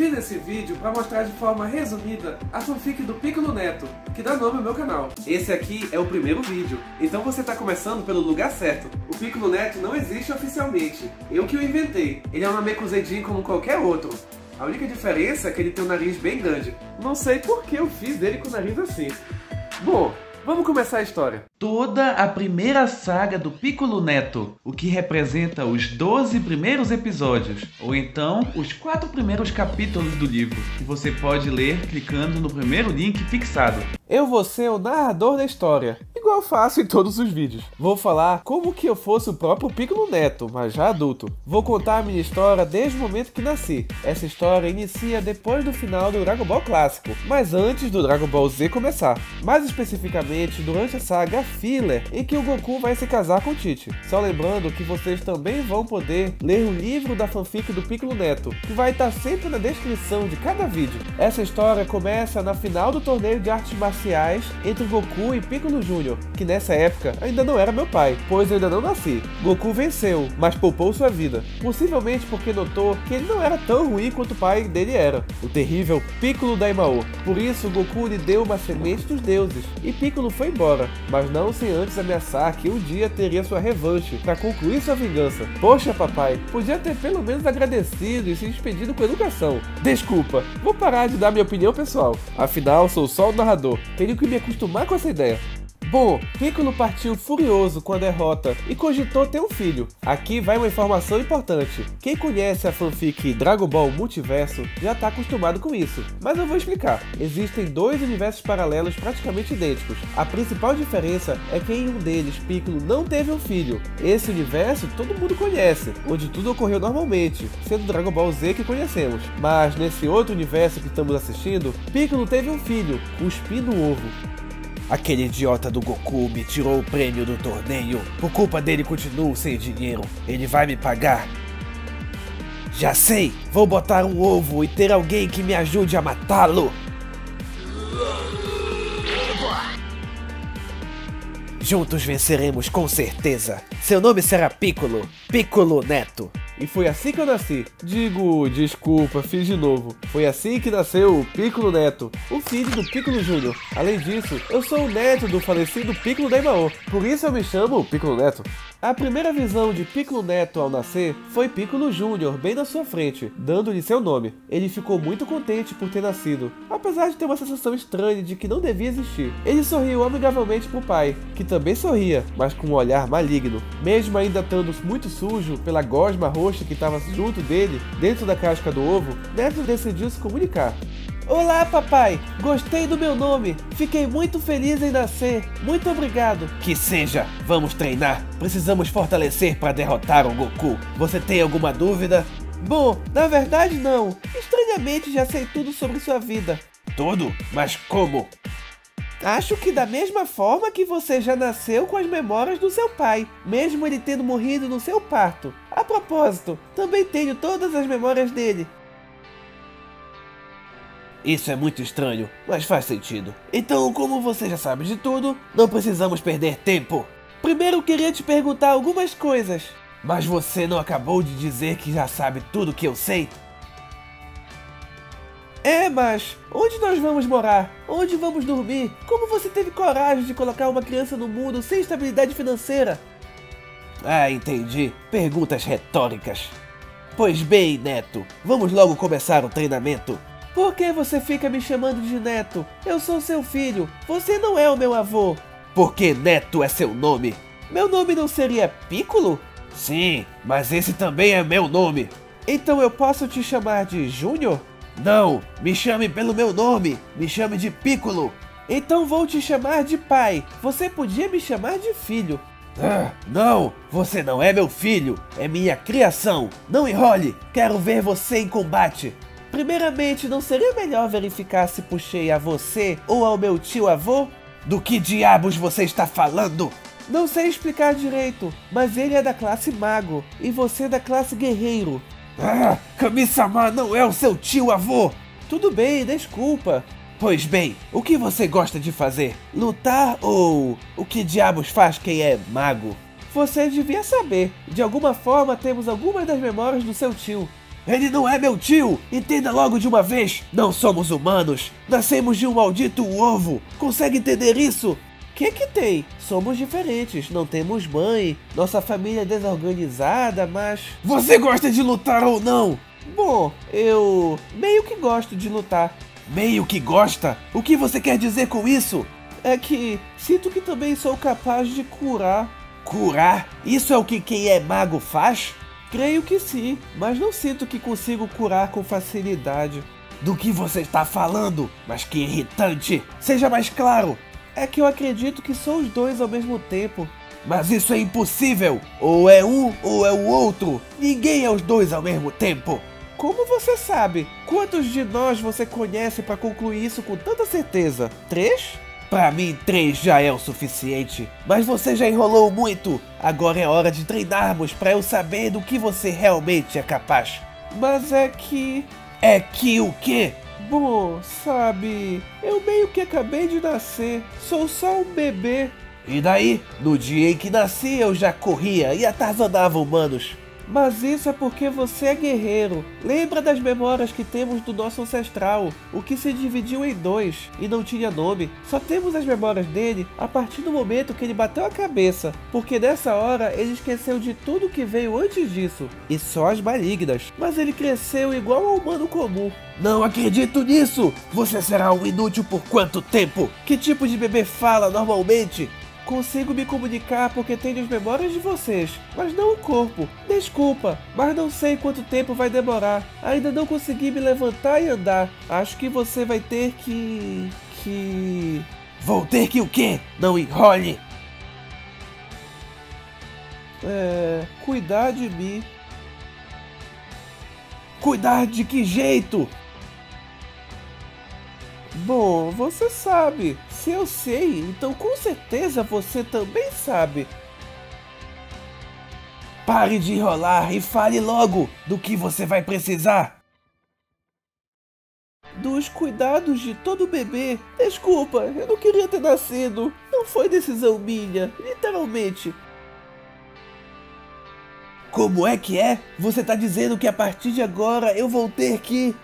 Fiz esse vídeo para mostrar de forma resumida a fanfic do Piccolo Neto, que dá nome ao meu canal. Esse aqui é o primeiro vídeo, então você está começando pelo lugar certo. O Piccolo Neto não existe oficialmente, eu que o inventei. Ele é um Namekusei como qualquer outro. A única diferença é que ele tem um nariz bem grande. Não sei por que eu fiz dele com o nariz assim. Bom, Vamos começar a história. Toda a primeira saga do Piccolo Neto, o que representa os 12 primeiros episódios, ou então os 4 primeiros capítulos do livro, que você pode ler clicando no primeiro link fixado. Eu vou ser o narrador da história, igual eu faço em todos os vídeos. Vou falar como que eu fosse o próprio Piccolo Neto, mas já adulto. Vou contar a minha história desde o momento que nasci. Essa história inicia depois do final do Dragon Ball clássico, mas antes do Dragon Ball Z começar. Mais especificamente durante a saga Filler, em que o Goku vai se casar com Tite. Só lembrando que vocês também vão poder ler o livro da fanfic do Piccolo Neto, que vai estar sempre na descrição de cada vídeo. Essa história começa na final do torneio de artes marciais marciais entre Goku e Piccolo Jr., que nessa época ainda não era meu pai, pois eu ainda não nasci. Goku venceu, mas poupou sua vida, possivelmente porque notou que ele não era tão ruim quanto o pai dele era, o terrível Piccolo Daimao. Por isso, Goku lhe deu uma semente dos deuses, e Piccolo foi embora, mas não sem antes ameaçar que um dia teria sua revanche para concluir sua vingança. Poxa, papai, podia ter pelo menos agradecido e se despedido com educação. Desculpa, vou parar de dar minha opinião pessoal, afinal sou só o narrador. Tenho que me acostumar com essa ideia. Bom, Piccolo partiu furioso com a derrota e cogitou ter um filho. Aqui vai uma informação importante. Quem conhece a fanfic Dragon Ball Multiverso já está acostumado com isso, mas eu vou explicar. Existem dois universos paralelos praticamente idênticos. A principal diferença é que em um deles Piccolo não teve um filho. Esse universo todo mundo conhece, onde tudo ocorreu normalmente, sendo Dragon Ball Z que conhecemos. Mas nesse outro universo que estamos assistindo, Piccolo teve um filho, o ovo. Aquele idiota do Goku me tirou o prêmio do torneio. Por culpa dele continuo sem dinheiro. Ele vai me pagar. Já sei, vou botar um ovo e ter alguém que me ajude a matá-lo. Juntos venceremos com certeza. Seu nome será Piccolo, Piccolo Neto. E foi assim que eu nasci. Digo, desculpa, fiz de novo. Foi assim que nasceu o Piccolo Neto, o filho do Piccolo Júnior. Além disso, eu sou o neto do falecido Piccolo Daimao. Por isso eu me chamo Piccolo Neto. A primeira visão de Piccolo Neto ao nascer foi Piccolo Júnior bem na sua frente, dando-lhe seu nome. Ele ficou muito contente por ter nascido, apesar de ter uma sensação estranha de que não devia existir. Ele sorriu amigavelmente para o pai, que também sorria, mas com um olhar maligno. Mesmo ainda estando muito sujo pela gosma roxa que estava junto dele, dentro da casca do ovo, Neto decidiu se comunicar. Olá, papai! Gostei do meu nome. Fiquei muito feliz em nascer. Muito obrigado. Que seja. Vamos treinar. Precisamos fortalecer para derrotar o Goku. Você tem alguma dúvida? Bom, na verdade não. Estranhamente já sei tudo sobre sua vida. Tudo? Mas como? Acho que da mesma forma que você já nasceu com as memórias do seu pai, mesmo ele tendo morrido no seu parto. A propósito, também tenho todas as memórias dele. Isso é muito estranho, mas faz sentido. Então, como você já sabe de tudo, não precisamos perder tempo. Primeiro queria te perguntar algumas coisas. Mas você não acabou de dizer que já sabe tudo que eu sei? É, mas onde nós vamos morar? Onde vamos dormir? Como você teve coragem de colocar uma criança no mundo sem estabilidade financeira? Ah, entendi. Perguntas retóricas. Pois bem, Neto, vamos logo começar o treinamento. Por que você fica me chamando de Neto? Eu sou seu filho. Você não é o meu avô. Porque Neto é seu nome. Meu nome não seria Piccolo? Sim, mas esse também é meu nome. Então eu posso te chamar de Júnior? Não, me chame pelo meu nome. Me chame de Piccolo. Então vou te chamar de pai. Você podia me chamar de filho. Ah, não, você não é meu filho, é minha criação. Não enrole, quero ver você em combate. Primeiramente, não seria melhor verificar se puxei a você ou ao meu tio avô? Do que diabos você está falando? Não sei explicar direito, mas ele é da classe mago e você é da classe guerreiro. Ah, Kami-sama não é o seu tio avô! Tudo bem, desculpa. Pois bem, o que você gosta de fazer? Lutar ou o que diabos faz quem é mago? Você devia saber. De alguma forma temos algumas das memórias do seu tio. Ele não é meu tio! Entenda logo de uma vez! Não somos humanos! Nascemos de um maldito ovo! Consegue entender isso? Que que tem? Somos diferentes, não temos mãe, nossa família é desorganizada, mas. Você gosta de lutar ou não? Bom, eu meio que gosto de lutar. Meio que gosta? O que você quer dizer com isso? É que sinto que também sou capaz de curar. Curar? Isso é o que quem é mago faz? Creio que sim, mas não sinto que consigo curar com facilidade. Do que você está falando? Mas que irritante! Seja mais claro! É que eu acredito que sou os dois ao mesmo tempo. Mas isso é impossível! Ou é um ou é o outro! Ninguém é os dois ao mesmo tempo! Como você sabe? Quantos de nós você conhece para concluir isso com tanta certeza? Três? Para mim, três já é o suficiente. Mas você já enrolou muito. Agora é hora de treinarmos para eu saber do que você realmente é capaz. Mas é que. É que o quê? Bom, sabe, eu meio que acabei de nascer, sou só um bebê. E daí? No dia em que nasci eu já corria e atazanava humanos. Mas isso é porque você é guerreiro. Lembra das memórias que temos do nosso ancestral, o que se dividiu em dois e não tinha nome. Só temos as memórias dele a partir do momento que ele bateu a cabeça, porque nessa hora ele esqueceu de tudo que veio antes disso, e só as malignas. Mas ele cresceu igual ao humano comum. Não acredito nisso! Você será um inútil por quanto tempo? Que tipo de bebê fala normalmente? Consigo me comunicar porque tenho as memórias de vocês, mas não o corpo. Desculpa, mas não sei quanto tempo vai demorar. Ainda não consegui me levantar e andar. Acho que você vai ter que. que. Vou ter que o quê? Não enrole! É. cuidar de mim. Cuidar de que jeito? Bom, você sabe. Se eu sei, então com certeza você também sabe. Pare de enrolar e fale logo do que você vai precisar. Dos cuidados de todo bebê. Desculpa, eu não queria ter nascido. Não foi decisão minha, literalmente. Como é que é? Você tá dizendo que a partir de agora eu vou ter que.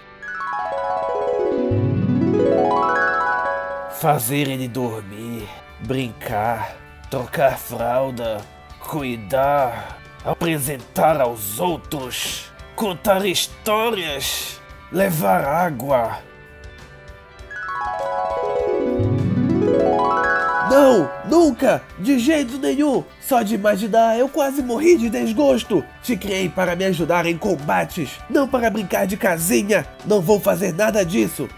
Fazer ele dormir, brincar, trocar fralda, cuidar, apresentar aos outros, contar histórias, levar água. Não, nunca, de jeito nenhum. Só de imaginar eu quase morri de desgosto. Te criei para me ajudar em combates, não para brincar de casinha. Não vou fazer nada disso.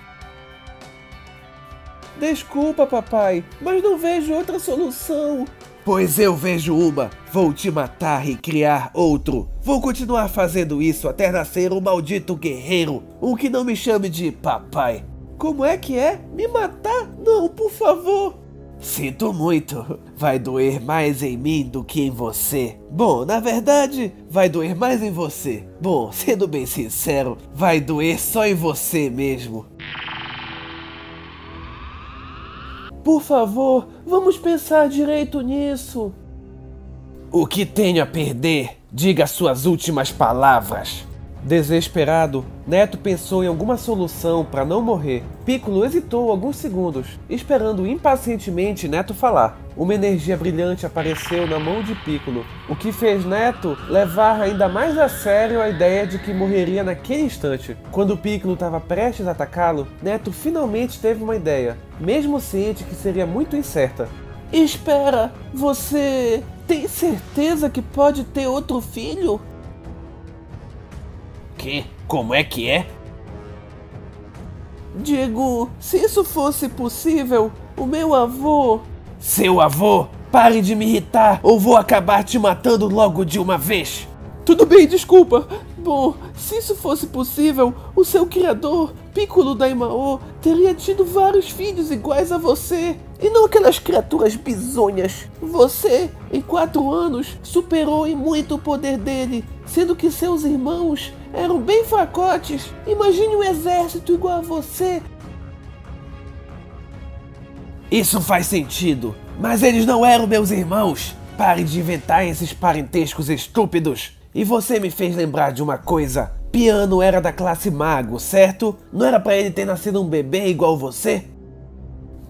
Desculpa, papai, mas não vejo outra solução. Pois eu vejo uma. Vou te matar e criar outro. Vou continuar fazendo isso até nascer um maldito guerreiro. Um que não me chame de papai. Como é que é? Me matar? Não, por favor. Sinto muito. Vai doer mais em mim do que em você. Bom, na verdade, vai doer mais em você. Bom, sendo bem sincero, vai doer só em você mesmo. Por favor, vamos pensar direito nisso. O que tenho a perder? Diga suas últimas palavras. Desesperado, Neto pensou em alguma solução para não morrer. Piccolo hesitou alguns segundos, esperando impacientemente Neto falar. Uma energia brilhante apareceu na mão de Piccolo, o que fez Neto levar ainda mais a sério a ideia de que morreria naquele instante. Quando Piccolo estava prestes a atacá-lo, Neto finalmente teve uma ideia, mesmo ciente que seria muito incerta. Espera, você tem certeza que pode ter outro filho? Que? Como é que é? Digo, se isso fosse possível, o meu avô. Seu avô? Pare de me irritar ou vou acabar te matando logo de uma vez. Tudo bem, desculpa. Bom, se isso fosse possível, o seu criador, Piccolo Daimao, teria tido vários filhos iguais a você. E não aquelas criaturas bizonhas. Você, em quatro anos, superou em muito o poder dele, sendo que seus irmãos eram bem fracotes. Imagine um exército igual a você. Isso faz sentido, mas eles não eram meus irmãos. Pare de inventar esses parentescos estúpidos. E você me fez lembrar de uma coisa. Piano era da classe mago, certo? Não era para ele ter nascido um bebê igual você?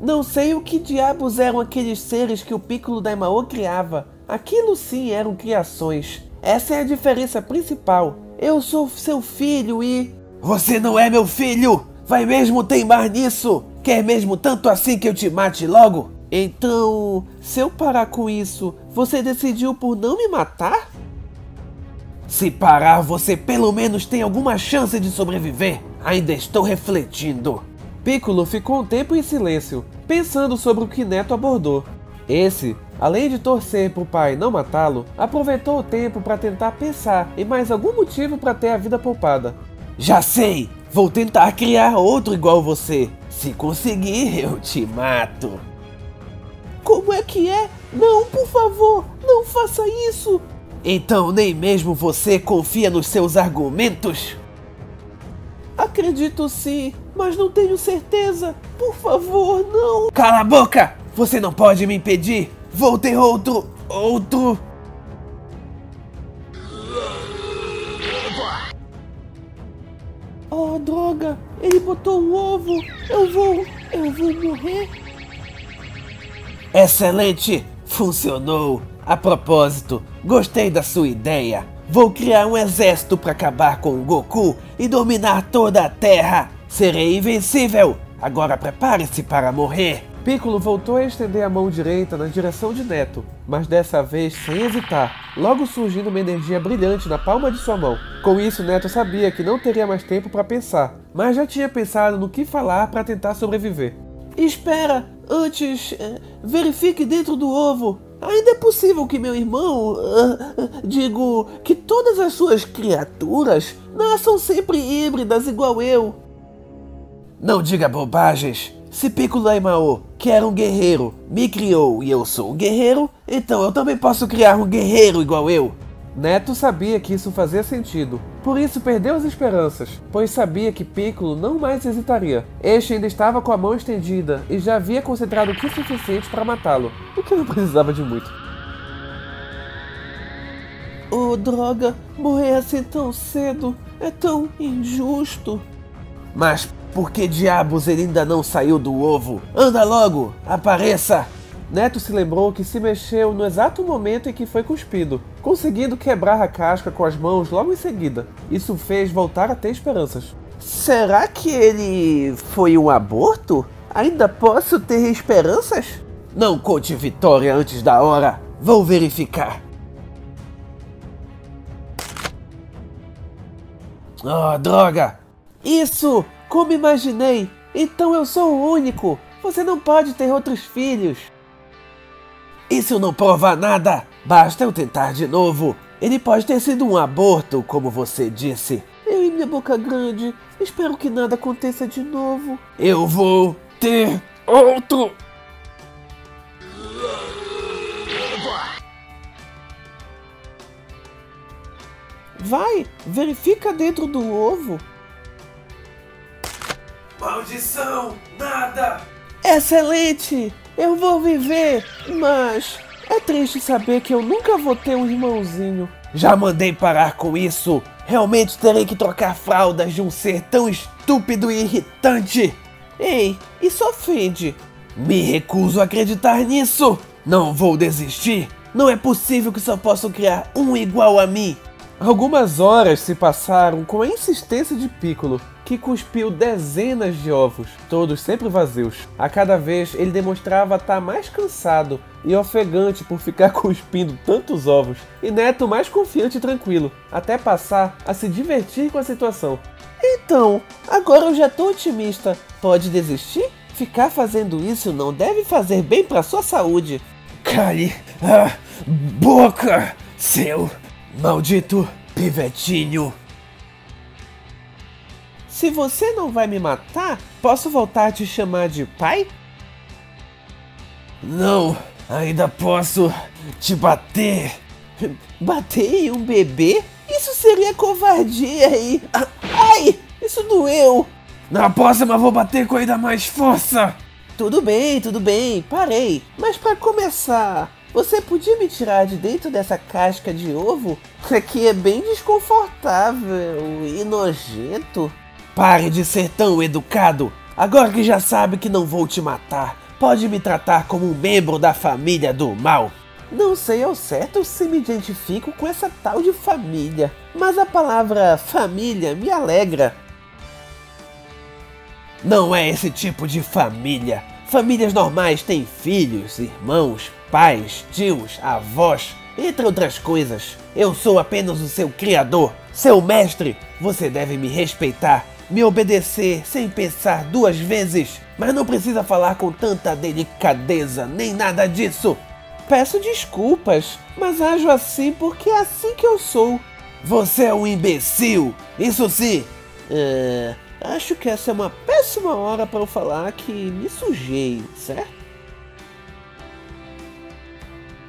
Não sei o que diabos eram aqueles seres que o Piccolo Daimao criava. Aquilo sim eram criações. Essa é a diferença principal. Eu sou seu filho e. Você não é meu filho! Vai mesmo teimar nisso? Quer mesmo tanto assim que eu te mate logo? Então, se eu parar com isso, você decidiu por não me matar? Se parar, você pelo menos tem alguma chance de sobreviver. Ainda estou refletindo. Piccolo ficou um tempo em silêncio, pensando sobre o que Neto abordou. Esse, além de torcer para o pai não matá-lo, aproveitou o tempo para tentar pensar em mais algum motivo para ter a vida poupada. Já sei! Vou tentar criar outro igual você. Se conseguir, eu te mato. Como é que é? Não, por favor, não faça isso! Então nem mesmo você confia nos seus argumentos? Acredito sim, mas não tenho certeza. Por favor, não. Cala a boca! Você não pode me impedir. Vou ter outro. outro. Oh, droga! Ele botou um ovo! Eu vou. eu vou morrer! Excelente! Funcionou! A propósito, gostei da sua ideia. Vou criar um exército para acabar com o Goku e dominar toda a Terra. Serei invencível. Agora prepare-se para morrer. Piccolo voltou a estender a mão direita na direção de Neto, mas dessa vez sem hesitar, logo surgindo uma energia brilhante na palma de sua mão. Com isso, Neto sabia que não teria mais tempo para pensar, mas já tinha pensado no que falar para tentar sobreviver. Espera, antes, eh, verifique dentro do ovo. Ainda é possível que meu irmão, uh, digo, que todas as suas criaturas nasçam sempre híbridas igual eu. Não diga bobagens. Se Piccolo Daimao, que era um guerreiro, me criou e eu sou um guerreiro, então eu também posso criar um guerreiro igual eu. Neto sabia que isso fazia sentido, por isso perdeu as esperanças, pois sabia que Piccolo não mais hesitaria. Este ainda estava com a mão estendida e já havia concentrado o que suficiente para matá-lo, o que não precisava de muito. Oh, droga, morrer assim tão cedo é tão injusto. Mas por que diabos ele ainda não saiu do ovo? Anda logo, apareça! Neto se lembrou que se mexeu no exato momento em que foi cuspido, conseguindo quebrar a casca com as mãos logo em seguida. Isso fez voltar a ter esperanças. Será que ele foi um aborto? Ainda posso ter esperanças? Não conte vitória antes da hora. Vou verificar. Oh, droga! Isso! Como imaginei! Então eu sou o único! Você não pode ter outros filhos! Isso não prova nada! Basta eu tentar de novo! Ele pode ter sido um aborto, como você disse. Eu e minha boca grande. Espero que nada aconteça de novo. Eu vou ter outro! Vai, verifica dentro do ovo. Maldição! Nada! Excelente! Eu vou viver, mas é triste saber que eu nunca vou ter um irmãozinho. Já mandei parar com isso. Realmente terei que trocar fraldas de um ser tão estúpido e irritante. Ei, isso ofende. Me recuso a acreditar nisso. Não vou desistir. Não é possível que só possam criar um igual a mim. Algumas horas se passaram com a insistência de Piccolo, que cuspiu dezenas de ovos, todos sempre vazios. A cada vez ele demonstrava estar mais cansado e ofegante por ficar cuspindo tantos ovos, e Neto mais confiante e tranquilo, até passar a se divertir com a situação. Então, agora eu já tô otimista. Pode desistir? Ficar fazendo isso não deve fazer bem para sua saúde. Cale a boca, seu Maldito pivetinho! Se você não vai me matar, posso voltar a te chamar de pai? Não, ainda posso te bater. Bater em um bebê? Isso seria covardia e. Ai! Isso doeu! Na próxima vou bater com ainda mais força! Tudo bem, tudo bem, parei. Mas para começar, você podia me tirar de dentro dessa casca de ovo? Aqui é bem desconfortável e nojento. Pare de ser tão educado! Agora que já sabe que não vou te matar, pode me tratar como um membro da família do mal. Não sei ao certo se me identifico com essa tal de família, mas a palavra família me alegra. Não é esse tipo de família. Famílias normais têm filhos, irmãos, pais, tios, avós, entre outras coisas. Eu sou apenas o seu criador, seu mestre. Você deve me respeitar, me obedecer sem pensar duas vezes. Mas não precisa falar com tanta delicadeza, nem nada disso. Peço desculpas, mas ajo assim porque é assim que eu sou. Você é um imbecil, isso sim. É, acho que essa é uma péssima hora para eu falar que me sujei, certo?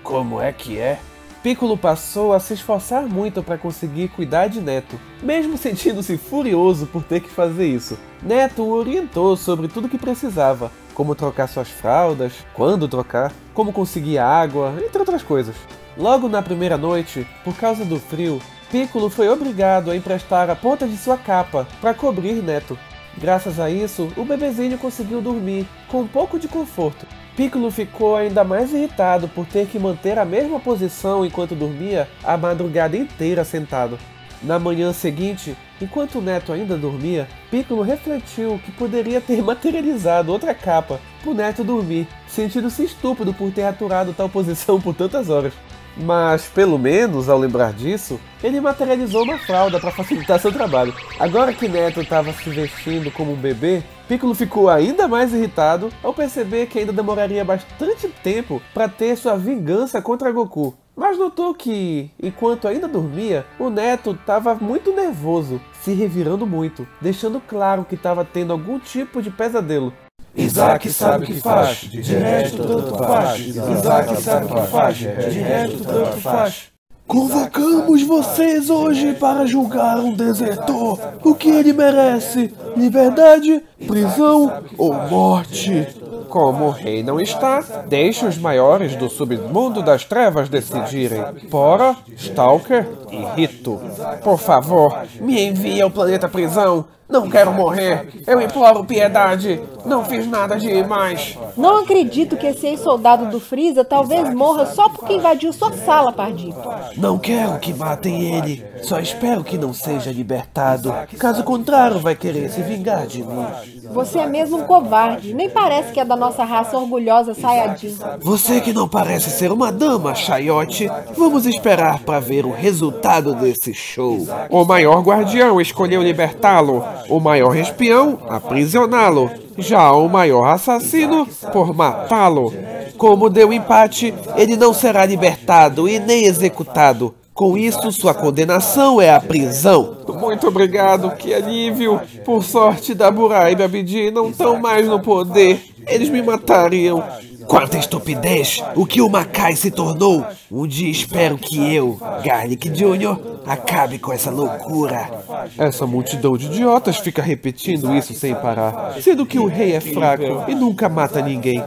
Como é que é? Piccolo passou a se esforçar muito para conseguir cuidar de Neto, mesmo sentindo-se furioso por ter que fazer isso. Neto o orientou sobre tudo o que precisava, como trocar suas fraldas, quando trocar, como conseguir água, entre outras coisas. Logo na primeira noite, por causa do frio, Piccolo foi obrigado a emprestar a ponta de sua capa para cobrir Neto. Graças a isso, o bebezinho conseguiu dormir com um pouco de conforto. Piccolo ficou ainda mais irritado por ter que manter a mesma posição enquanto dormia a madrugada inteira sentado. Na manhã seguinte, enquanto o Neto ainda dormia, Piccolo refletiu que poderia ter materializado outra capa para o Neto dormir, sentindo-se estúpido por ter aturado tal posição por tantas horas. Mas, pelo menos, ao lembrar disso, ele materializou uma fralda para facilitar seu trabalho. Agora que Neto estava se vestindo como um bebê, Piccolo ficou ainda mais irritado ao perceber que ainda demoraria bastante tempo para ter sua vingança contra Goku. Mas notou que, enquanto ainda dormia, o neto estava muito nervoso, se revirando muito, deixando claro que estava tendo algum tipo de pesadelo. Isaac sabe o que faz, de resto tanto faz. Isaac sabe o que faz, de resto tanto faz. Convocamos vocês hoje para julgar um desertor. O que ele merece? Liberdade, prisão ou morte? Como o rei não está, deixe os maiores do submundo das trevas decidirem. Pora, Stalker e Rito. Por favor, me envie ao planeta prisão. Não quero morrer. Eu imploro piedade. Não fiz nada demais. Não acredito que esse ex-soldado do Freeza talvez morra só porque invadiu sua sala, Pardito. Não quero que matem ele. Só espero que não seja libertado. Caso contrário, vai querer se vingar de mim. Você é mesmo um covarde. Nem parece que é da nossa raça orgulhosa Sayajin. Você que não parece ser uma dama, Chayote. Vamos esperar para ver o resultado desse show. O maior guardião escolheu libertá-lo. O maior espião, aprisioná-lo. Já o maior assassino, por matá-lo. Como deu empate, ele não será libertado e nem executado. Com isso, sua condenação é a prisão. Muito obrigado, que alívio. Por sorte, Daburai e Abidi não estão mais no poder. Eles me matariam. Quanta estupidez! O que o Makai se tornou! Um dia espero que eu, Garlic Jr., acabe com essa loucura. Essa multidão de idiotas fica repetindo isso sem parar, sendo que o rei é fraco e nunca mata ninguém.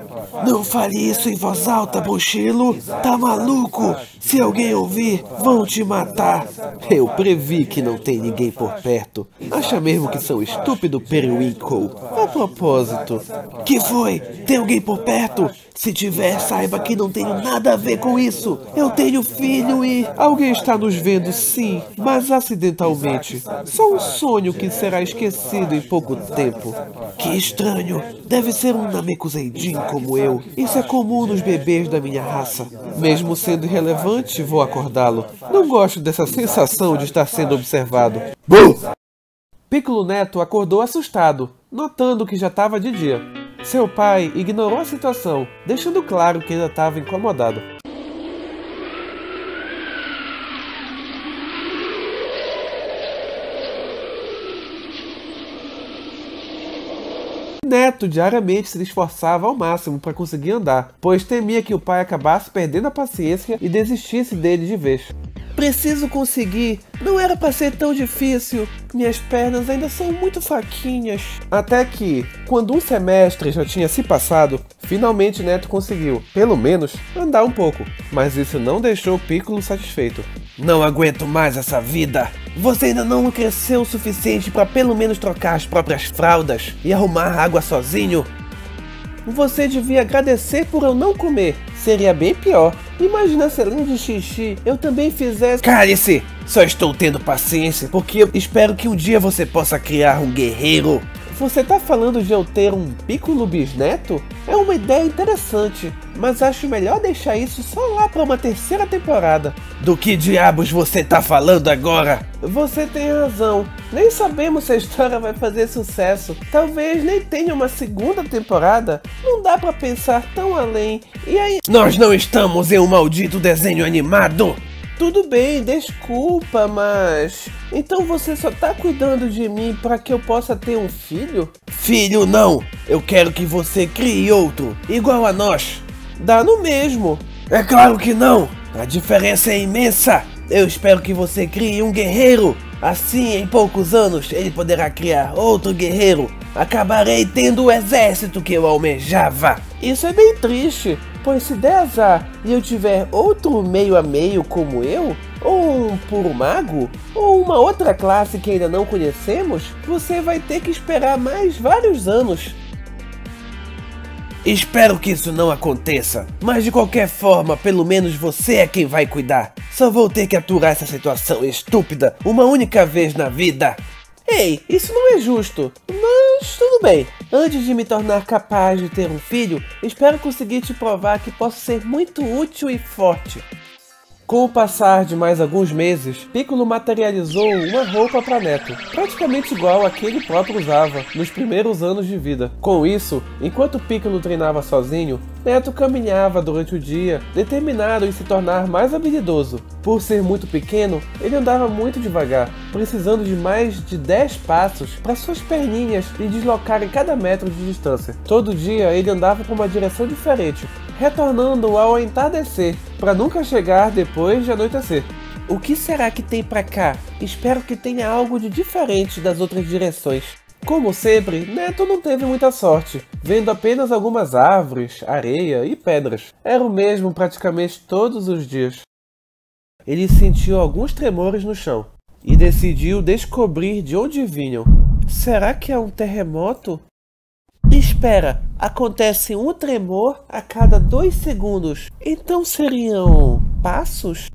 Não fale isso em voz alta, Bochilo. Tá maluco? Se alguém ouvir, vão te matar. Eu previ que não tem ninguém por perto. Acha mesmo que sou estúpido, Periwinkle? A propósito, que foi? Tem alguém por perto? Se tiver, saiba que não tenho nada a ver com isso. Eu tenho filho e. Alguém está nos vendo, sim, mas acidentalmente. Só um sonho que será esquecido em pouco tempo. Que estranho. Deve ser um Namekuseidin como eu. Isso é comum nos bebês da minha raça. Mesmo sendo irrelevante, vou acordá-lo. Não gosto dessa sensação de estar sendo observado. Bum! Piccolo Neto acordou assustado, notando que já estava de dia. Seu pai ignorou a situação, deixando claro que ainda estava incomodado. Neto diariamente se esforçava ao máximo para conseguir andar, pois temia que o pai acabasse perdendo a paciência e desistisse dele de vez. Preciso conseguir. Não era para ser tão difícil. Minhas pernas ainda são muito fraquinhas. Até que, quando um semestre já tinha se passado, finalmente Neto conseguiu, pelo menos, andar um pouco. Mas isso não deixou Piccolo satisfeito. Não aguento mais essa vida. Você ainda não cresceu o suficiente para pelo menos trocar as próprias fraldas e arrumar água sozinho? Você devia agradecer por eu não comer. Seria bem pior. Imagina se além de xixi eu também fizesse. Cale-se! Só estou tendo paciência porque eu espero que um dia você possa criar um guerreiro. Você tá falando de eu ter um Piccolo bisneto? É uma ideia interessante, mas acho melhor deixar isso só lá para uma terceira temporada. Do que diabos você tá falando agora? Você tem razão. Nem sabemos se a história vai fazer sucesso. Talvez nem tenha uma segunda temporada. Não dá para pensar tão além. E aí? Nós não estamos em um maldito desenho animado. Tudo bem, desculpa, mas. Então você só tá cuidando de mim para que eu possa ter um filho? Filho, não! Eu quero que você crie outro, igual a nós. Dá no mesmo. É claro que não! A diferença é imensa! Eu espero que você crie um guerreiro. Assim, em poucos anos, ele poderá criar outro guerreiro. Acabarei tendo o exército que eu almejava. Isso é bem triste. Pois se der azar e eu tiver outro meio a meio como eu, ou um puro mago, ou uma outra classe que ainda não conhecemos, você vai ter que esperar mais vários anos. Espero que isso não aconteça, mas de qualquer forma, pelo menos você é quem vai cuidar. Só vou ter que aturar essa situação estúpida uma única vez na vida. Ei, isso não é justo, mas tudo bem. Antes de me tornar capaz de ter um filho, espero conseguir te provar que posso ser muito útil e forte. Com o passar de mais alguns meses, Piccolo materializou uma roupa para Neto, praticamente igual a que ele próprio usava nos primeiros anos de vida. Com isso, enquanto Piccolo treinava sozinho, Neto caminhava durante o dia, determinado em se tornar mais habilidoso. Por ser muito pequeno, ele andava muito devagar, precisando de mais de 10 passos para suas perninhas lhe deslocarem cada metro de distância. Todo dia ele andava para uma direção diferente, retornando ao entardecer, para nunca chegar depois de anoitecer. O que será que tem para cá? Espero que tenha algo de diferente das outras direções. Como sempre, Neto não teve muita sorte, vendo apenas algumas árvores, areia e pedras. Era o mesmo praticamente todos os dias. Ele sentiu alguns tremores no chão e decidiu descobrir de onde vinham. Será que é um terremoto? Espera, acontece um tremor a cada dois segundos. Então seriam passos?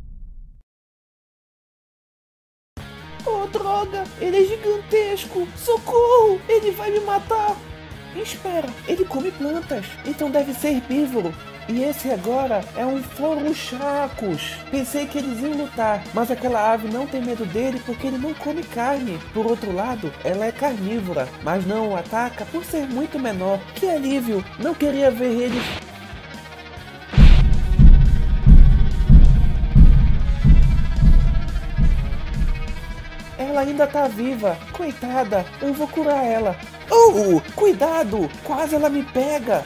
Oh, droga! Ele é gigantesco! Socorro! Ele vai me matar! Espera, ele come plantas, então deve ser herbívoro. E esse agora é um Florunchacus. Pensei que eles iam lutar, mas aquela ave não tem medo dele porque ele não come carne. Por outro lado, ela é carnívora, mas não o ataca por ser muito menor. Que alívio! Não queria ver eles Ela ainda tá viva. Coitada, eu vou curar ela. Oh, cuidado! Quase ela me pega.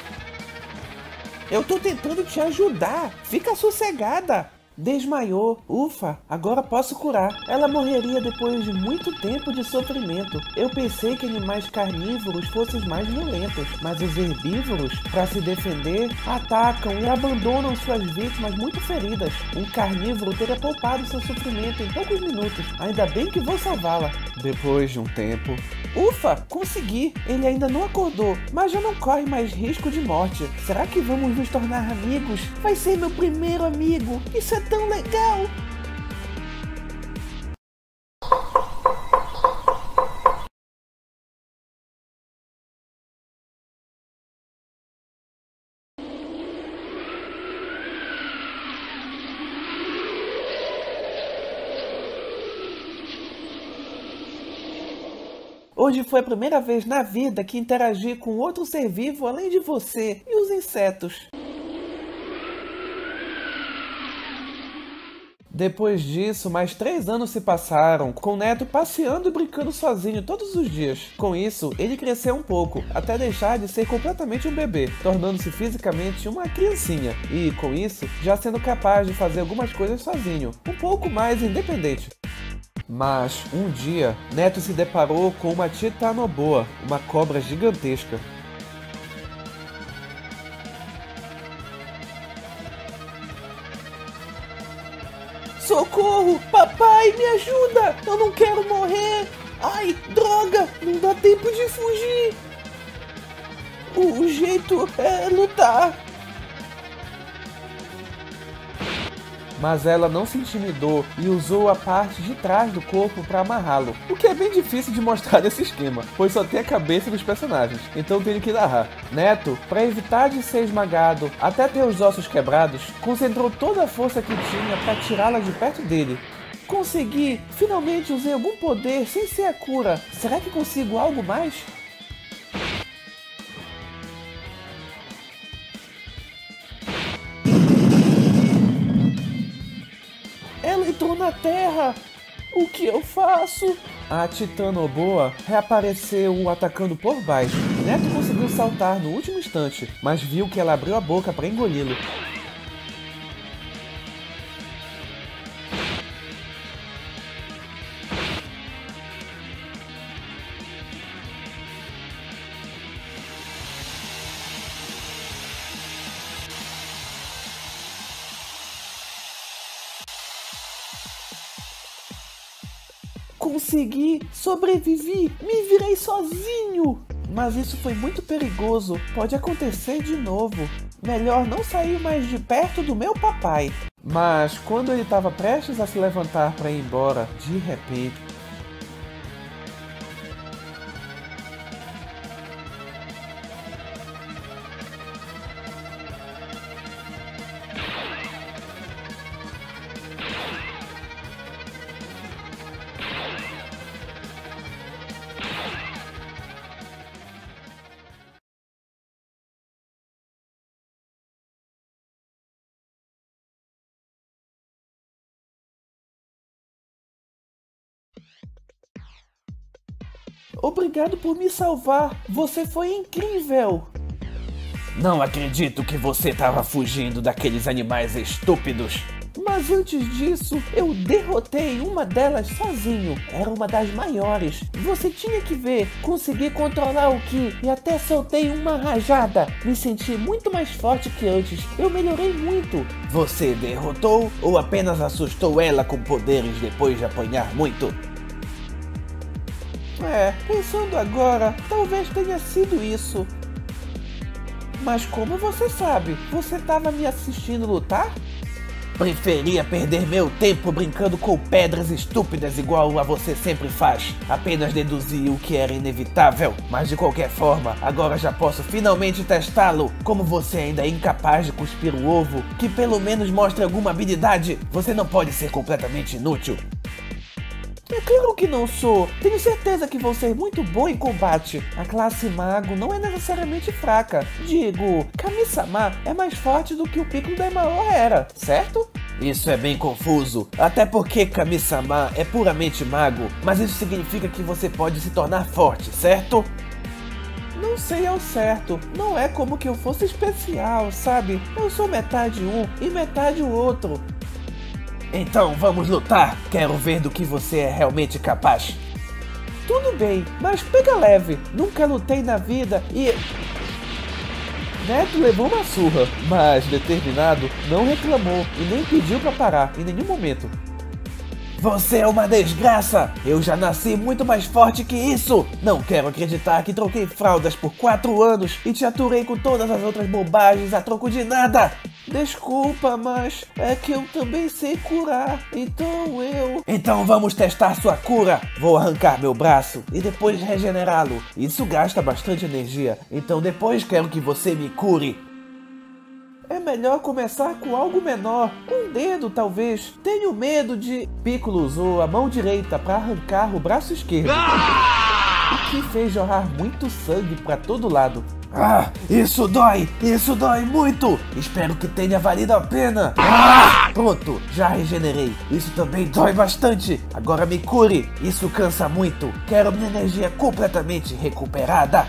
Eu tô tentando te ajudar. Fica sossegada. Desmaiou. Ufa, agora posso curar. Ela morreria depois de muito tempo de sofrimento. Eu pensei que animais carnívoros fossem mais violentos, mas os herbívoros, para se defender, atacam e abandonam suas vítimas muito feridas. Um carnívoro teria poupado seu sofrimento em poucos minutos. Ainda bem que vou salvá-la. Depois de um tempo. Ufa, consegui! Ele ainda não acordou, mas já não corre mais risco de morte. Será que vamos nos tornar amigos? Vai ser meu primeiro amigo! Isso é tão legal! Hoje foi a primeira vez na vida que interagi com outro ser vivo além de você e os insetos. Depois disso, mais três anos se passaram, com Neto passeando e brincando sozinho todos os dias. Com isso, ele cresceu um pouco, até deixar de ser completamente um bebê, tornando-se fisicamente uma criancinha, e com isso, já sendo capaz de fazer algumas coisas sozinho, um pouco mais independente. Mas um dia, Neto se deparou com uma titanoboa, uma cobra gigantesca. Socorro! Papai, me ajuda! Eu não quero morrer! Ai, droga! Não dá tempo de fugir! O, jeito é lutar! Mas ela não se intimidou e usou a parte de trás do corpo para amarrá-lo, o que é bem difícil de mostrar nesse esquema, pois só tem a cabeça dos personagens, então tenho que narrar. Neto, para evitar de ser esmagado até ter os ossos quebrados, concentrou toda a força que tinha para tirá-la de perto dele. Consegui! Finalmente usei algum poder sem ser a cura. Será que consigo algo mais? Entrou na Terra! O que eu faço? A Titanoboa reapareceu atacando por baixo. Neto conseguiu saltar no último instante, mas viu que ela abriu a boca para engoli-lo. Consegui, sobrevivi, me virei sozinho. Mas isso foi muito perigoso, pode acontecer de novo. Melhor não sair mais de perto do meu papai. Mas quando ele estava prestes a se levantar para ir embora, de repente, Obrigado por me salvar. Você foi incrível. Não acredito que você estava fugindo daqueles animais estúpidos. Mas antes disso, eu derrotei uma delas sozinho. Era uma das maiores. Você tinha que ver. Consegui controlar o Ki e até soltei uma rajada. Me senti muito mais forte que antes. Eu melhorei muito. Você derrotou ou apenas assustou ela com poderes depois de apanhar muito? É, pensando agora, talvez tenha sido isso. Mas como você sabe? Você estava me assistindo lutar? Preferia perder meu tempo brincando com pedras estúpidas igual a você sempre faz. Apenas deduzi o que era inevitável. Mas de qualquer forma, agora já posso finalmente testá-lo. Como você ainda é incapaz de cuspir o ovo, que pelo menos mostre alguma habilidade, você não pode ser completamente inútil. É claro que não sou. Tenho certeza que vou ser muito bom em combate. A classe mago não é necessariamente fraca. Digo, Kami-sama é mais forte do que o Piccolo da Emaoa era, certo? Isso é bem confuso, até porque Kami-sama é puramente mago, mas isso significa que você pode se tornar forte, certo? Não sei ao certo, não é como que eu fosse especial, sabe? Eu sou metade um e metade o outro. Então vamos lutar! Quero ver do que você é realmente capaz! Tudo bem, mas pega leve. Nunca lutei na vida e. Neto levou uma surra, mas determinado não reclamou e nem pediu para parar em nenhum momento. Você é uma desgraça! Eu já nasci muito mais forte que isso! Não quero acreditar que troquei fraldas por quatro anos e te aturei com todas as outras bobagens a troco de nada! Desculpa, mas é que eu também sei curar, então eu. Então vamos testar sua cura! Vou arrancar meu braço e depois regenerá-lo. Isso gasta bastante energia, então depois quero que você me cure. É melhor começar com algo menor, um dedo talvez. Tenho medo de. Piccolo usou a mão direita para arrancar o braço esquerdo, o que fez jorrar muito sangue para todo lado. Ah, isso dói! Isso dói muito! Espero que tenha valido a pena! Ah! Pronto, já regenerei. Isso também dói bastante. Agora me cure. Isso cansa muito. Quero minha energia completamente recuperada.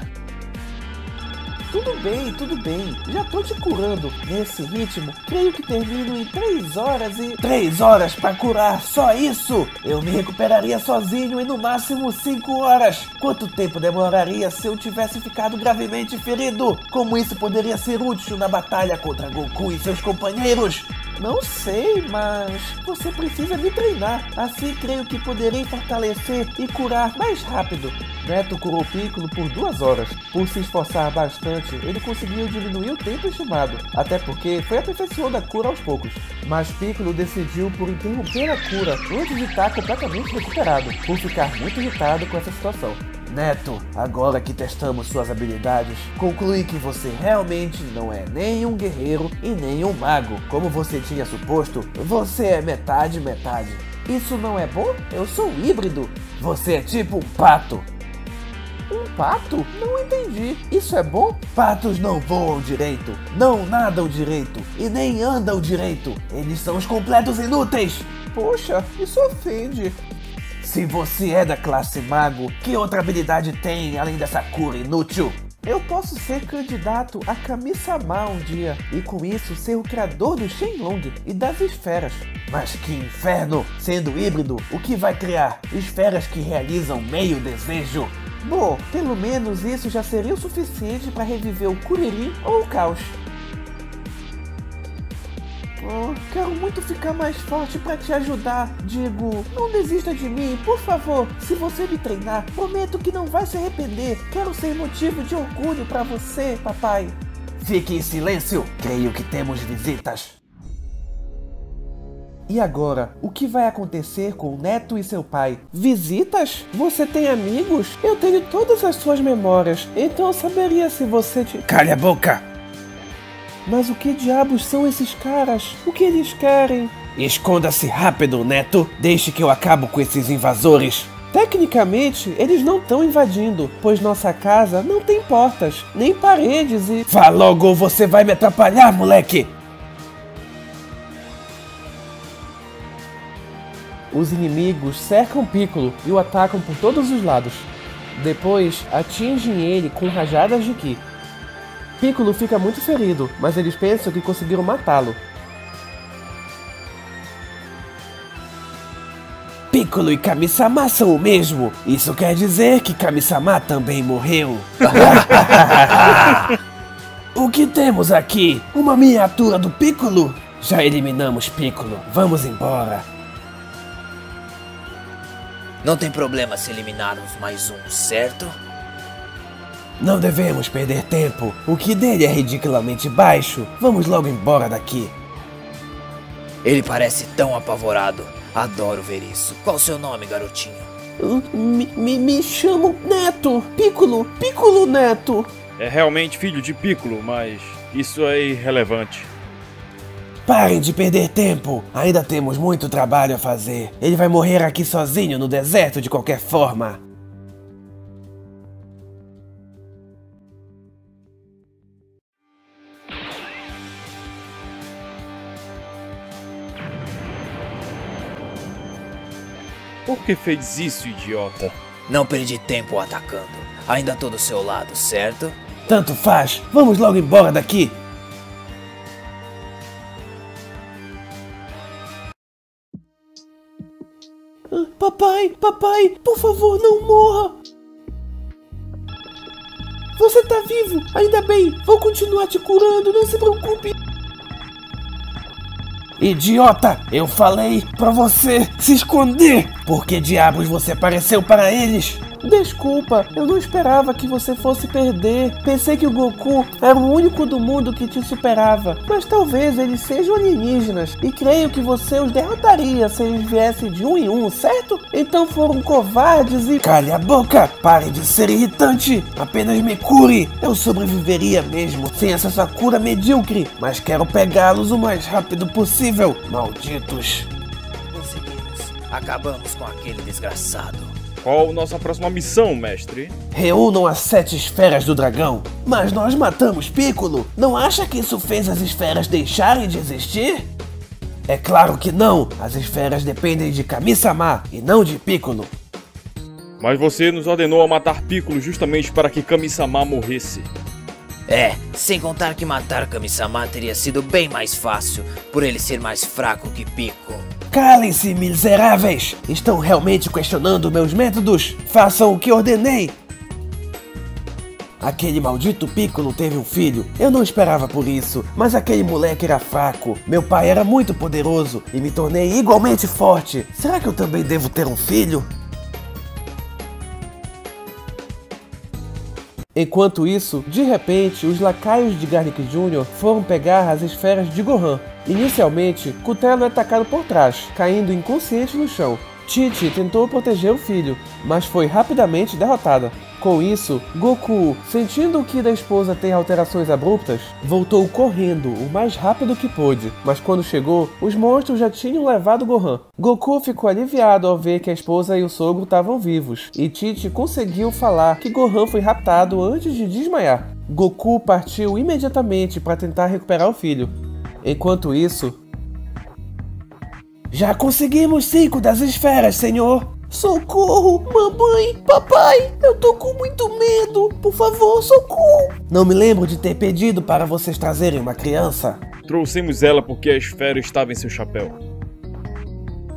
Tudo bem, tudo bem. Já tô te curando. Nesse ritmo, creio que termino em 3 horas e. 3 horas para curar, só isso? Eu me recuperaria sozinho em no máximo 5 horas. Quanto tempo demoraria se eu tivesse ficado gravemente ferido? Como isso poderia ser útil na batalha contra Goku e seus companheiros? Não sei, mas você precisa me treinar. Assim creio que poderei fortalecer e curar mais rápido. Neto curou Piccolo por duas horas. Por se esforçar bastante, ele conseguiu diminuir o tempo estimado, até porque foi aperfeiçoando a cura aos poucos. Mas Piccolo decidiu por interromper a cura antes de estar completamente recuperado, por ficar muito irritado com essa situação. Neto, agora que testamos suas habilidades, conclui que você realmente não é nem um guerreiro e nem um mago. Como você tinha suposto, você é metade metade. Isso não é bom? Eu sou híbrido. Você é tipo um pato. Um pato? Não entendi. Isso é bom? Patos não voam direito, não nadam direito e nem andam direito. Eles são os completos inúteis. Poxa, isso ofende. Se você é da classe mago, que outra habilidade tem além dessa cura inútil? Eu posso ser candidato a Kami-sama um dia e com isso ser o criador do Shenlong e das esferas. Mas que inferno! Sendo híbrido, o que vai criar? Esferas que realizam meio desejo? Bom, pelo menos isso já seria o suficiente para reviver o Kuririn ou o Caos. Oh, quero muito ficar mais forte para te ajudar. Digo, não desista de mim, por favor. Se você me treinar, prometo que não vai se arrepender. Quero ser motivo de orgulho para você, papai. Fique em silêncio. Creio que temos visitas. E agora, o que vai acontecer com o neto e seu pai? Visitas? Você tem amigos? Eu tenho todas as suas memórias, então eu saberia se você te. Calha a boca! Mas o que diabos são esses caras? O que eles querem? Esconda-se rápido, Neto. Deixe que eu acabo com esses invasores. Tecnicamente, eles não estão invadindo, pois nossa casa não tem portas, nem paredes e. Vá logo ou você vai me atrapalhar, moleque! Os inimigos cercam Piccolo e o atacam por todos os lados. Depois, atingem ele com rajadas de Ki. Piccolo fica muito ferido, mas eles pensam que conseguiram matá-lo. Piccolo e Kami-sama são o mesmo. Isso quer dizer que Kami-sama também morreu. o que temos aqui? Uma miniatura do Piccolo? Já eliminamos Piccolo. Vamos embora. Não tem problema se eliminarmos mais um, certo? Não devemos perder tempo. O que dele é ridiculamente baixo. Vamos logo embora daqui. Ele parece tão apavorado. Adoro ver isso. Qual o seu nome, garotinho? Me, me, me chamo Neto. Piccolo. Piccolo Neto. É realmente filho de Piccolo, mas isso é irrelevante. Parem de perder tempo! Ainda temos muito trabalho a fazer. Ele vai morrer aqui sozinho no deserto de qualquer forma. Por que fez isso, idiota? Não perdi tempo atacando. Ainda tô do seu lado, certo? Tanto faz. Vamos logo embora daqui. Papai, papai, por favor, não morra! Você tá vivo! Ainda bem! Vou continuar te curando, não se preocupe! Idiota! Eu falei pra você se esconder! Por que diabos você apareceu para eles? Desculpa, eu não esperava que você fosse perder. Pensei que o Goku era o único do mundo que te superava. Mas talvez eles sejam alienígenas. E creio que você os derrotaria se eles viessem de um em um, certo? Então foram covardes e. Calhe a boca! Pare de ser irritante! Apenas me cure! Eu sobreviveria mesmo sem essa sua cura medíocre. Mas quero pegá-los o mais rápido possível. Malditos! Conseguimos. Acabamos com aquele desgraçado. Qual nossa próxima missão, mestre? Reúnam as sete esferas do dragão. Mas nós matamos Piccolo. Não acha que isso fez as esferas deixarem de existir? É claro que não. As esferas dependem de Kami-sama e não de Piccolo. Mas você nos ordenou a matar Piccolo justamente para que Kami-sama morresse. É, sem contar que matar Kami-sama teria sido bem mais fácil, por ele ser mais fraco que Pico. Calem-se, miseráveis! Estão realmente questionando meus métodos? Façam o que ordenei! Aquele maldito Piccolo teve um filho. Eu não esperava por isso, mas aquele moleque era fraco. Meu pai era muito poderoso e me tornei igualmente forte. Será que eu também devo ter um filho? Enquanto isso, de repente, os lacaios de Garlic Jr. foram pegar as esferas de Gohan. Inicialmente, Cutelo é atacado por trás, caindo inconsciente no chão. Titi tentou proteger o filho, mas foi rapidamente derrotada. Com isso, Goku, sentindo que da esposa tem alterações abruptas, voltou correndo o mais rápido que pôde, mas quando chegou, os monstros já tinham levado Gohan. Goku ficou aliviado ao ver que a esposa e o sogro estavam vivos, e Titi conseguiu falar que Gohan foi raptado antes de desmaiar. Goku partiu imediatamente para tentar recuperar o filho. Enquanto isso, já conseguimos cinco das esferas, senhor! Socorro! Mamãe! Papai! Eu tô com muito medo! Por favor, socorro! Não me lembro de ter pedido para vocês trazerem uma criança. Trouxemos ela porque a esfera estava em seu chapéu.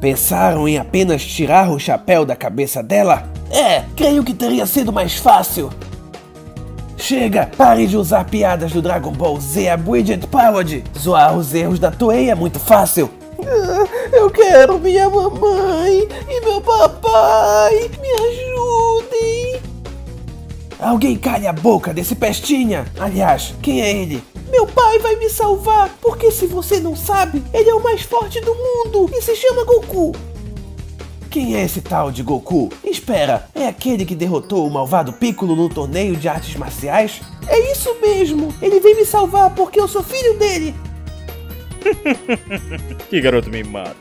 Pensaram em apenas tirar o chapéu da cabeça dela? É, creio que teria sido mais fácil. Chega, pare de usar piadas do Dragon Ball Z Abridged Powered. Zoar os erros da Toei é muito fácil. Eu quero minha mamãe e meu papai. Me ajudem. Alguém calhe a boca desse pestinha. Aliás, quem é ele? Meu pai vai me salvar, porque se você não sabe, ele é o mais forte do mundo e se chama Goku. Quem é esse tal de Goku? Espera, é aquele que derrotou o malvado Piccolo no torneio de artes marciais? É isso mesmo! Ele vem me salvar porque eu sou filho dele! que garoto mimado.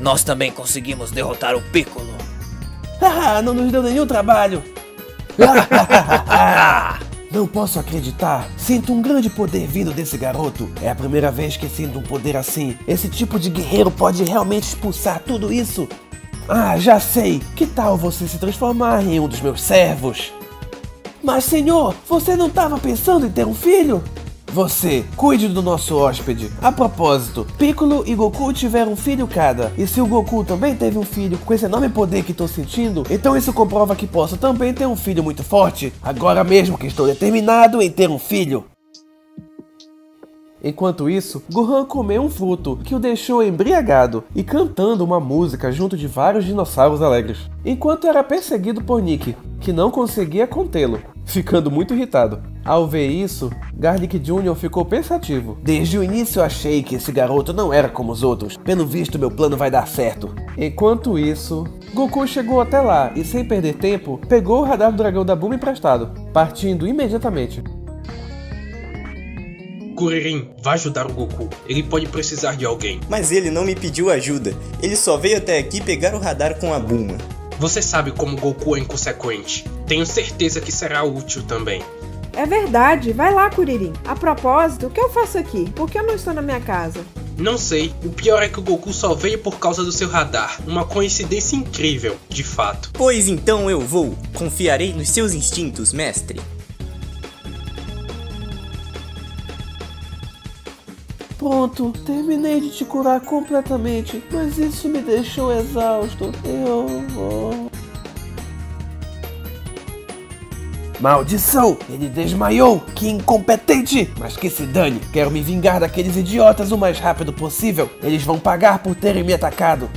Nós também conseguimos derrotar o Piccolo. Ah, não nos deu nenhum trabalho! Não posso acreditar. Sinto um grande poder vindo desse garoto. É a primeira vez que sinto um poder assim. Esse tipo de guerreiro pode realmente expulsar tudo isso. Ah, já sei. Que tal você se transformar em um dos meus servos? Mas, senhor, você não estava pensando em ter um filho? Você, cuide do nosso hóspede. A propósito, Piccolo e Goku tiveram um filho cada. E se o Goku também teve um filho com esse enorme poder que estou sentindo, então isso comprova que posso também ter um filho muito forte. Agora mesmo que estou determinado em ter um filho. Enquanto isso, Gohan comeu um fruto que o deixou embriagado e cantando uma música junto de vários dinossauros alegres, enquanto era perseguido por Nick, que não conseguia contê-lo, ficando muito irritado. Ao ver isso, Garlic Jr. ficou pensativo. Desde o início achei que esse garoto não era como os outros. Pelo visto, meu plano vai dar certo. Enquanto isso, Goku chegou até lá e, sem perder tempo, pegou o radar do dragão da Boom emprestado, partindo imediatamente. Kuririn, vá ajudar o Goku. Ele pode precisar de alguém. Mas ele não me pediu ajuda. Ele só veio até aqui pegar o radar com a Buma. Você sabe como Goku é inconsequente. Tenho certeza que será útil também. É verdade, vai lá, Kuririn. A propósito, o que eu faço aqui? Por que eu não estou na minha casa? Não sei. O pior é que o Goku só veio por causa do seu radar. Uma coincidência incrível, de fato. Pois então eu vou. Confiarei nos seus instintos, mestre. Pronto, terminei de te curar completamente, mas isso me deixou exausto. Eu vou. Maldição! Ele desmaiou! Que incompetente! Mas que se dane! Quero me vingar daqueles idiotas o mais rápido possível! Eles vão pagar por terem me atacado!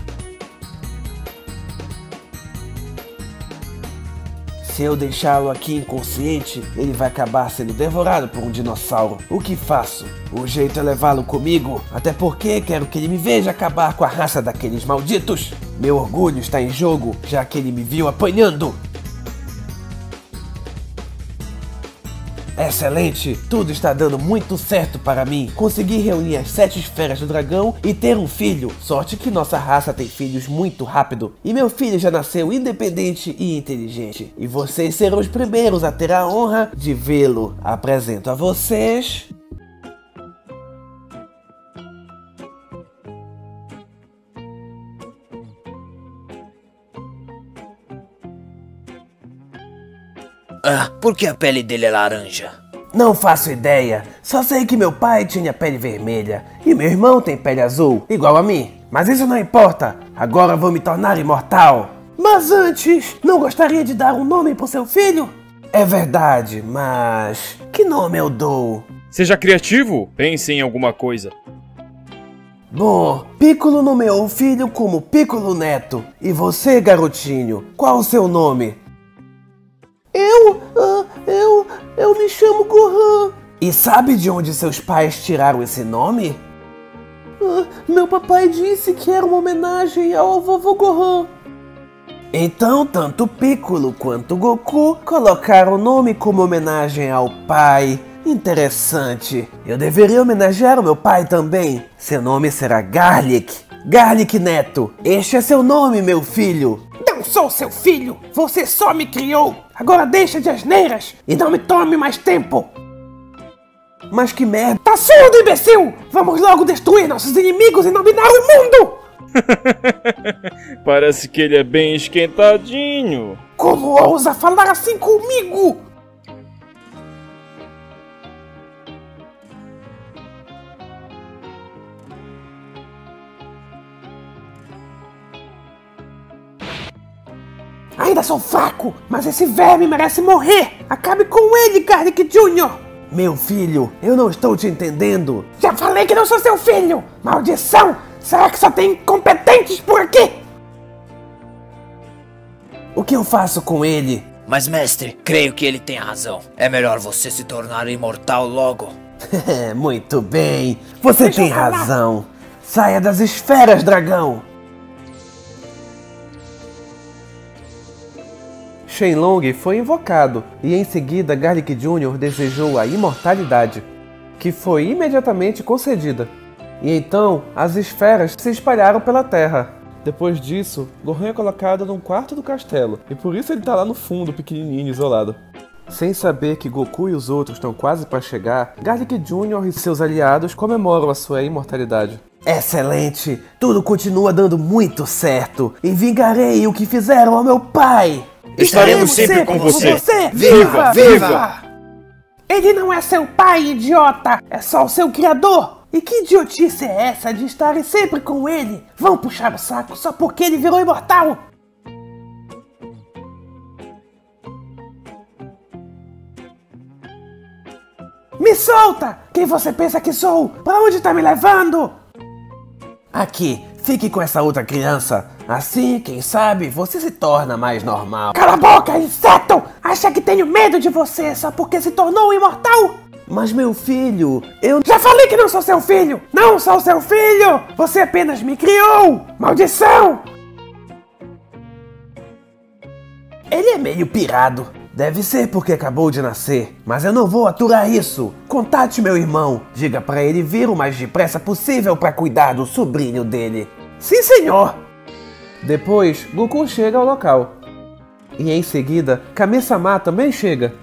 Se eu deixá-lo aqui inconsciente, ele vai acabar sendo devorado por um dinossauro. O que faço? O jeito é levá-lo comigo, até porque quero que ele me veja acabar com a raça daqueles malditos. Meu orgulho está em jogo, já que ele me viu apanhando. Excelente! Tudo está dando muito certo para mim. Consegui reunir as sete esferas do dragão e ter um filho. Sorte que nossa raça tem filhos muito rápido. E meu filho já nasceu independente e inteligente. E vocês serão os primeiros a ter a honra de vê-lo. Apresento a vocês. Ah, por que a pele dele é laranja? Não faço ideia. Só sei que meu pai tinha pele vermelha e meu irmão tem pele azul, igual a mim. Mas isso não importa. Agora vou me tornar imortal. Mas antes, não gostaria de dar um nome pro seu filho? É verdade, mas que nome eu dou? Seja criativo, pense em alguma coisa. Bom, Piccolo nomeou o filho como Piccolo Neto. E você, garotinho, qual o seu nome? Eu, ah, eu, eu me chamo Gohan. E sabe de onde seus pais tiraram esse nome? Ah, meu papai disse que era uma homenagem ao vovô Gohan. Então, tanto Piccolo quanto Goku colocaram o nome como homenagem ao pai. Interessante. Eu deveria homenagear o meu pai também. Seu nome será Garlic. Garlic Neto. Este é seu nome, meu filho. Não sou seu filho! Você só me criou! Agora deixa de asneiras e não me tome mais tempo! Mas que merda! Tá surdo, imbecil! Vamos logo destruir nossos inimigos e dominar o mundo! Parece que ele é bem esquentadinho. Como ousa falar assim comigo? Ainda sou fraco, mas esse verme merece morrer! Acabe com ele, Garlic Jr.! Meu filho, eu não estou te entendendo. Já falei que não sou seu filho! Maldição! Será que só tem incompetentes por aqui? O que eu faço com ele? Mas, mestre, creio que ele tem razão. É melhor você se tornar imortal logo. Muito bem, você Deixa tem razão. Saia das esferas, dragão. Shenlong foi invocado e em seguida Garlic Jr. desejou a imortalidade, que foi imediatamente concedida. E então as esferas se espalharam pela terra. Depois disso, Gohan é colocado num quarto do castelo e por isso ele tá lá no fundo, pequenininho, isolado. Sem saber que Goku e os outros estão quase para chegar, Garlic Jr. e seus aliados comemoram a sua imortalidade. Excelente! Tudo continua dando muito certo e vingarei o que fizeram ao meu pai! Estaremos sempre com você. Viva, viva! Ele não é seu pai, idiota! É só o seu criador! E que idiotice é essa de estarem sempre com ele? Vão puxar o saco só porque ele virou imortal! Me solta! Quem você pensa que sou? Pra onde tá me levando? Aqui, fique com essa outra criança. Assim, quem sabe, você se torna mais normal. Cala a boca, inseto! Acha que tenho medo de você só porque se tornou imortal? Mas meu filho, eu. Já falei que não sou seu filho! Não sou seu filho! Você apenas me criou! Maldição! Ele é meio pirado. Deve ser porque acabou de nascer. Mas eu não vou aturar isso. Contate meu irmão. Diga pra ele vir o mais depressa possível pra cuidar do sobrinho dele. Sim, senhor! Depois, Goku chega ao local. E em seguida, Kame-sama também chega.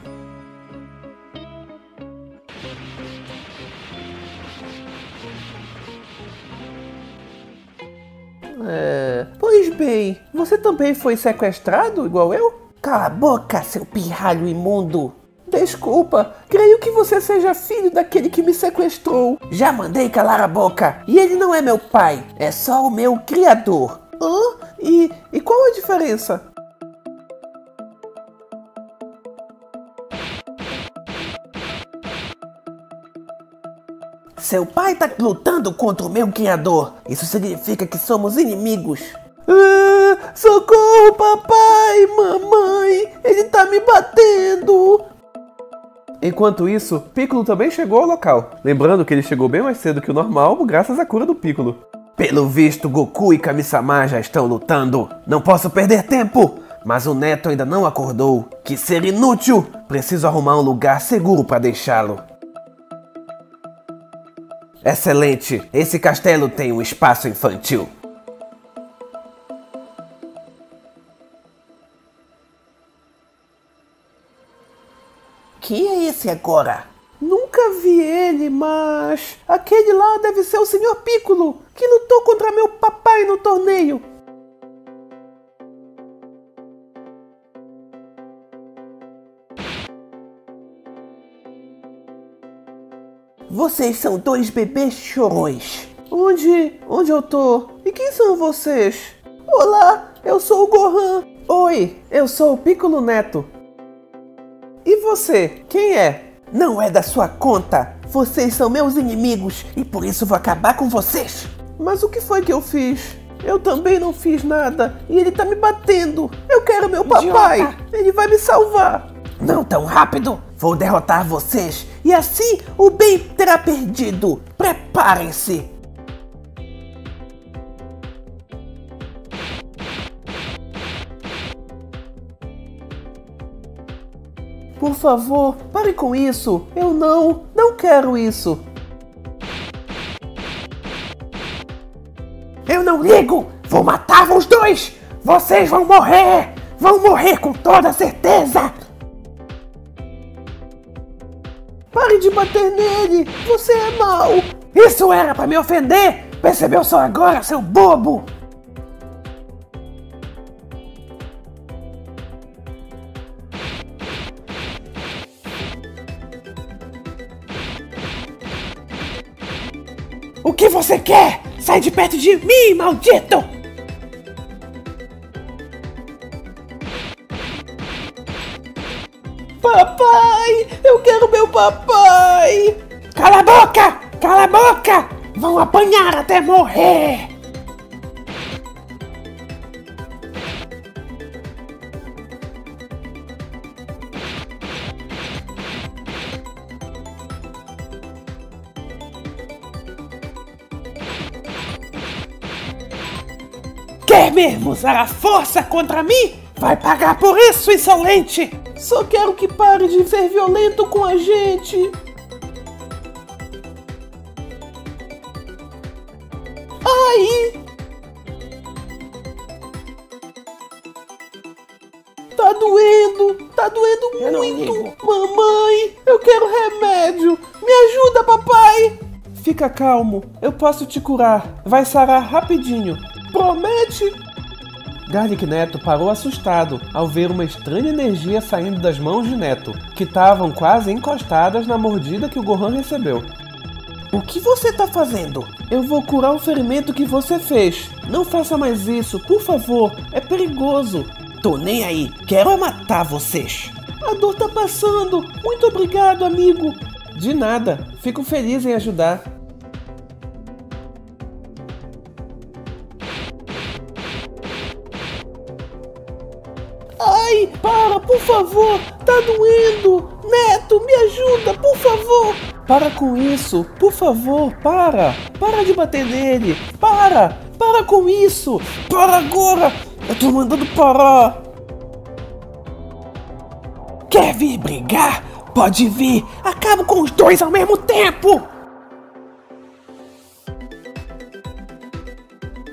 É, pois bem, você também foi sequestrado igual eu? Cala a boca, seu pirralho imundo! Desculpa, creio que você seja filho daquele que me sequestrou. Já mandei calar a boca! E ele não é meu pai, é só o meu criador! E, e qual a diferença? Seu pai tá lutando contra o meu criador! Isso significa que somos inimigos! Ah, socorro, papai, mamãe! Ele tá me batendo! Enquanto isso, Piccolo também chegou ao local. Lembrando que ele chegou bem mais cedo que o normal, graças à cura do Piccolo. Pelo visto, Goku e Kami-sama já estão lutando. Não posso perder tempo. Mas o neto ainda não acordou. Que ser inútil! Preciso arrumar um lugar seguro para deixá-lo. Excelente! Esse castelo tem um espaço infantil. Quem é esse agora? Nunca vi ele, mas aquele lá deve ser o Sr. Piccolo, que lutou contra meu papai no torneio. Vocês são dois bebês chorões. Onde? Onde eu tô? E quem são vocês? Olá, eu sou o Gohan. Oi, eu sou o Piccolo Neto. E você, quem é? Não é da sua conta. Vocês são meus inimigos e por isso vou acabar com vocês. Mas o que foi que eu fiz? Eu também não fiz nada e ele tá me batendo. Eu quero meu papai. Idiota. Ele vai me salvar. Não tão rápido. Vou derrotar vocês e assim o bem terá perdido. Preparem-se. Por favor, pare com isso. Eu não, não quero isso. Não ligo! Vou matar os dois! Vocês vão morrer! Vão morrer com toda certeza! Pare de bater nele. Você é mau. Isso era pra me ofender? Percebeu só agora, seu bobo? O que você quer? Sai de perto de mim, maldito! Papai, eu quero meu papai. Cala a boca! Cala a boca! Vão apanhar até morrer! Mesmo usar a força contra mim? Vai pagar por isso, insolente! Só quero que pare de ser violento com a gente. Ai! Tá doendo, tá doendo Eu muito. Mamãe, eu quero remédio. Me ajuda, papai. Fica calmo, eu posso te curar. Vai sarar rapidinho. Promete? Garlic Neto parou assustado ao ver uma estranha energia saindo das mãos de Neto, que estavam quase encostadas na mordida que o Gohan recebeu. O que você tá fazendo? Eu vou curar o ferimento que você fez. Não faça mais isso, por favor. É perigoso. Tô nem aí, quero é matar vocês! A dor tá passando. Muito obrigado, amigo. De nada. Fico feliz em ajudar. Por favor. Tá doendo. Neto, me ajuda, por favor. Para com isso, por favor, para. Para de bater nele. Para. Para com isso. Para agora. Eu tô mandando parar. Quer vir brigar? Pode vir! Acabo com os dois ao mesmo tempo!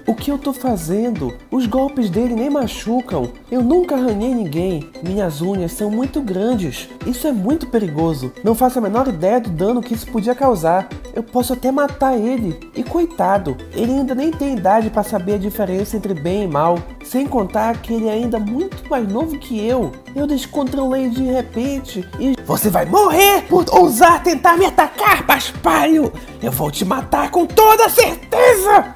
O que eu tô fazendo? Os golpes dele nem machucam. Eu nunca arranhei ninguém. Minhas unhas são muito grandes. Isso é muito perigoso. Não faço a menor ideia do dano que isso podia causar. Eu posso até matar ele. E coitado, ele ainda nem tem idade para saber a diferença entre bem e mal. Sem contar que ele é ainda muito mais novo que eu. Eu descontrolei de repente e Você vai morrer por ousar tentar me atacar, paspalho! Eu vou te matar com toda certeza!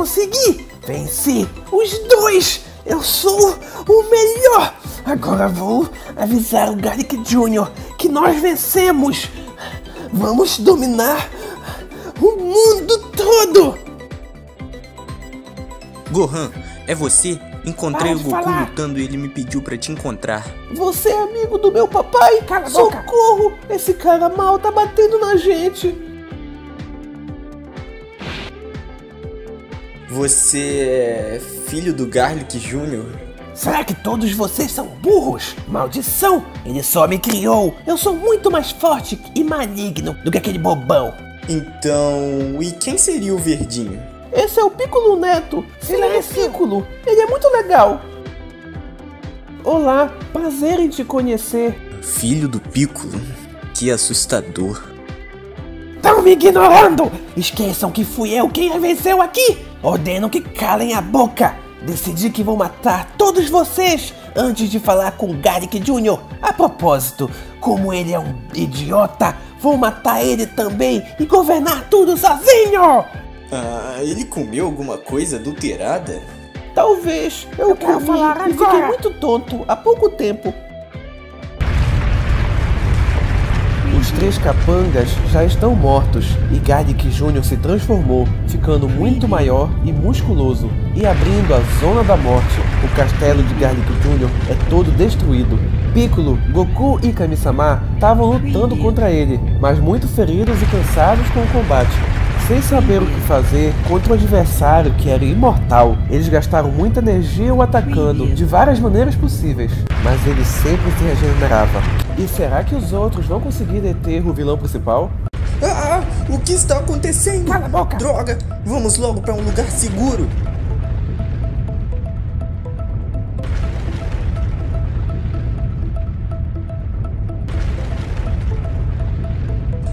Consegui! Venci os dois! Eu sou o melhor! Agora vou avisar o Garlic Jr. que nós vencemos! Vamos dominar o mundo todo! Gohan, é você? Encontrei Para o Goku falar. lutando e ele me pediu pra te encontrar. Você é amigo do meu papai? Cala. Socorro! Esse cara mal tá batendo na gente. Você é filho do Garlic Jr.? Será que todos vocês são burros? Maldição! Ele só me criou! Eu sou muito mais forte e maligno do que aquele bobão! Então, e quem seria o verdinho? Esse é o Piccolo Neto! Ele é Piccolo! Ele é muito legal! Olá, prazer em te conhecer! Filho do Piccolo? Que assustador. Estão me ignorando! Esqueçam que fui eu quem venceu aqui! Ordeno que calem a boca! Decidi que vou matar todos vocês antes de falar com Garrick Jr. A propósito, como ele é um idiota, vou matar ele também e governar tudo sozinho! Ah, ele comeu alguma coisa adulterada? Talvez eu, quero comi falar e fiquei agora. muito tonto há pouco tempo. Três capangas já estão mortos e Garlic Jr. se transformou, ficando muito maior e musculoso e abrindo a Zona da Morte. O castelo de Garlic Jr. é todo destruído. Piccolo, Goku e Kami-sama estavam lutando contra ele, mas muito feridos e cansados com o combate. Sem saber o que fazer contra um adversário que era imortal, eles gastaram muita energia o atacando de várias maneiras possíveis, mas ele sempre se regenerava. E será que os outros vão conseguir deter o vilão principal? Ah, o que está acontecendo? Cala a boca. Droga, vamos logo para um lugar seguro.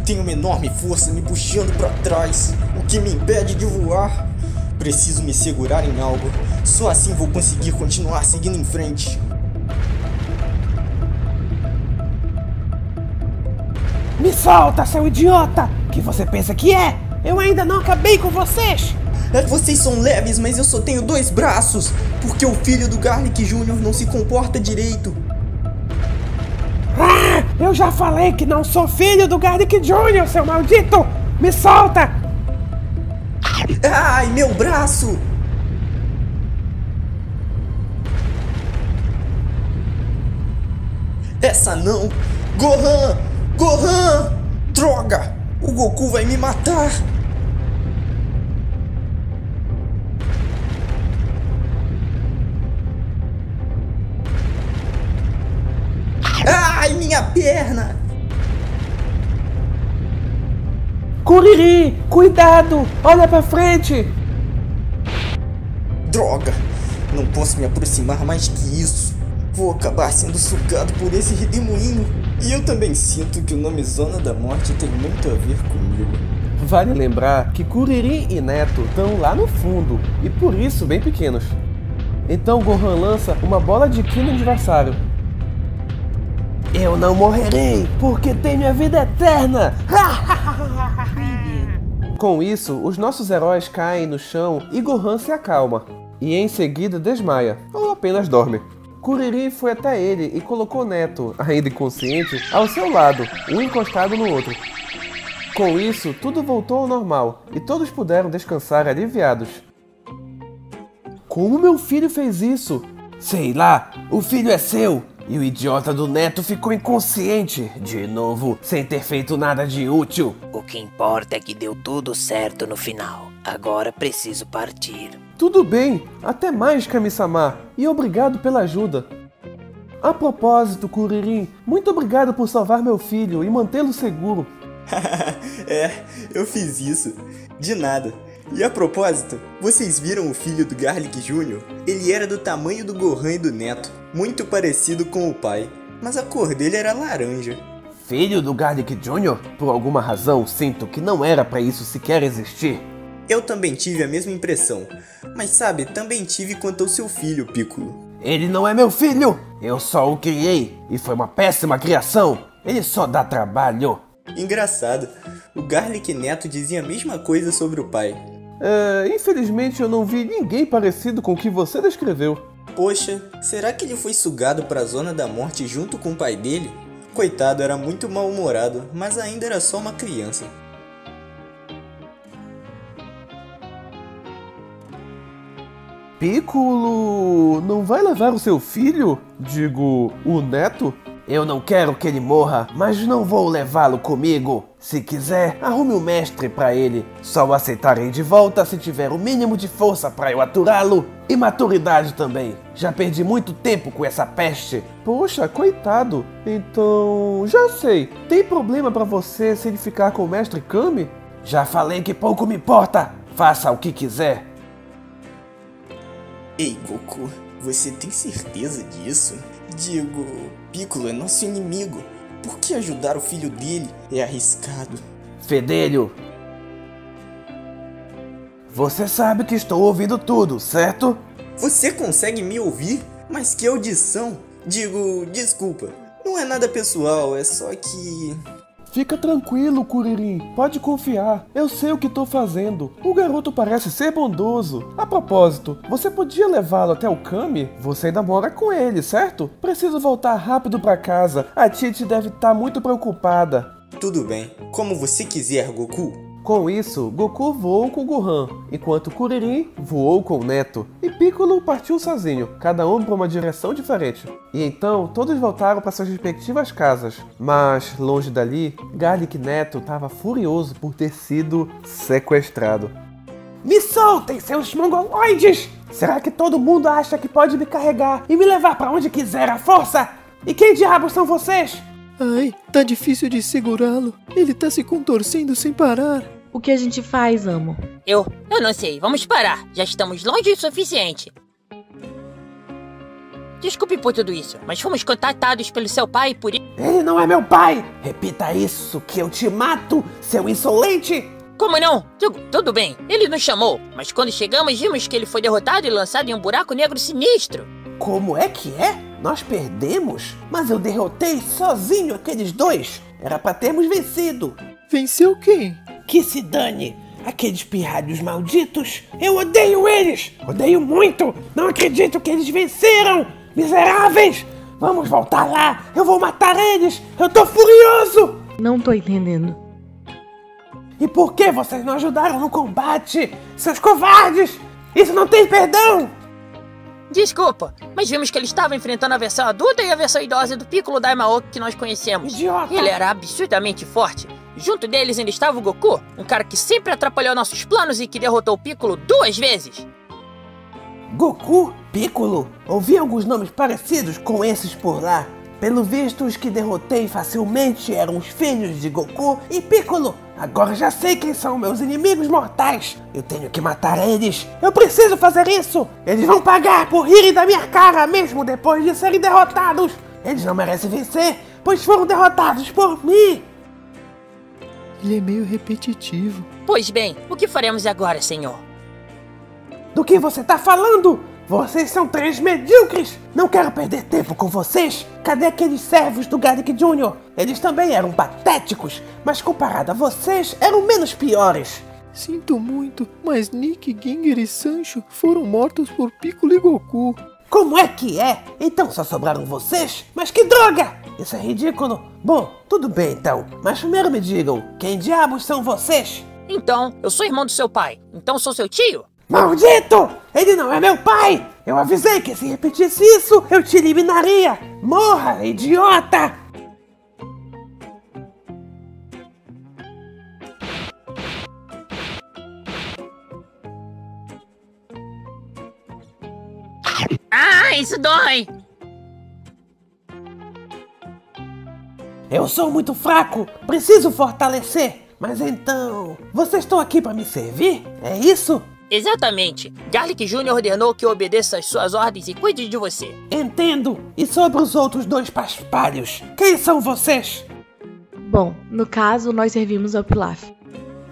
Tem uma enorme força me puxando para trás, o que me impede de voar. Preciso me segurar em algo, só assim vou conseguir continuar seguindo em frente. Me solta, seu idiota! Que você pensa que é? Eu ainda não acabei com vocês! É, Vocês são leves, mas eu só tenho dois braços, porque o filho do Garlic Jr. não se comporta direito. Eu já falei que não sou filho do Garlic Jr., seu maldito! Me solta! Ai, meu braço! Essa não! Gohan! Gohan! Droga! O Goku vai me matar! Perna! Curiri, cuidado! Olha pra frente! Droga! Não posso me aproximar mais que isso. Vou acabar sendo sugado por esse redemoinho. E eu também sinto que o nome Zona da Morte tem muito a ver comigo. Vale lembrar que Kuririn e Neto estão lá no fundo e por isso bem pequenos. Então Gohan lança uma bola de ki no adversário. Eu não morrerei, porque tenho a vida eterna! Com isso, os nossos heróis caem no chão e Gohan se acalma. E em seguida desmaia, ou apenas dorme. Kuririn foi até ele e colocou Neto, ainda inconsciente, ao seu lado, um encostado no outro. Com isso, tudo voltou ao normal e todos puderam descansar aliviados. Como meu filho fez isso? Sei lá, o filho é seu! E o idiota do neto ficou inconsciente, de novo, sem ter feito nada de útil. O que importa é que deu tudo certo no final. Agora preciso partir. Tudo bem, até mais, Kami-sama, e obrigado pela ajuda. A propósito, Kuririn, muito obrigado por salvar meu filho e mantê-lo seguro. é, eu fiz isso. De nada. E a propósito, vocês viram o filho do Garlic Jr.? Ele era do tamanho do Gohan e do Neto, muito parecido com o pai, mas a cor dele era laranja. Filho do Garlic Jr., por alguma razão, sinto que não era para isso sequer existir. Eu também tive a mesma impressão, mas sabe, também tive quanto ao seu filho, Piccolo. Ele não é meu filho! Eu só o criei, e foi uma péssima criação! Ele só dá trabalho! Engraçado, o Garlic Neto dizia a mesma coisa sobre o pai. É, infelizmente eu não vi ninguém parecido com o que você descreveu. Poxa, será que ele foi sugado para a zona da morte junto com o pai dele? Coitado, era muito mal-humorado, mas ainda era só uma criança. Piccolo não vai levar o seu filho? Digo, o neto? Eu não quero que ele morra, mas não vou levá-lo comigo. Se quiser, arrume um mestre para ele. Só o aceitarei de volta se tiver o mínimo de força para eu aturá-lo. E maturidade também. Já perdi muito tempo com essa peste. Poxa, coitado. Então, já sei. Tem problema para você se ele ficar com o mestre Kami? Já falei que pouco me importa. Faça o que quiser. Ei, Goku, você tem certeza disso? Digo, Piccolo é nosso inimigo. Por que ajudar o filho dele é arriscado? Fedelho, você sabe que estou ouvindo tudo, certo? Você consegue me ouvir? Mas que audição! Digo, desculpa, não é nada pessoal, é só que. Fica tranquilo, Kuririn. Pode confiar. Eu sei o que tô fazendo. O garoto parece ser bondoso. A propósito, você podia levá-lo até o Kami? Você ainda mora com ele, certo? Preciso voltar rápido para casa. A Titi deve estar tá muito preocupada. Tudo bem. Como você quiser, Goku. Com isso, Goku voou com Gohan, enquanto Kuririn voou com Neto, e Piccolo partiu sozinho, cada um para uma direção diferente. E então todos voltaram para suas respectivas casas. Mas, longe dali, Garlic Neto estava furioso por ter sido sequestrado. Me soltem, seus mongoloides! Será que todo mundo acha que pode me carregar e me levar para onde quiser à força? E quem diabos são vocês? Ai, tá difícil de segurá-lo. Ele tá se contorcendo sem parar. O que a gente faz, amo? Eu. Eu não sei. Vamos parar. Já estamos longe o suficiente. Desculpe por tudo isso, mas fomos contatados pelo seu pai por. Ele não é meu pai! Repita isso, que eu te mato, seu insolente! Como não? Tudo, tudo bem, ele nos chamou, mas quando chegamos vimos que ele foi derrotado e lançado em um buraco negro sinistro. Como é que é? Nós perdemos? Mas eu derrotei sozinho aqueles dois! Era para termos vencido! Venceu quem? Que se dane! Aqueles pirralhos malditos! Eu odeio eles! Odeio muito! Não acredito que eles venceram! Miseráveis! Vamos voltar lá! Eu vou matar eles! Eu tô furioso! Não tô entendendo. E por que vocês não ajudaram no combate? Seus covardes! Isso não tem perdão! Desculpa, mas vimos que ele estava enfrentando a versão adulta e a versão idosa do Piccolo Daimaoki que nós conhecemos. Idiota! Ele era absurdamente forte Junto deles ainda estava o Goku, um cara que sempre atrapalhou nossos planos e que derrotou o Piccolo duas vezes. Goku? Piccolo? Ouvi alguns nomes parecidos com esses por lá. Pelo visto, os que derrotei facilmente eram os filhos de Goku e Piccolo. Agora já sei quem são meus inimigos mortais. Eu tenho que matar eles. Eu preciso fazer isso. Eles vão pagar por rirem da minha cara mesmo depois de serem derrotados. Eles não merecem vencer, pois foram derrotados por mim. Ele é meio repetitivo. Pois bem, o que faremos agora, senhor? Do que você tá falando? Vocês são três medíocres! Não quero perder tempo com vocês! Cadê aqueles servos do Garlic Jr.? Eles também eram patéticos, mas comparado a vocês, eram menos piores. Sinto muito, mas Nick, Ginger e Sancho foram mortos por Piccolo e Goku. Como é que é? Então só sobraram vocês? Mas que droga! Isso é ridículo. Bom, tudo bem então, mas primeiro me digam, quem diabos são vocês? Então, eu sou irmão do seu pai, então sou seu tio? Maldito! Ele não é meu pai! Eu avisei que se repetisse isso, eu te eliminaria! Morra, idiota! Ah, isso dói! Eu sou muito fraco, preciso fortalecer. Mas então, vocês estão aqui para me servir? É isso? Exatamente. Garlic Jr. ordenou que eu obedeça às suas ordens e cuide de você. Entendo. E sobre os outros dois paspalhos? Quem são vocês? Bom, no caso, nós servimos ao Pilaf.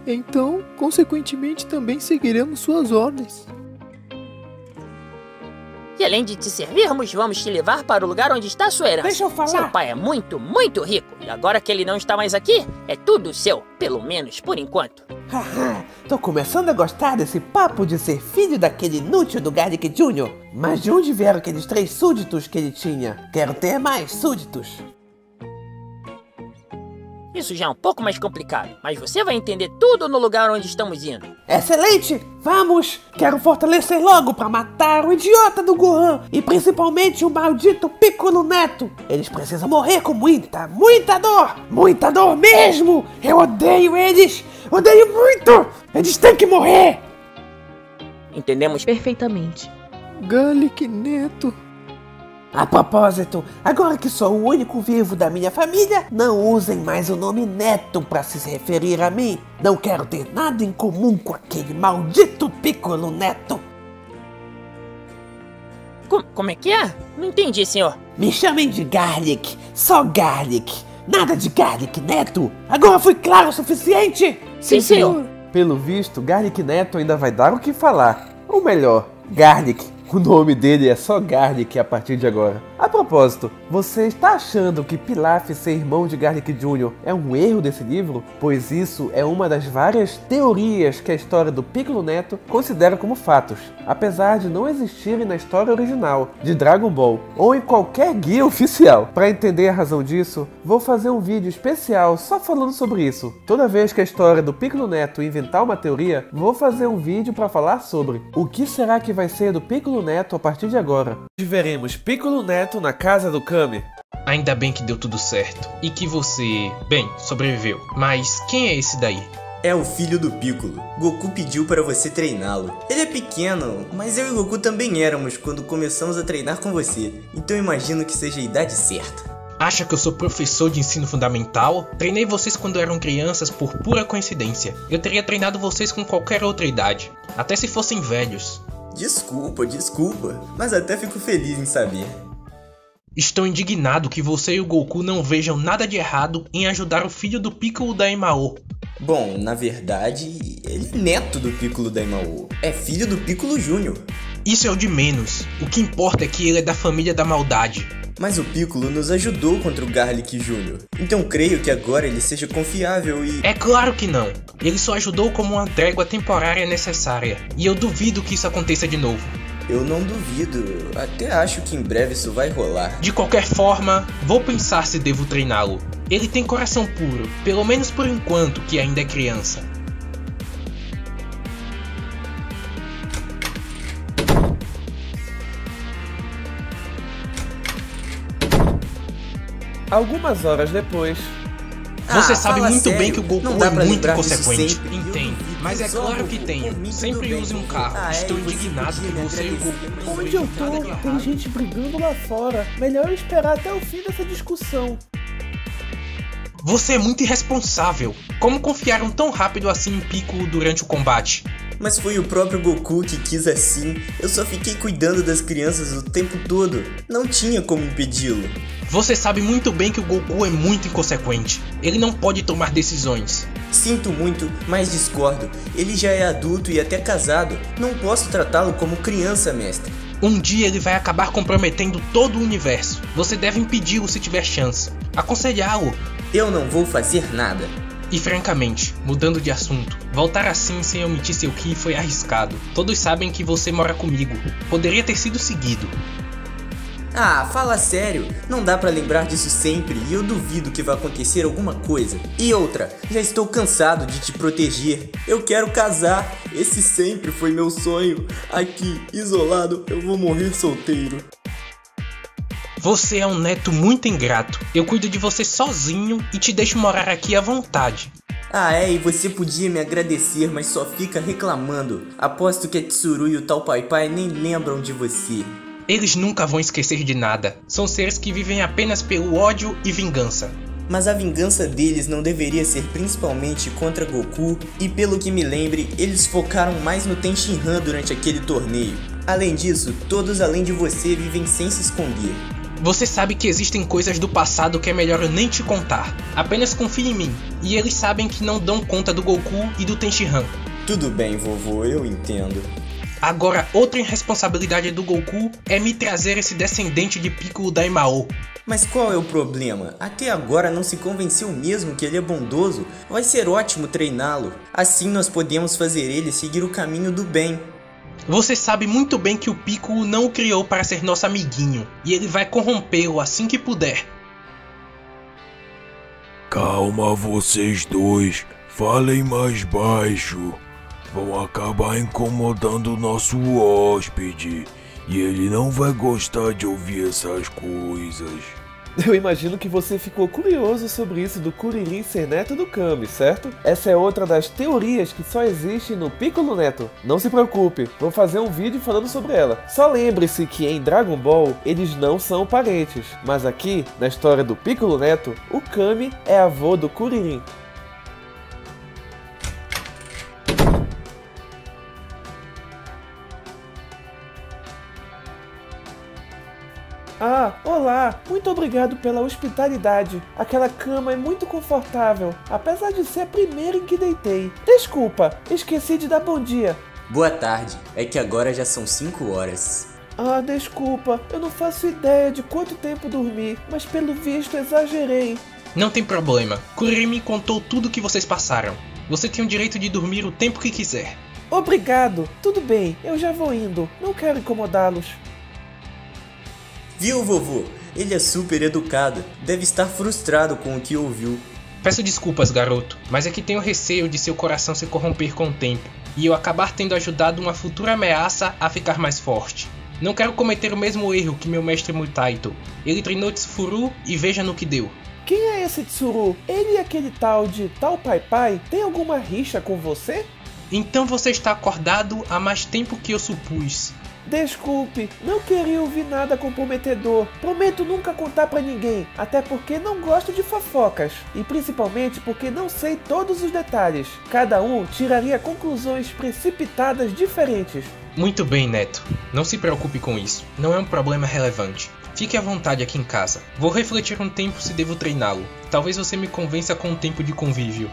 Então, consequentemente, também seguiremos suas ordens. E além de te servirmos, vamos te levar para o lugar onde está sua herança. Deixa eu falar. Seu pai é muito, muito rico. E agora que ele não está mais aqui, é tudo seu. Pelo menos por enquanto. Haha, tô começando a gostar desse papo de ser filho daquele inútil do Garlic Jr. Mas de onde vieram aqueles três súditos que ele tinha? Quero ter mais súditos. Isso já é um pouco mais complicado, mas você vai entender tudo no lugar onde estamos indo. Excelente! Vamos! Quero fortalecer logo para matar o idiota do Gohan e principalmente o maldito Piccolo Neto. Eles precisam morrer com muita, muita dor! Muita dor mesmo! Eu odeio eles! Odeio muito! Eles têm que morrer! Entendemos perfeitamente. Garlic Neto. A propósito, agora que sou o único vivo da minha família, não usem mais o nome Neto para se referir a mim. Não quero ter nada em comum com aquele maldito Piccolo Neto. Com, como é que é? Não entendi, senhor. Me chamem de Garlic, só Garlic. Nada de Garlic Neto. Agora foi claro o suficiente? Sim, senhor. Pelo visto, Garlic Neto ainda vai dar o que falar. Ou melhor, Garlic o nome dele é só Garlic a partir de agora. A propósito, você está achando que Pilaf ser irmão de Garlic Jr. é um erro desse livro? Pois isso é uma das várias teorias que a história do Piccolo Neto considera como fatos, apesar de não existirem na história original de Dragon Ball ou em qualquer guia oficial. Para entender a razão disso, vou fazer um vídeo especial só falando sobre isso. Toda vez que a história do Piccolo Neto inventar uma teoria, vou fazer um vídeo para falar sobre o que será que vai ser do Piccolo Neto a partir de agora. Veremos Piccolo Neto na casa do Kami. Ainda bem que deu tudo certo. E que você, bem, sobreviveu. Mas quem é esse daí? É o filho do Piccolo. Goku pediu para você treiná-lo. Ele é pequeno, mas eu e Goku também éramos quando começamos a treinar com você. Então imagino que seja a idade certa. Acha que eu sou professor de ensino fundamental? Treinei vocês quando eram crianças por pura coincidência. Eu teria treinado vocês com qualquer outra idade, até se fossem velhos. Desculpa, desculpa, mas até fico feliz em saber. Estou indignado que você e o Goku não vejam nada de errado em ajudar o filho do Piccolo Daimao. Bom, na verdade, ele é neto do Piccolo Daimao. É filho do Piccolo Júnior. Isso é o de menos. O que importa é que ele é da família da maldade. Mas o Piccolo nos ajudou contra o Garlic Jr. Então creio que agora ele seja confiável e. É claro que não. Ele só ajudou como uma trégua temporária necessária. E eu duvido que isso aconteça de novo. Eu não duvido. Até acho que em breve isso vai rolar. De qualquer forma, vou pensar se devo treiná-lo. Ele tem coração puro, pelo menos por enquanto que ainda é criança. Algumas horas depois. Você ah, sabe muito sério. bem que o Goku é muito inconsequente. Entendo. Mas é claro que tenho. Sempre use um carro. Ah, é, Estou indignado que você e o Goku. Onde eu tô? Tem gente brigando lá fora. Melhor eu esperar até o fim dessa discussão. Você é muito irresponsável. Como confiaram tão rápido assim em Piccolo durante o combate? Mas foi o próprio Goku que quis assim. Eu só fiquei cuidando das crianças o tempo todo. Não tinha como impedi-lo. Você sabe muito bem que o Goku é muito inconsequente. Ele não pode tomar decisões. Sinto muito, mas discordo. Ele já é adulto e até casado. Não posso tratá-lo como criança, mestre. Um dia ele vai acabar comprometendo todo o universo. Você deve impedi-lo se tiver chance. Aconselhá-lo. Eu não vou fazer nada. E francamente, mudando de assunto, voltar assim sem omitir seu Ki foi arriscado. Todos sabem que você mora comigo. Poderia ter sido seguido. Ah, fala sério, não dá para lembrar disso sempre e eu duvido que vai acontecer alguma coisa. E outra, já estou cansado de te proteger. Eu quero casar, esse sempre foi meu sonho. Aqui, isolado, eu vou morrer solteiro. Você é um neto muito ingrato. Eu cuido de você sozinho e te deixo morar aqui à vontade. Ah é, e você podia me agradecer, mas só fica reclamando. Aposto que a Tsuru e o tal Pai Pai nem lembram de você. Eles nunca vão esquecer de nada. São seres que vivem apenas pelo ódio e vingança. Mas a vingança deles não deveria ser principalmente contra Goku, e pelo que me lembre, eles focaram mais no Tenshinhan durante aquele torneio. Além disso, todos além de você vivem sem se esconder. Você sabe que existem coisas do passado que é melhor eu nem te contar. Apenas confie em mim. E eles sabem que não dão conta do Goku e do Tenshinhan. Tudo bem, vovô, eu entendo. Agora, outra irresponsabilidade do Goku é me trazer esse descendente de Piccolo Daimao. Mas qual é o problema? Até agora não se convenceu mesmo que ele é bondoso? Vai ser ótimo treiná-lo. Assim nós podemos fazer ele seguir o caminho do bem. Você sabe muito bem que o Piccolo não o criou para ser nosso amiguinho, e ele vai corrompê-lo assim que puder. Calma vocês dois, falem mais baixo. Vão acabar incomodando o nosso hóspede. E ele não vai gostar de ouvir essas coisas. Eu imagino que você ficou curioso sobre isso do Kuririn ser neto do Kami, certo? Essa é outra das teorias que só existe no Piccolo Neto. Não se preocupe, vou fazer um vídeo falando sobre ela. Só lembre-se que em Dragon Ball eles não são parentes, mas aqui, na história do Piccolo Neto, o Kami é avô do Kuririn. Ah, olá! Muito obrigado pela hospitalidade. Aquela cama é muito confortável, apesar de ser a primeira em que deitei. Desculpa, esqueci de dar bom dia. Boa tarde, é que agora já são 5 horas. Ah, desculpa, eu não faço ideia de quanto tempo dormi, mas pelo visto exagerei. Não tem problema, Kuririn me contou tudo o que vocês passaram. Você tem o direito de dormir o tempo que quiser. Obrigado, tudo bem, eu já vou indo, não quero incomodá-los. Viu, vovô? Ele é super educado. Deve estar frustrado com o que ouviu. Peço desculpas, garoto, mas é que tenho receio de seu coração se corromper com o tempo e eu acabar tendo ajudado uma futura ameaça a ficar mais forte. Não quero cometer o mesmo erro que meu mestre Mutaito. Ele treinou Tsufuru e veja no que deu. Quem é esse Tsuru? Ele e aquele tal de Tal Pai Pai tem alguma rixa com você? Então você está acordado há mais tempo que eu supus. Desculpe, não queria ouvir nada comprometedor. Prometo nunca contar para ninguém, até porque não gosto de fofocas e principalmente porque não sei todos os detalhes. Cada um tiraria conclusões precipitadas diferentes. Muito bem, Neto. Não se preocupe com isso. Não é um problema relevante. Fique à vontade aqui em casa. Vou refletir um tempo se devo treiná-lo. Talvez você me convença com um tempo de convívio.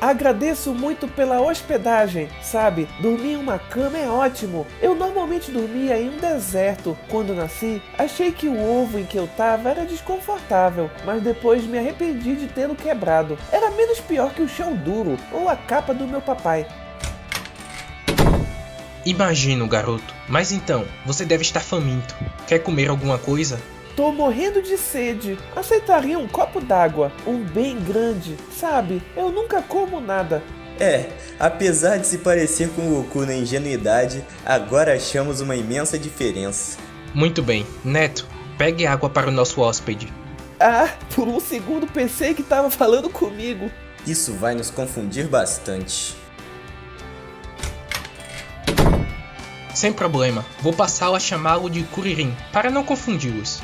Agradeço muito pela hospedagem, sabe? Dormir em uma cama é ótimo. Eu normalmente dormia em um deserto. Quando nasci, achei que o ovo em que eu tava era desconfortável, mas depois me arrependi de tê-lo quebrado. Era menos pior que o chão duro ou a capa do meu papai. Imagino, garoto. Mas então, você deve estar faminto. Quer comer alguma coisa? Tô morrendo de sede. Aceitaria um copo d'água, um bem grande, sabe? Eu nunca como nada. É, apesar de se parecer com o Goku na ingenuidade, agora achamos uma imensa diferença. Muito bem, Neto, pegue água para o nosso hóspede. Ah, por um segundo pensei que estava falando comigo. Isso vai nos confundir bastante. Sem problema, vou passá-lo a chamá-lo de Kuririn, para não confundi-los.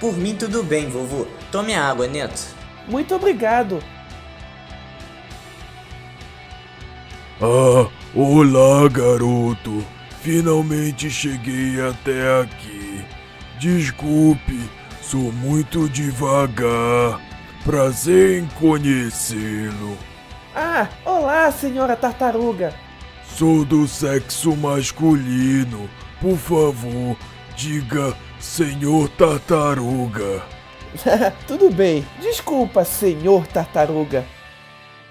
Por mim tudo bem, vovô. Tome a água, Neto. Muito obrigado. Ah, olá, garoto. Finalmente cheguei até aqui. Desculpe, sou muito devagar. Prazer em conhecê-lo. Ah, olá, senhora tartaruga. Sou do sexo masculino. Por favor, diga Senhor Tartaruga. Tudo bem. Desculpa, senhor Tartaruga.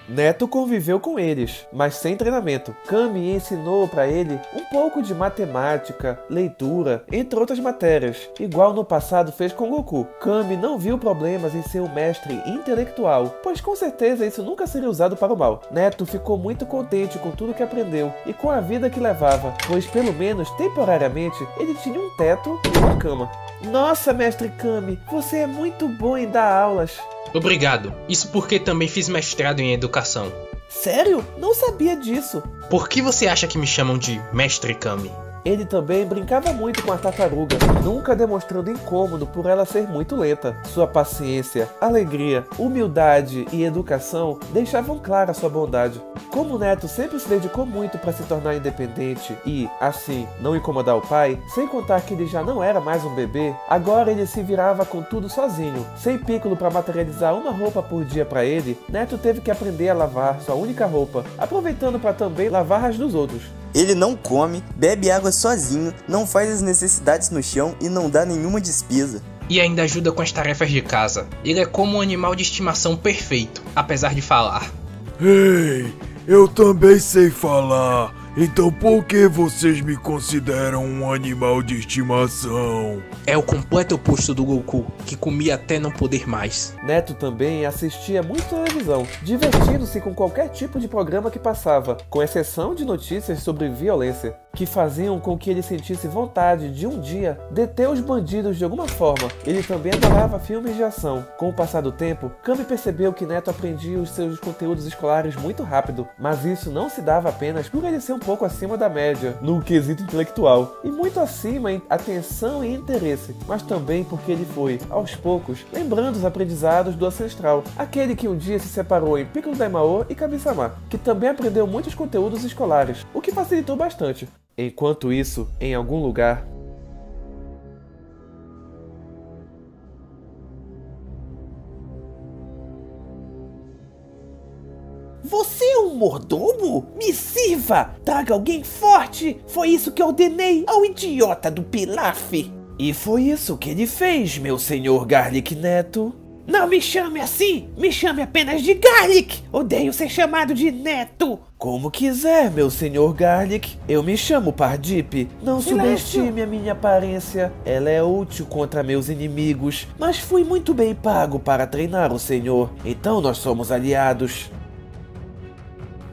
Neto conviveu com eles, mas sem treinamento. Kami ensinou para ele um pouco de matemática, leitura, entre outras matérias, igual no passado fez com Goku. Kami não viu problemas em ser um mestre intelectual, pois com certeza isso nunca seria usado para o mal. Neto ficou muito contente com tudo que aprendeu e com a vida que levava, pois pelo menos temporariamente ele tinha um teto e uma cama. Nossa, mestre Kami, você é muito bom em dar aulas. Obrigado. Isso porque também fiz mestrado em educação. Sério? Não sabia disso. Por que você acha que me chamam de Mestre Kami? Ele também brincava muito com a tartaruga, nunca demonstrando incômodo por ela ser muito lenta. Sua paciência, alegria, humildade e educação deixavam clara sua bondade. Como o neto sempre se dedicou muito para se tornar independente e, assim, não incomodar o pai, sem contar que ele já não era mais um bebê, agora ele se virava com tudo sozinho. Sem Piccolo para materializar uma roupa por dia para ele, Neto teve que aprender a lavar sua única roupa, aproveitando para também lavar as dos outros. Ele não come, bebe água sozinho, não faz as necessidades no chão e não dá nenhuma despesa. E ainda ajuda com as tarefas de casa. Ele é como um animal de estimação perfeito, apesar de falar. Ei, eu também sei falar. Então por que vocês me consideram um animal de estimação? É o completo oposto do Goku, que comia até não poder mais. Neto também assistia muito televisão, divertindo-se com qualquer tipo de programa que passava, com exceção de notícias sobre violência, que faziam com que ele sentisse vontade de um dia deter os bandidos de alguma forma. Ele também adorava filmes de ação. Com o passar do tempo, Kami percebeu que Neto aprendia os seus conteúdos escolares muito rápido, mas isso não se dava apenas por ele ser um pouco acima da média no quesito intelectual e muito acima em atenção e interesse, mas também porque ele foi, aos poucos, lembrando os aprendizados do ancestral, aquele que um dia se separou em Piccolo Daimao e Kami-sama, que também aprendeu muitos conteúdos escolares, o que facilitou bastante. Enquanto isso, em algum lugar, Você é um mordomo? Me sirva! Traga alguém forte! Foi isso que ordenei ao idiota do Pilaf! E foi isso que ele fez, meu senhor Garlic Neto. Não me chame assim! Me chame apenas de Garlic! Odeio ser chamado de Neto! Como quiser, meu senhor Garlic. Eu me chamo Pardip. Não subestime a minha aparência. Ela é útil contra meus inimigos. Mas fui muito bem pago para treinar o senhor. Então nós somos aliados.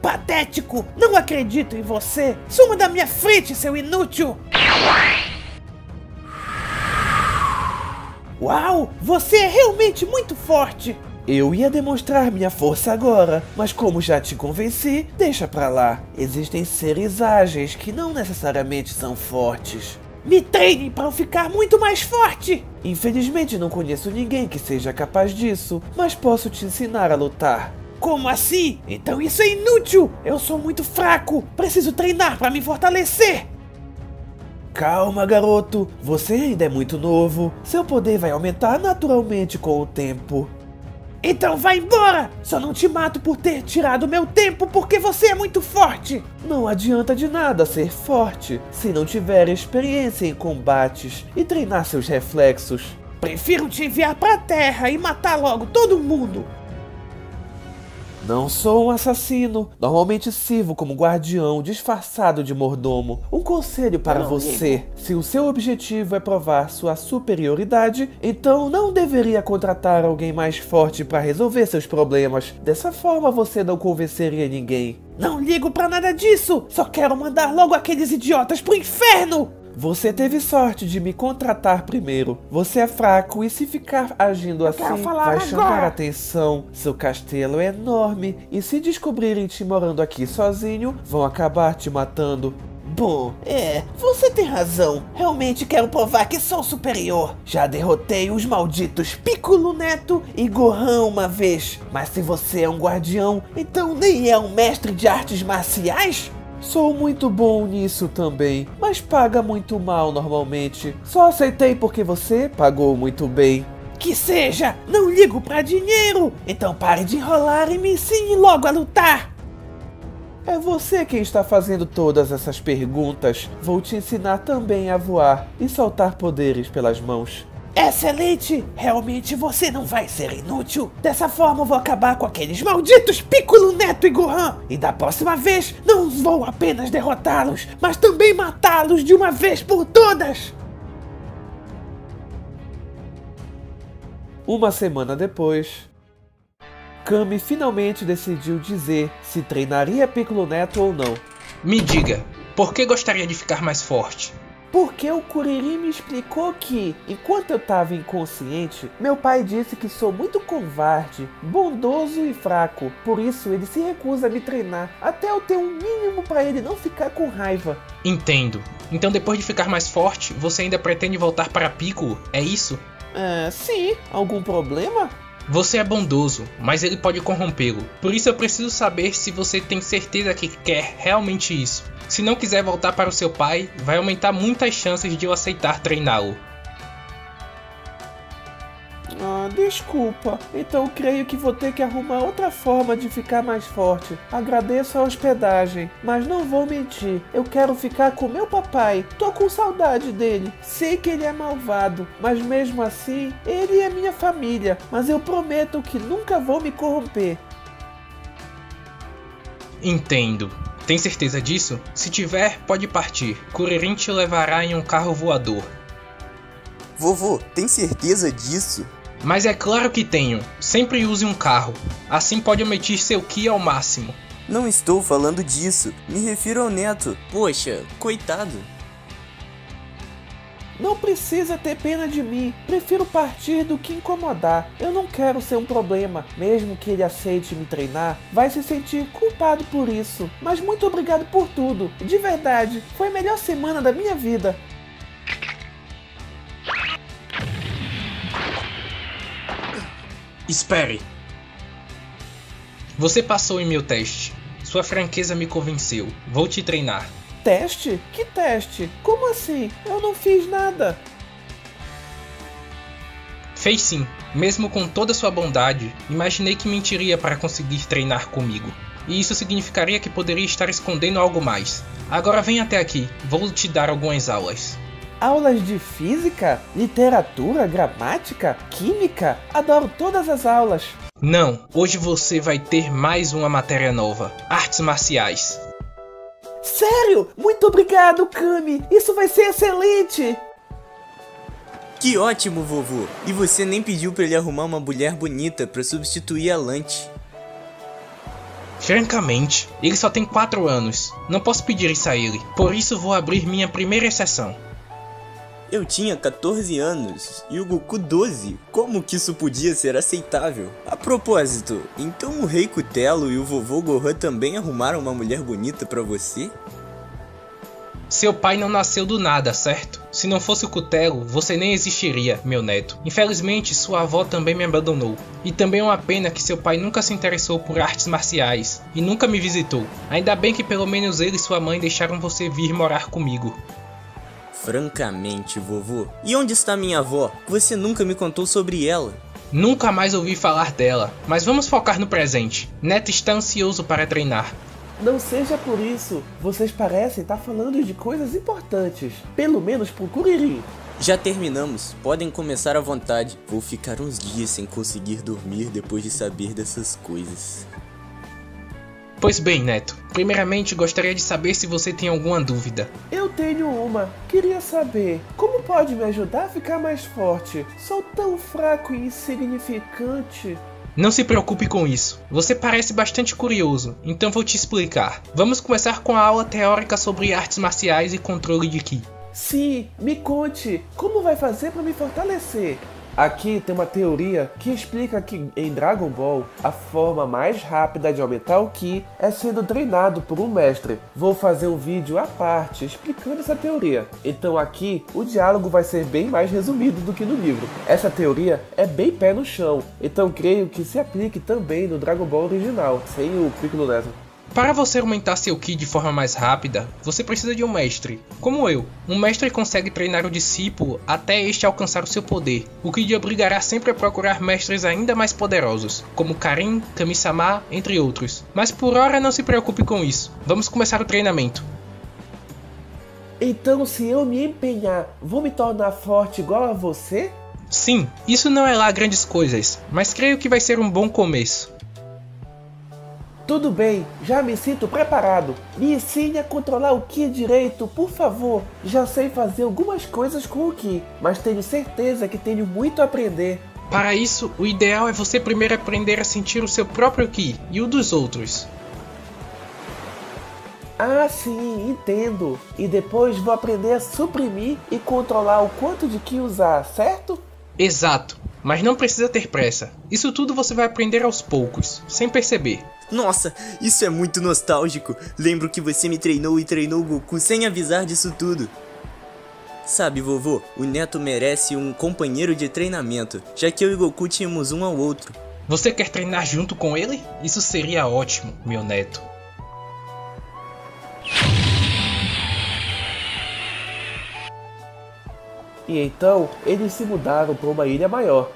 Patético! Não acredito em você! Suma da minha frente, seu inútil! Uau! Você é realmente muito forte! Eu ia demonstrar minha força agora, mas como já te convenci, deixa pra lá. Existem seres ágeis que não necessariamente são fortes. Me treine para eu ficar muito mais forte! Infelizmente não conheço ninguém que seja capaz disso, mas posso te ensinar a lutar. Como assim? Então isso é inútil! Eu sou muito fraco! Preciso treinar para me fortalecer! Calma, garoto. Você ainda é muito novo. Seu poder vai aumentar naturalmente com o tempo. Então vai embora! Só não te mato por ter tirado meu tempo porque você é muito forte! Não adianta de nada ser forte se não tiver experiência em combates e treinar seus reflexos. Prefiro te enviar pra terra e matar logo todo mundo! Não sou um assassino. Normalmente sirvo como guardião disfarçado de mordomo. Um conselho para Não você: se o seu objetivo é provar sua superioridade, então não deveria contratar alguém mais forte para resolver seus problemas. Dessa forma você não convenceria ninguém. Não ligo pra nada disso! Só quero mandar logo aqueles idiotas pro inferno! Você teve sorte de me contratar primeiro. Você é fraco e se ficar agindo assim, vai chamar atenção. Seu castelo é enorme e se descobrirem te morando aqui sozinho, vão acabar te matando. Bom, é, você tem razão. Realmente quero provar que sou superior. Já derrotei os malditos Piccolo Neto e Gohan uma vez. Mas se você é um guardião, então nem é um mestre de artes marciais? Sou muito bom nisso também, mas paga muito mal normalmente. Só aceitei porque você pagou muito bem. Que seja, não ligo pra dinheiro. Então pare de enrolar e me ensine logo a lutar. É você quem está fazendo todas essas perguntas. Vou te ensinar também a voar e soltar poderes pelas mãos. Excelente! Realmente você não vai ser inútil. Dessa forma eu vou acabar com aqueles malditos Piccolo Neto e Gohan. E da próxima vez não vou apenas derrotá-los, mas também matá-los de uma vez por todas. Uma semana depois, Kami finalmente decidiu dizer se treinaria Piccolo Neto ou não. Me diga, por que gostaria de ficar mais forte? Porque o Kuririn me explicou que, enquanto eu estava inconsciente, meu pai disse que sou muito covarde, bondoso e fraco. Por isso ele se recusa a me treinar, até eu ter um mínimo para ele não ficar com raiva. Entendo. Então depois de ficar mais forte, você ainda pretende voltar para Piccolo? É isso? É, sim. Algum problema? Você é bondoso, mas ele pode corrompê-lo. Por isso eu preciso saber se você tem certeza que quer realmente isso. Se não quiser voltar para o seu pai, vai aumentar muitas chances de eu aceitar treiná-lo. Ah, desculpa. Então creio que vou ter que arrumar outra forma de ficar mais forte. Agradeço a hospedagem, mas não vou mentir. Eu quero ficar com meu papai. Tô com saudade dele. Sei que ele é malvado, mas mesmo assim, ele é minha família. Mas eu prometo que nunca vou me corromper. Entendo. Tem certeza disso? Se tiver, pode partir. Kuririn te levará em um carro voador. Vovô, tem certeza disso? Mas é claro que tenho. Sempre use um carro. Assim pode omitir seu Ki ao máximo. Não estou falando disso. Me refiro ao neto. Poxa, coitado. Não precisa ter pena de mim. Prefiro partir do que incomodar. Eu não quero ser um problema. Mesmo que ele aceite me treinar, vai se sentir culpado por isso. Mas muito obrigado por tudo. De verdade, foi a melhor semana da minha vida. Espere. Você passou em meu teste. Sua franqueza me convenceu. Vou te treinar. Teste? Que teste? Como assim? Eu não fiz nada. Fez sim. Mesmo com toda sua bondade, imaginei que mentiria para conseguir treinar comigo. E isso significaria que poderia estar escondendo algo mais. Agora vem até aqui, vou te dar algumas aulas. Aulas de física, literatura, gramática, química? Adoro todas as aulas. Não, hoje você vai ter mais uma matéria nova: artes marciais. Sério? Muito obrigado, Kami! Isso vai ser excelente! Que ótimo, vovô! E você nem pediu para ele arrumar uma mulher bonita para substituir a Lante. Francamente, ele só tem 4 anos. Não posso pedir isso a ele. Por isso vou abrir minha primeira exceção. Eu tinha 14 anos e o Goku 12. Como que isso podia ser aceitável? A propósito, então o Rei Cutelo e o vovô Gohan também arrumaram uma mulher bonita para você? Seu pai não nasceu do nada, certo? Se não fosse o Cutelo, você nem existiria, meu neto. Infelizmente, sua avó também me abandonou. E também é uma pena que seu pai nunca se interessou por artes marciais e nunca me visitou. Ainda bem que pelo menos ele e sua mãe deixaram você vir morar comigo. Francamente, vovô. E onde está minha avó? Você nunca me contou sobre ela. Nunca mais ouvi falar dela, mas vamos focar no presente. Neto está ansioso para treinar. Não seja por isso. Vocês parecem estar falando de coisas importantes. Pelo menos pro Kuririn. Já terminamos. Podem começar à vontade. Vou ficar uns dias sem conseguir dormir depois de saber dessas coisas. Pois bem, Neto. Primeiramente, gostaria de saber se você tem alguma dúvida. Eu tenho uma. Queria saber como pode me ajudar a ficar mais forte? Sou tão fraco e insignificante. Não se preocupe com isso. Você parece bastante curioso, então vou te explicar. Vamos começar com a aula teórica sobre artes marciais e controle de Ki. Sim, me conte. Como vai fazer para me fortalecer? Aqui tem uma teoria que explica que em Dragon Ball a forma mais rápida de aumentar o Ki é sendo treinado por um mestre. Vou fazer um vídeo à parte explicando essa teoria. Então aqui o diálogo vai ser bem mais resumido do que no livro. Essa teoria é bem pé no chão, então creio que se aplique também no Dragon Ball original, sem o Piccolo Neto. Para você aumentar seu Ki de forma mais rápida, você precisa de um mestre, como eu. Um mestre consegue treinar o discípulo até este alcançar o seu poder, o que lhe obrigará sempre a procurar mestres ainda mais poderosos, como Karin, Kami-sama, entre outros. Mas por hora não se preocupe com isso. Vamos começar o treinamento. Então, se eu me empenhar, vou me tornar forte igual a você? Sim, isso não é lá grandes coisas, mas creio que vai ser um bom começo. Tudo bem, já me sinto preparado. Me ensine a controlar o Ki direito, por favor. Já sei fazer algumas coisas com o Ki, mas tenho certeza que tenho muito a aprender. Para isso, o ideal é você primeiro aprender a sentir o seu próprio Ki e o dos outros. Ah, sim, entendo. E depois vou aprender a suprimir e controlar o quanto de Ki usar, certo? Exato, mas não precisa ter pressa. Isso tudo você vai aprender aos poucos, sem perceber. Nossa, isso é muito nostálgico. Lembro que você me treinou e treinou Goku sem avisar disso tudo. Sabe, vovô, o Neto merece um companheiro de treinamento, já que eu e Goku tínhamos um ao outro. Você quer treinar junto com ele? Isso seria ótimo, meu neto. E então eles se mudaram para uma ilha maior.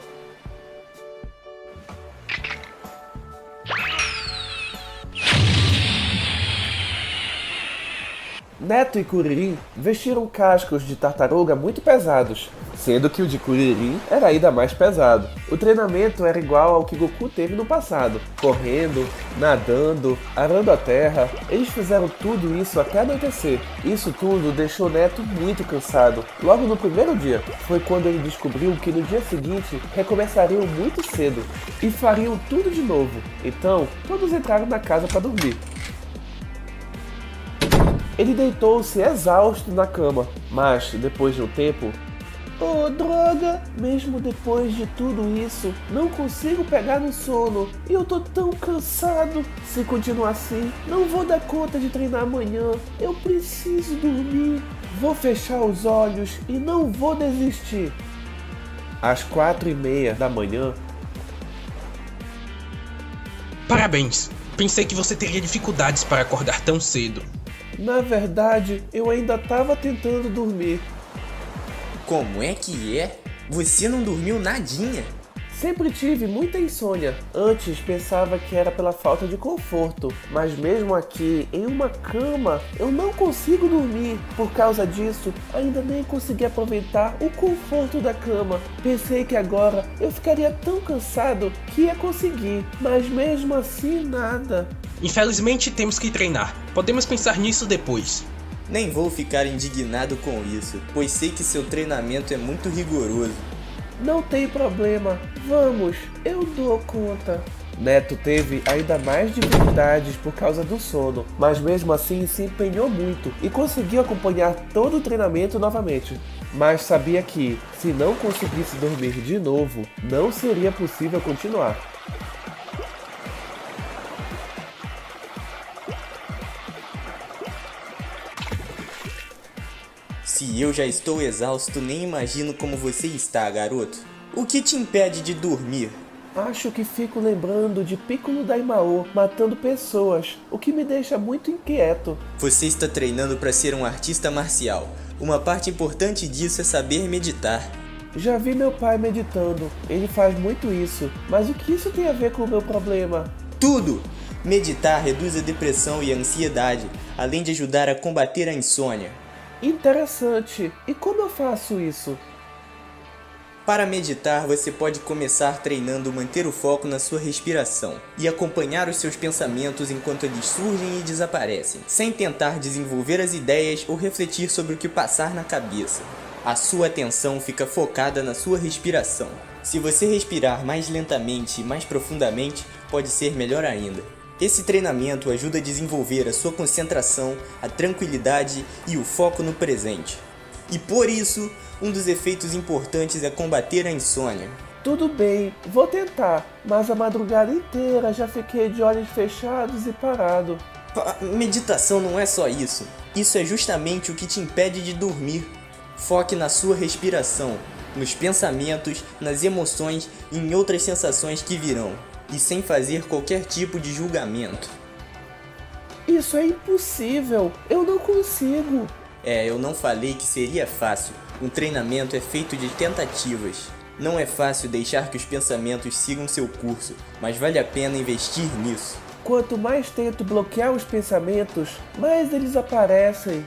Neto e Curirim vestiram cascos de tartaruga muito pesados, sendo que o de Curirim era ainda mais pesado. O treinamento era igual ao que Goku teve no passado, correndo, nadando, arando a terra. Eles fizeram tudo isso até anoitecer. Isso tudo deixou Neto muito cansado. Logo no primeiro dia, foi quando ele descobriu que no dia seguinte recomeçariam muito cedo e fariam tudo de novo. Então, todos entraram na casa para dormir. Ele deitou-se exausto na cama, mas depois de um tempo. Oh, droga! Mesmo depois de tudo isso, não consigo pegar no sono e eu tô tão cansado. Se continuar assim, não vou dar conta de treinar amanhã. Eu preciso dormir. Vou fechar os olhos e não vou desistir. Às quatro e meia da manhã. Parabéns! Pensei que você teria dificuldades para acordar tão cedo. Na verdade, eu ainda tava tentando dormir. Como é que é? Você não dormiu nadinha? Sempre tive muita insônia. Antes pensava que era pela falta de conforto, mas mesmo aqui em uma cama eu não consigo dormir. Por causa disso, ainda nem consegui aproveitar o conforto da cama. Pensei que agora eu ficaria tão cansado que ia conseguir, mas mesmo assim nada. Infelizmente temos que treinar. Podemos pensar nisso depois. Nem vou ficar indignado com isso, pois sei que seu treinamento é muito rigoroso. Não tem problema, vamos, eu dou conta. Neto teve ainda mais dificuldades por causa do sono, mas mesmo assim se empenhou muito e conseguiu acompanhar todo o treinamento novamente. Mas sabia que, se não conseguisse dormir de novo, não seria possível continuar. Se eu já estou exausto, nem imagino como você está, garoto. O que te impede de dormir? Acho que fico lembrando de Piccolo Daimao matando pessoas, o que me deixa muito inquieto. Você está treinando para ser um artista marcial. Uma parte importante disso é saber meditar. Já vi meu pai meditando, ele faz muito isso, mas o que isso tem a ver com o meu problema? Tudo! Meditar reduz a depressão e a ansiedade, além de ajudar a combater a insônia. Interessante. E como eu faço isso? Para meditar, você pode começar treinando manter o foco na sua respiração e acompanhar os seus pensamentos enquanto eles surgem e desaparecem, sem tentar desenvolver as ideias ou refletir sobre o que passar na cabeça. A sua atenção fica focada na sua respiração. Se você respirar mais lentamente e mais profundamente, pode ser melhor ainda. Esse treinamento ajuda a desenvolver a sua concentração, a tranquilidade e o foco no presente. E por isso, um dos efeitos importantes é combater a insônia. Tudo bem, vou tentar, mas a madrugada inteira já fiquei de olhos fechados e parado. A meditação não é só isso. Isso é justamente o que te impede de dormir. Foque na sua respiração, nos pensamentos, nas emoções e em outras sensações que virão e sem fazer qualquer tipo de julgamento. Isso é impossível, eu não consigo. É, eu não falei que seria fácil. Um treinamento é feito de tentativas. Não é fácil deixar que os pensamentos sigam seu curso, mas vale a pena investir nisso. Quanto mais tento bloquear os pensamentos, mais eles aparecem.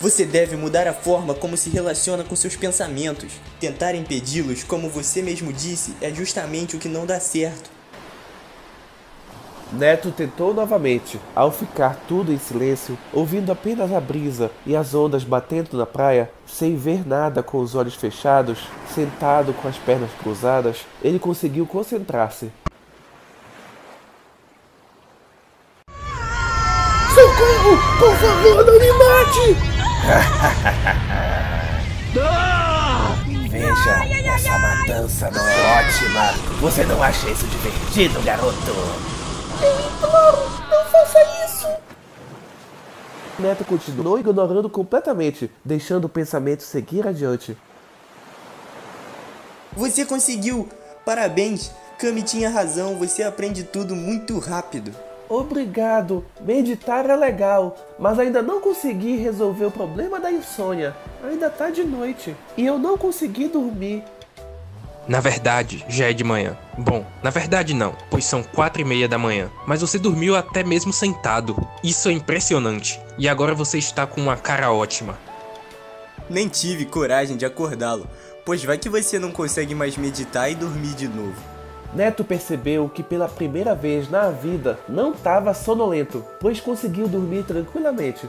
Você deve mudar a forma como se relaciona com seus pensamentos. Tentar impedi-los, como você mesmo disse, é justamente o que não dá certo. Neto tentou novamente. Ao ficar tudo em silêncio, ouvindo apenas a brisa e as ondas batendo na praia, sem ver nada com os olhos fechados, sentado com as pernas cruzadas, ele conseguiu concentrar-se. Socorro! Por favor, não me mate! Veja, essa matança não é ótima. Você não acha isso divertido, garoto? Eu imploro, não faça isso! Neto continuou ignorando completamente, deixando o pensamento seguir adiante. Você conseguiu! Parabéns! Kami tinha razão, você aprende tudo muito rápido. Obrigado. Meditar é legal, mas ainda não consegui resolver o problema da insônia. Ainda tá de noite e eu não consegui dormir. Na verdade, já é de manhã. Bom, na verdade não, pois são quatro e meia da manhã. Mas você dormiu até mesmo sentado. Isso é impressionante. E agora você está com uma cara ótima. Nem tive coragem de acordá-lo, pois vai que você não consegue mais meditar e dormir de novo. Neto percebeu que pela primeira vez na vida não estava sonolento, pois conseguiu dormir tranquilamente.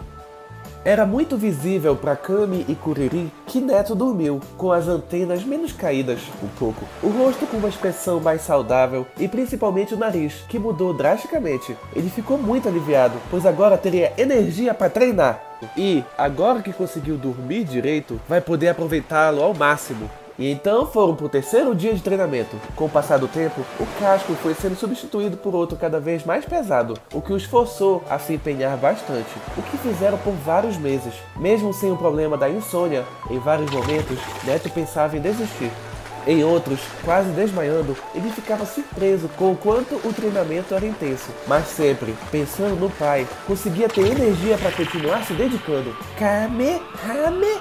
Era muito visível para Kami e Kuriri que Neto dormiu, com as antenas menos caídas um pouco, o rosto com uma expressão mais saudável e principalmente o nariz, que mudou drasticamente. Ele ficou muito aliviado, pois agora teria energia para treinar. E, agora que conseguiu dormir direito, vai poder aproveitá-lo ao máximo. E então foram para o terceiro dia de treinamento. Com o passar do tempo, o casco foi sendo substituído por outro cada vez mais pesado, o que os forçou a se empenhar bastante, o que fizeram por vários meses. Mesmo sem o problema da insônia, em vários momentos, Neto pensava em desistir. Em outros, quase desmaiando, ele ficava surpreso com o quanto o treinamento era intenso, mas sempre, pensando no pai, conseguia ter energia para continuar se dedicando. Kamehameha!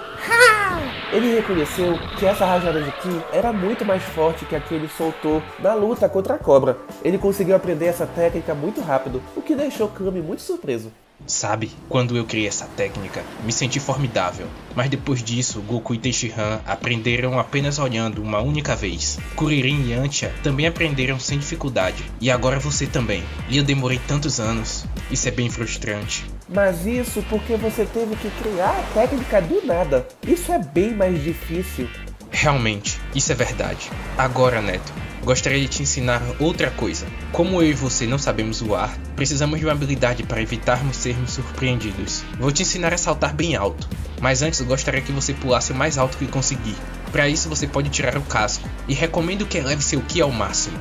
Ele reconheceu que essa rajada de Ki era muito mais forte que a que ele soltou na luta contra a cobra. Ele conseguiu aprender essa técnica muito rápido, o que deixou Kami muito surpreso. Sabe, quando eu criei essa técnica, me senti formidável. Mas depois disso, Goku e Tenshinhan aprenderam apenas olhando uma única vez. Kuririn e Antia também aprenderam sem dificuldade. E agora você também. E eu demorei tantos anos. Isso é bem frustrante. Mas isso porque você teve que criar a técnica do nada. Isso é bem mais difícil. Realmente, isso é verdade. Agora, Neto, gostaria de te ensinar outra coisa. Como eu e você não sabemos voar, precisamos de uma habilidade para evitarmos sermos surpreendidos. Vou te ensinar a saltar bem alto, mas antes gostaria que você pulasse o mais alto que conseguir. Para isso você pode tirar o casco, e recomendo que eleve seu Ki ao máximo.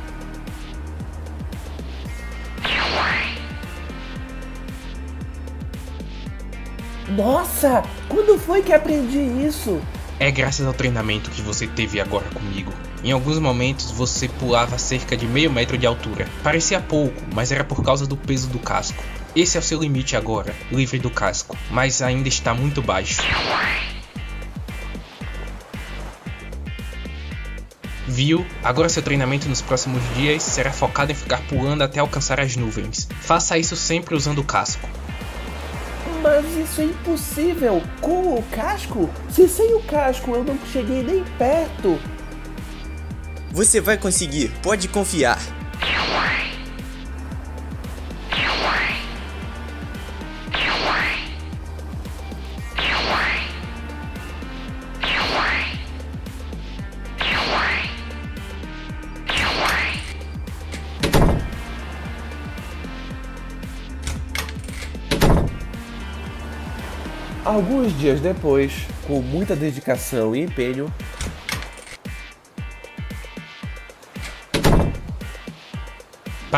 Nossa, quando foi que aprendi isso? É graças ao treinamento que você teve agora comigo. Em alguns momentos você pulava cerca de meio metro de altura. Parecia pouco, mas era por causa do peso do casco. Esse é o seu limite agora, livre do casco, mas ainda está muito baixo. Viu? Agora seu treinamento nos próximos dias será focado em ficar pulando até alcançar as nuvens. Faça isso sempre usando o casco. Mas isso é impossível! Com o casco? Se sem o casco eu não cheguei nem perto! Você vai conseguir, pode confiar. Alguns dias depois, com muita dedicação e empenho,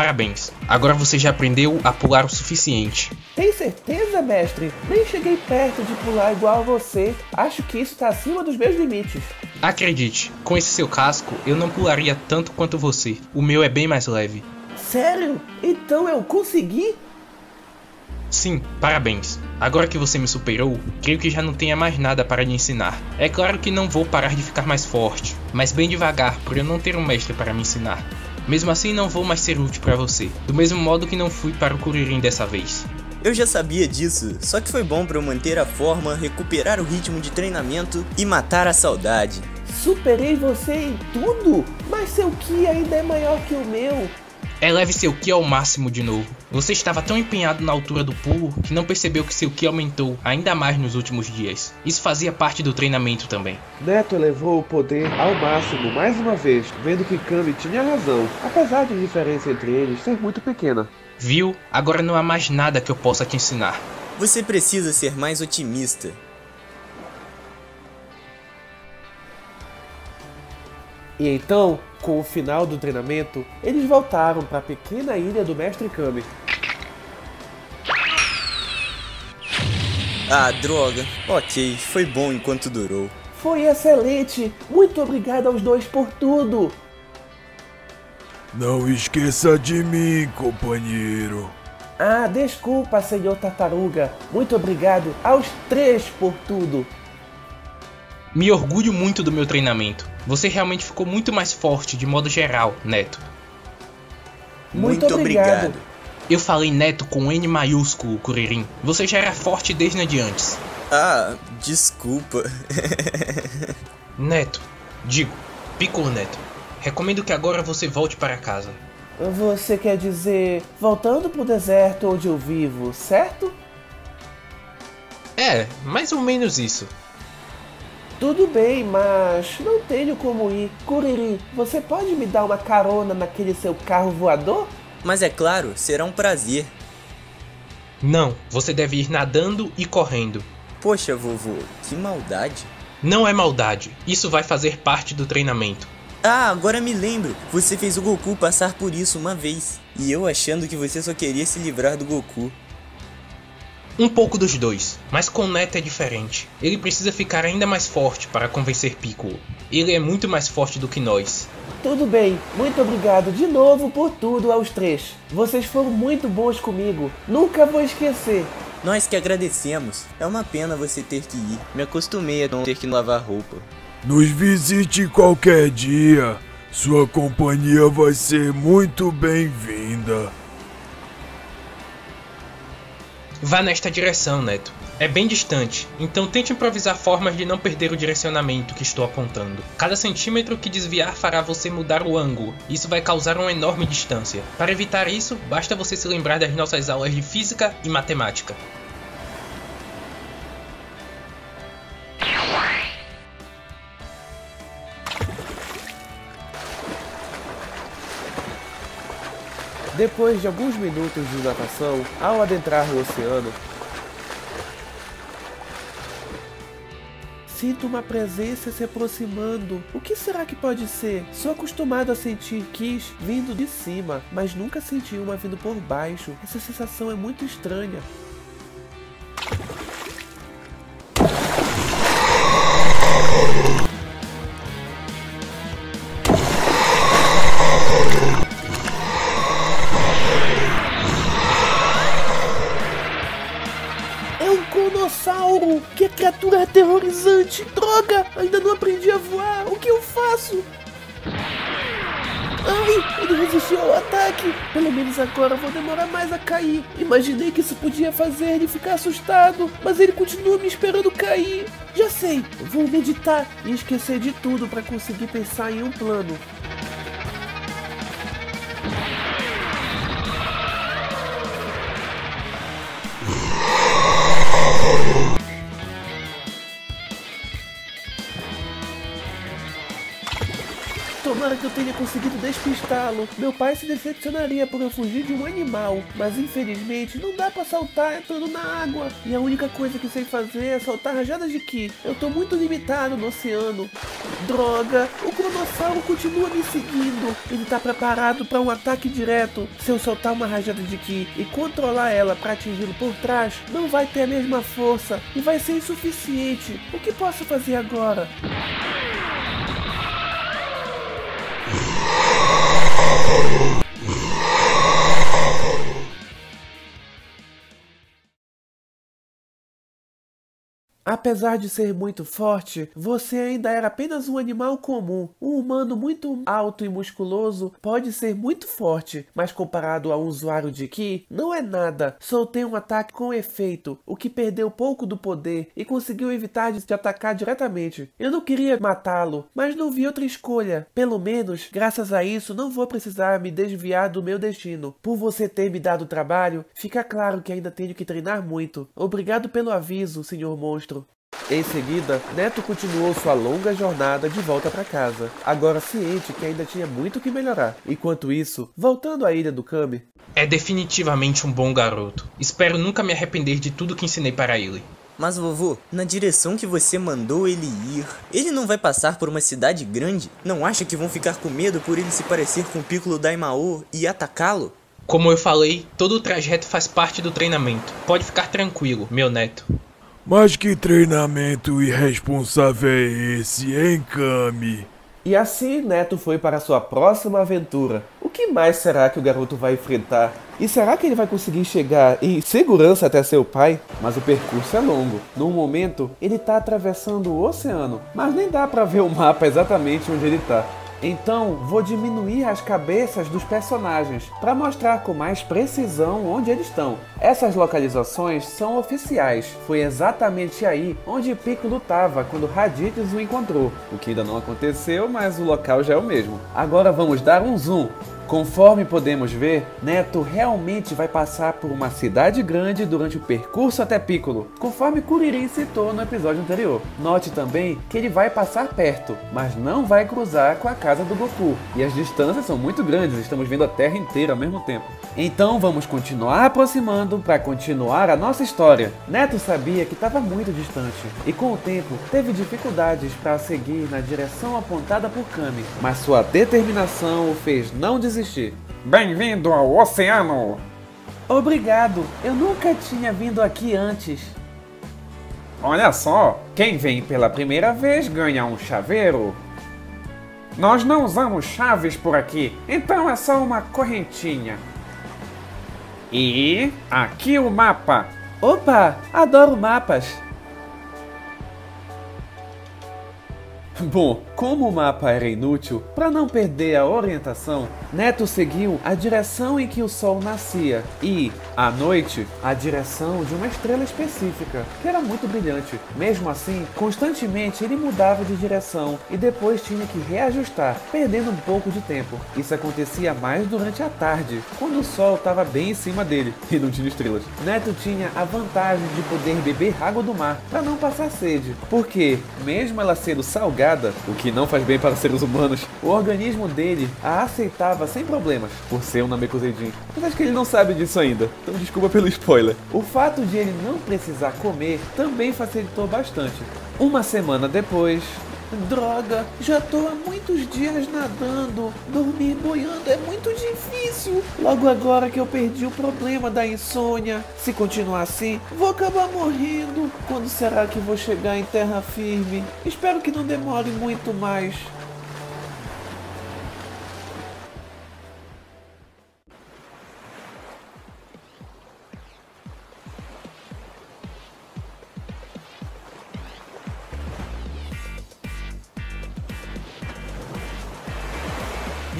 Parabéns, agora você já aprendeu a pular o suficiente. Tem certeza, mestre? Nem cheguei perto de pular igual a você. Acho que isso tá acima dos meus limites. Acredite, com esse seu casco eu não pularia tanto quanto você. O meu é bem mais leve. Sério? Então eu consegui? Sim, parabéns. Agora que você me superou, creio que já não tenha mais nada para lhe ensinar. É claro que não vou parar de ficar mais forte, mas bem devagar por eu não ter um mestre para me ensinar. Mesmo assim, não vou mais ser útil para você, do mesmo modo que não fui para o Kuririn dessa vez. Eu já sabia disso, só que foi bom para eu manter a forma, recuperar o ritmo de treinamento e matar a saudade. Superei você em tudo? Mas seu Ki ainda é maior que o meu. Eleve seu Ki ao máximo de novo. Você estava tão empenhado na altura do pulo que não percebeu que seu Ki aumentou ainda mais nos últimos dias. Isso fazia parte do treinamento também. Neto elevou o poder ao máximo mais uma vez, vendo que Kami tinha razão, apesar de a diferença entre eles ser muito pequena. Viu? Agora não há mais nada que eu possa te ensinar. Você precisa ser mais otimista. E então, com o final do treinamento, eles voltaram para a pequena ilha do Mestre Kami. Ah, droga. Ok, foi bom enquanto durou. Foi excelente! Muito obrigado aos dois por tudo! Não esqueça de mim, companheiro. Ah, desculpa, senhor Tartaruga. Muito obrigado aos três por tudo. Me orgulho muito do meu treinamento. Você realmente ficou muito mais forte de modo geral, Neto. Muito, muito obrigado. obrigado. Eu falei Neto com N maiúsculo, Kuririn. Você já era forte desde de antes. Ah, desculpa. Neto, digo, Piccolo Neto, recomendo que agora você volte para casa. Você quer dizer voltando pro deserto onde eu vivo, certo? É, mais ou menos isso. Tudo bem, mas não tenho como ir. Curiri, você pode me dar uma carona naquele seu carro voador? Mas é claro, será um prazer. Não, você deve ir nadando e correndo. Poxa, vovô, que maldade. Não é maldade, isso vai fazer parte do treinamento. Ah, agora me lembro. Você fez o Goku passar por isso uma vez. E eu achando que você só queria se livrar do Goku. Um pouco dos dois, mas com Neto é diferente. Ele precisa ficar ainda mais forte para convencer Piccolo. Ele é muito mais forte do que nós. Tudo bem, muito obrigado de novo por tudo aos três. Vocês foram muito bons comigo, nunca vou esquecer. Nós que agradecemos. É uma pena você ter que ir. Me acostumei a não ter que lavar roupa. Nos visite qualquer dia. Sua companhia vai ser muito bem-vinda. Vá nesta direção, Neto. É bem distante, então tente improvisar formas de não perder o direcionamento que estou apontando. Cada centímetro que desviar fará você mudar o ângulo, isso vai causar uma enorme distância. Para evitar isso, basta você se lembrar das nossas aulas de física e matemática. Depois de alguns minutos de natação, ao adentrar o oceano, Sinto uma presença se aproximando. O que será que pode ser? Sou acostumado a sentir Kiss vindo de cima, mas nunca senti uma vindo por baixo. Essa sensação é muito estranha. Faço? Ai, ele resistiu ao ataque! Pelo menos agora vou demorar mais a cair. Imaginei que isso podia fazer ele ficar assustado, mas ele continua me esperando cair. Já sei, vou meditar e esquecer de tudo para conseguir pensar em um plano. Eu tenha conseguido despistá-lo. Meu pai se decepcionaria por eu fugir de um animal, mas infelizmente não dá para saltar entrando na água. E a única coisa que sei fazer é saltar rajadas de ki. Eu tô muito limitado no oceano. Droga, o cronossauro continua me seguindo. Ele tá preparado para um ataque direto. Se eu soltar uma rajada de ki e controlar ela para atingi-lo por trás, não vai ter a mesma força e vai ser insuficiente. O que posso fazer agora? Apesar de ser muito forte, você ainda era apenas um animal comum. Um humano muito alto e musculoso pode ser muito forte, mas comparado a um usuário de Ki, não é nada. Soltei um ataque com efeito, o que perdeu pouco do poder e conseguiu evitar de te atacar diretamente. Eu não queria matá-lo, mas não vi outra escolha. Pelo menos, graças a isso, não vou precisar me desviar do meu destino. Por você ter me dado trabalho, fica claro que ainda tenho que treinar muito. Obrigado pelo aviso, senhor monstro. Em seguida, Neto continuou sua longa jornada de volta para casa, agora ciente que ainda tinha muito que melhorar. Enquanto isso, voltando à ilha do Kami, é definitivamente um bom garoto. Espero nunca me arrepender de tudo que ensinei para ele. Mas vovô, na direção que você mandou ele ir, ele não vai passar por uma cidade grande? Não acha que vão ficar com medo por ele se parecer com o Piccolo Daimao e atacá-lo? Como eu falei, todo o trajeto faz parte do treinamento. Pode ficar tranquilo, meu neto. Mas que treinamento irresponsável é esse, hein, Kami? E assim Neto foi para sua próxima aventura. O que mais será que o garoto vai enfrentar? E será que ele vai conseguir chegar em segurança até seu pai? Mas o percurso é longo. No momento, ele está atravessando o oceano, mas nem dá para ver o mapa exatamente onde ele está. Então, vou diminuir as cabeças dos personagens para mostrar com mais precisão onde eles estão. Essas localizações são oficiais. Foi exatamente aí onde Piccolo estava quando Raditz o encontrou. O que ainda não aconteceu, mas o local já é o mesmo. Agora vamos dar um zoom Conforme podemos ver, Neto realmente vai passar por uma cidade grande durante o percurso até Piccolo, conforme Kuririn citou no episódio anterior. Note também que ele vai passar perto, mas não vai cruzar com a casa do Goku, e as distâncias são muito grandes, estamos vendo a Terra inteira ao mesmo tempo. Então vamos continuar aproximando para continuar a nossa história. Neto sabia que estava muito distante, e com o tempo teve dificuldades para seguir na direção apontada por Kami, mas sua determinação o fez não desistir Bem-vindo ao oceano! Obrigado, eu nunca tinha vindo aqui antes. Olha só, quem vem pela primeira vez ganha um chaveiro. Nós não usamos chaves por aqui, então é só uma correntinha. E aqui o mapa. Opa, adoro mapas. Bom, como o mapa era inútil, para não perder a orientação, Neto seguiu a direção em que o sol nascia e, à noite, a direção de uma estrela específica, que era muito brilhante. Mesmo assim, constantemente ele mudava de direção e depois tinha que reajustar, perdendo um pouco de tempo. Isso acontecia mais durante a tarde, quando o sol estava bem em cima dele e não tinha estrelas. Neto tinha a vantagem de poder beber água do mar para não passar sede, porque, mesmo ela sendo salgada, o que não faz bem para seres humanos, o organismo dele a aceitava sem problemas, por ser um Namekusei Mas acho que ele não sabe disso ainda, então desculpa pelo spoiler. O fato de ele não precisar comer também facilitou bastante. Uma semana depois, Droga, já tô há muitos dias nadando. Dormir boiando é muito difícil. Logo agora que eu perdi o problema da insônia. Se continuar assim, vou acabar morrendo. Quando será que vou chegar em terra firme? Espero que não demore muito mais.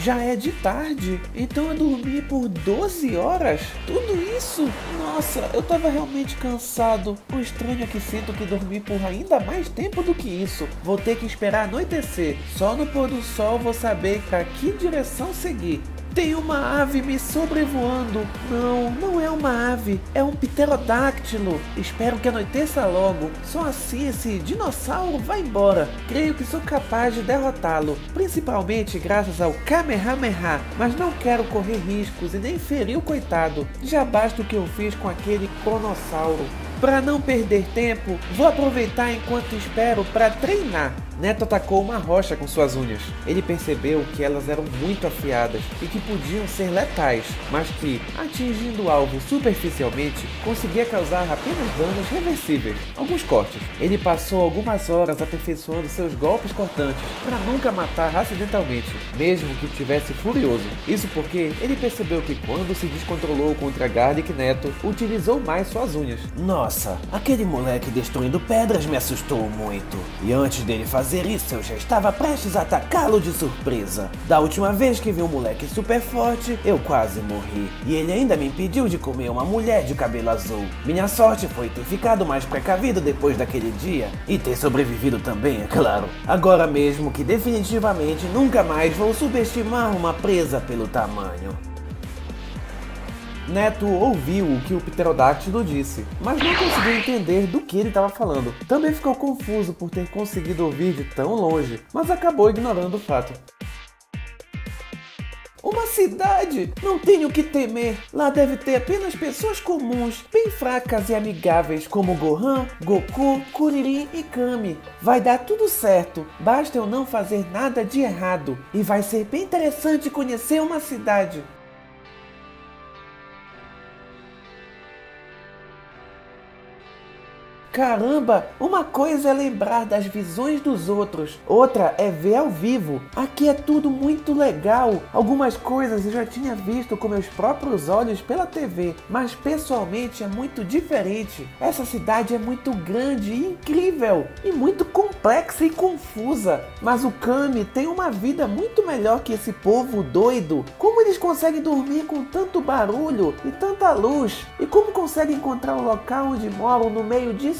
Já é de tarde, então eu dormi por 12 horas? Tudo isso? Nossa, eu tava realmente cansado. O estranho é que sinto que dormi por ainda mais tempo do que isso. Vou ter que esperar anoitecer. Só no pôr do sol vou saber para que direção seguir. Tem uma ave me sobrevoando. Não, não é uma ave, é um pterodáctilo. Espero que anoiteça logo. Só assim esse dinossauro vai embora. Creio que sou capaz de derrotá-lo, principalmente graças ao Kamehameha, mas não quero correr riscos e nem ferir o coitado. Já basta o que eu fiz com aquele cronossauro. Para não perder tempo, vou aproveitar enquanto espero para treinar. Neto atacou uma rocha com suas unhas. Ele percebeu que elas eram muito afiadas e que podiam ser letais, mas que, atingindo o alvo superficialmente, conseguia causar apenas danos reversíveis, alguns cortes. Ele passou algumas horas aperfeiçoando seus golpes cortantes para nunca matar acidentalmente, mesmo que estivesse furioso. Isso porque ele percebeu que quando se descontrolou contra Garlic Neto, utilizou mais suas unhas. Nossa, aquele moleque destruindo pedras me assustou muito. E antes dele fazer isso, eu já estava prestes a atacá-lo de surpresa. Da última vez que vi um moleque super forte, eu quase morri. E ele ainda me impediu de comer uma mulher de cabelo azul. Minha sorte foi ter ficado mais precavido depois daquele dia. E ter sobrevivido também, é claro. Agora mesmo que definitivamente nunca mais vou subestimar uma presa pelo tamanho. Neto ouviu o que o pterodáctilo disse, mas não conseguiu entender do que ele estava falando. Também ficou confuso por ter conseguido ouvir de tão longe, mas acabou ignorando o fato. Uma cidade! Não tenho o que temer. Lá deve ter apenas pessoas comuns, bem fracas e amigáveis, como Gohan, Goku, Kuririn e Kami. Vai dar tudo certo, basta eu não fazer nada de errado. E vai ser bem interessante conhecer uma cidade. Caramba, uma coisa é lembrar das visões dos outros, outra é ver ao vivo. Aqui é tudo muito legal. Algumas coisas eu já tinha visto com meus próprios olhos pela TV, mas pessoalmente é muito diferente. Essa cidade é muito grande e incrível, e muito complexa e confusa. Mas o Kami tem uma vida muito melhor que esse povo doido. Como eles conseguem dormir com tanto barulho e tanta luz? E como conseguem encontrar um local onde moram no meio disso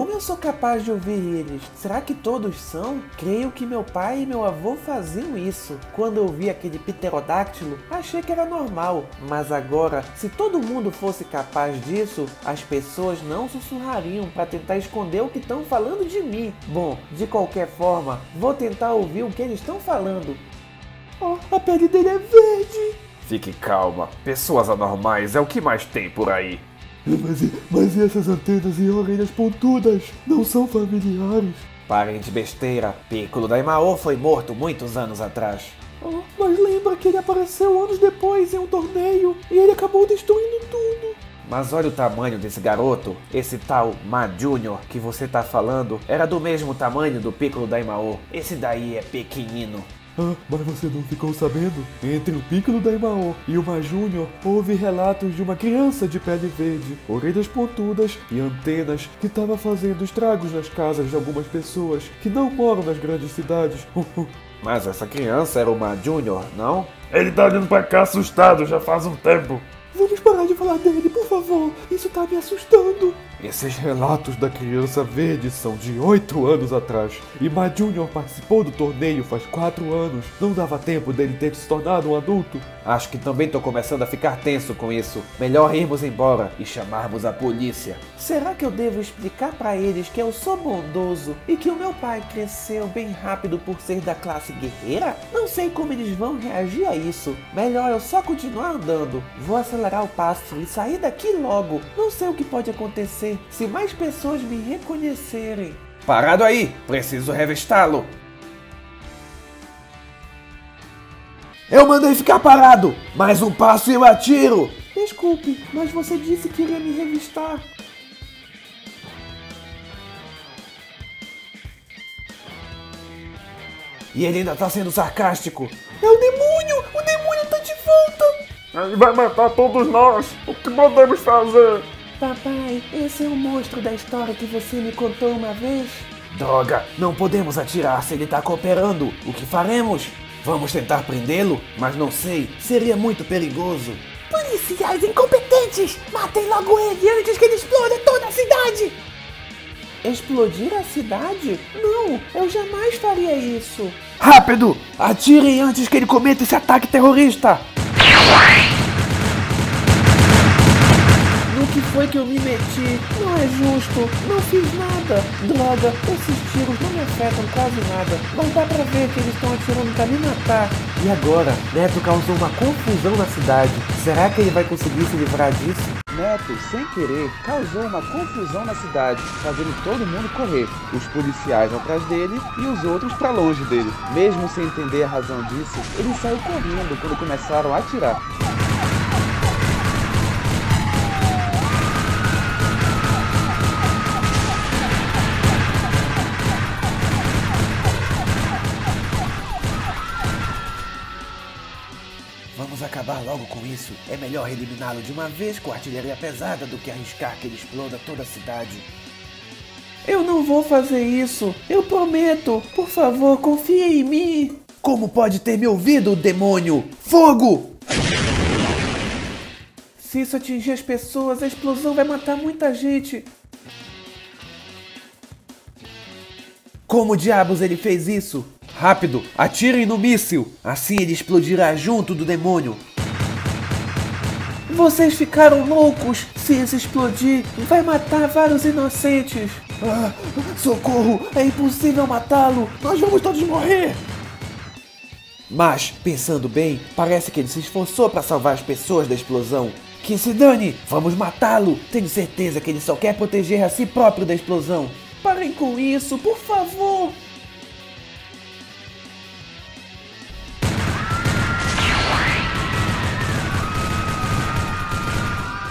Como eu sou capaz de ouvir eles? Será que todos são? Creio que meu pai e meu avô faziam isso. Quando eu vi aquele pterodáctilo, achei que era normal. Mas agora, se todo mundo fosse capaz disso, as pessoas não sussurrariam para tentar esconder o que estão falando de mim. Bom, de qualquer forma, vou tentar ouvir o que eles estão falando. Oh, a pele dele é verde! Fique calma. Pessoas anormais é o que mais tem por aí. Mas, mas essas antenas e orelhas pontudas não são familiares? Parem de besteira. Piccolo Daimao foi morto muitos anos atrás. Oh, mas lembra que ele apareceu anos depois em um torneio e ele acabou destruindo tudo. Mas olha o tamanho desse garoto. Esse tal Ma Junior que você tá falando era do mesmo tamanho do Piccolo Daimao. Esse daí é pequenino. Ah, mas você não ficou sabendo? Entre o Piccolo Daimao e o Ma Júnior, houve relatos de uma criança de pele verde, orelhas pontudas e antenas que estava fazendo estragos nas casas de algumas pessoas que não moram nas grandes cidades. Mas essa criança era o Ma Júnior, não? Ele tá olhando pra cá assustado já faz um tempo. Vamos parar de falar dele, por favor. Isso tá me assustando. Esses relatos da criança verde são de 8 anos atrás. E Ma Junior participou do torneio faz 4 anos. Não dava tempo dele ter se tornado um adulto. Acho que também tô começando a ficar tenso com isso. Melhor irmos embora e chamarmos a polícia. Será que eu devo explicar para eles que eu sou bondoso e que o meu pai cresceu bem rápido por ser da classe guerreira? Não sei como eles vão reagir a isso. Melhor eu só continuar andando. Vou acelerar o passo e sair daqui logo. Não sei o que pode acontecer se mais pessoas me reconhecerem. Parado aí! Preciso revistá-lo! Eu mandei ficar parado! Mais um passo e eu atiro! Desculpe, mas você disse que iria me revistar. E ele ainda tá sendo sarcástico. É o demônio! O demônio tá de volta! Ele vai matar todos nós! O que podemos fazer? Papai, esse é o monstro da história que você me contou uma vez? Droga, não podemos atirar se ele tá cooperando. O que faremos? Vamos tentar prendê-lo? Mas não sei, seria muito perigoso. Policiais incompetentes! Matem logo ele antes que ele exploda toda a cidade! Explodir a cidade? Não, eu jamais faria isso. Rápido! Atirem antes que ele cometa esse ataque terrorista! No que foi que eu me meti? Não é justo, não fiz nada. Droga, esses tiros não me afetam quase nada. Mas dá pra ver que eles estão atirando pra me matar. E agora? Neto causou uma confusão na cidade. Será que ele vai conseguir se livrar disso? Neto, sem querer, causou uma confusão na cidade, fazendo todo mundo correr. Os policiais atrás dele e os outros para longe dele. Mesmo sem entender a razão disso, ele saiu correndo quando começaram a atirar. Acabar logo com isso. É melhor eliminá-lo de uma vez com artilharia pesada do que arriscar que ele exploda toda a cidade. Eu não vou fazer isso. Eu prometo. Por favor, confie em mim. Como pode ter me ouvido, demônio? Fogo! Se isso atingir as pessoas, a explosão vai matar muita gente. Como diabos ele fez isso? Rápido, atirem no míssil! Assim ele explodirá junto do demônio. Vocês ficaram loucos! Se esse explodir, vai matar vários inocentes! Ah, socorro! É impossível matá-lo! Nós vamos todos morrer! Mas, pensando bem, parece que ele se esforçou para salvar as pessoas da explosão. Que se dane! Vamos matá-lo! Tenho certeza que ele só quer proteger a si próprio da explosão. Parem com isso, por favor!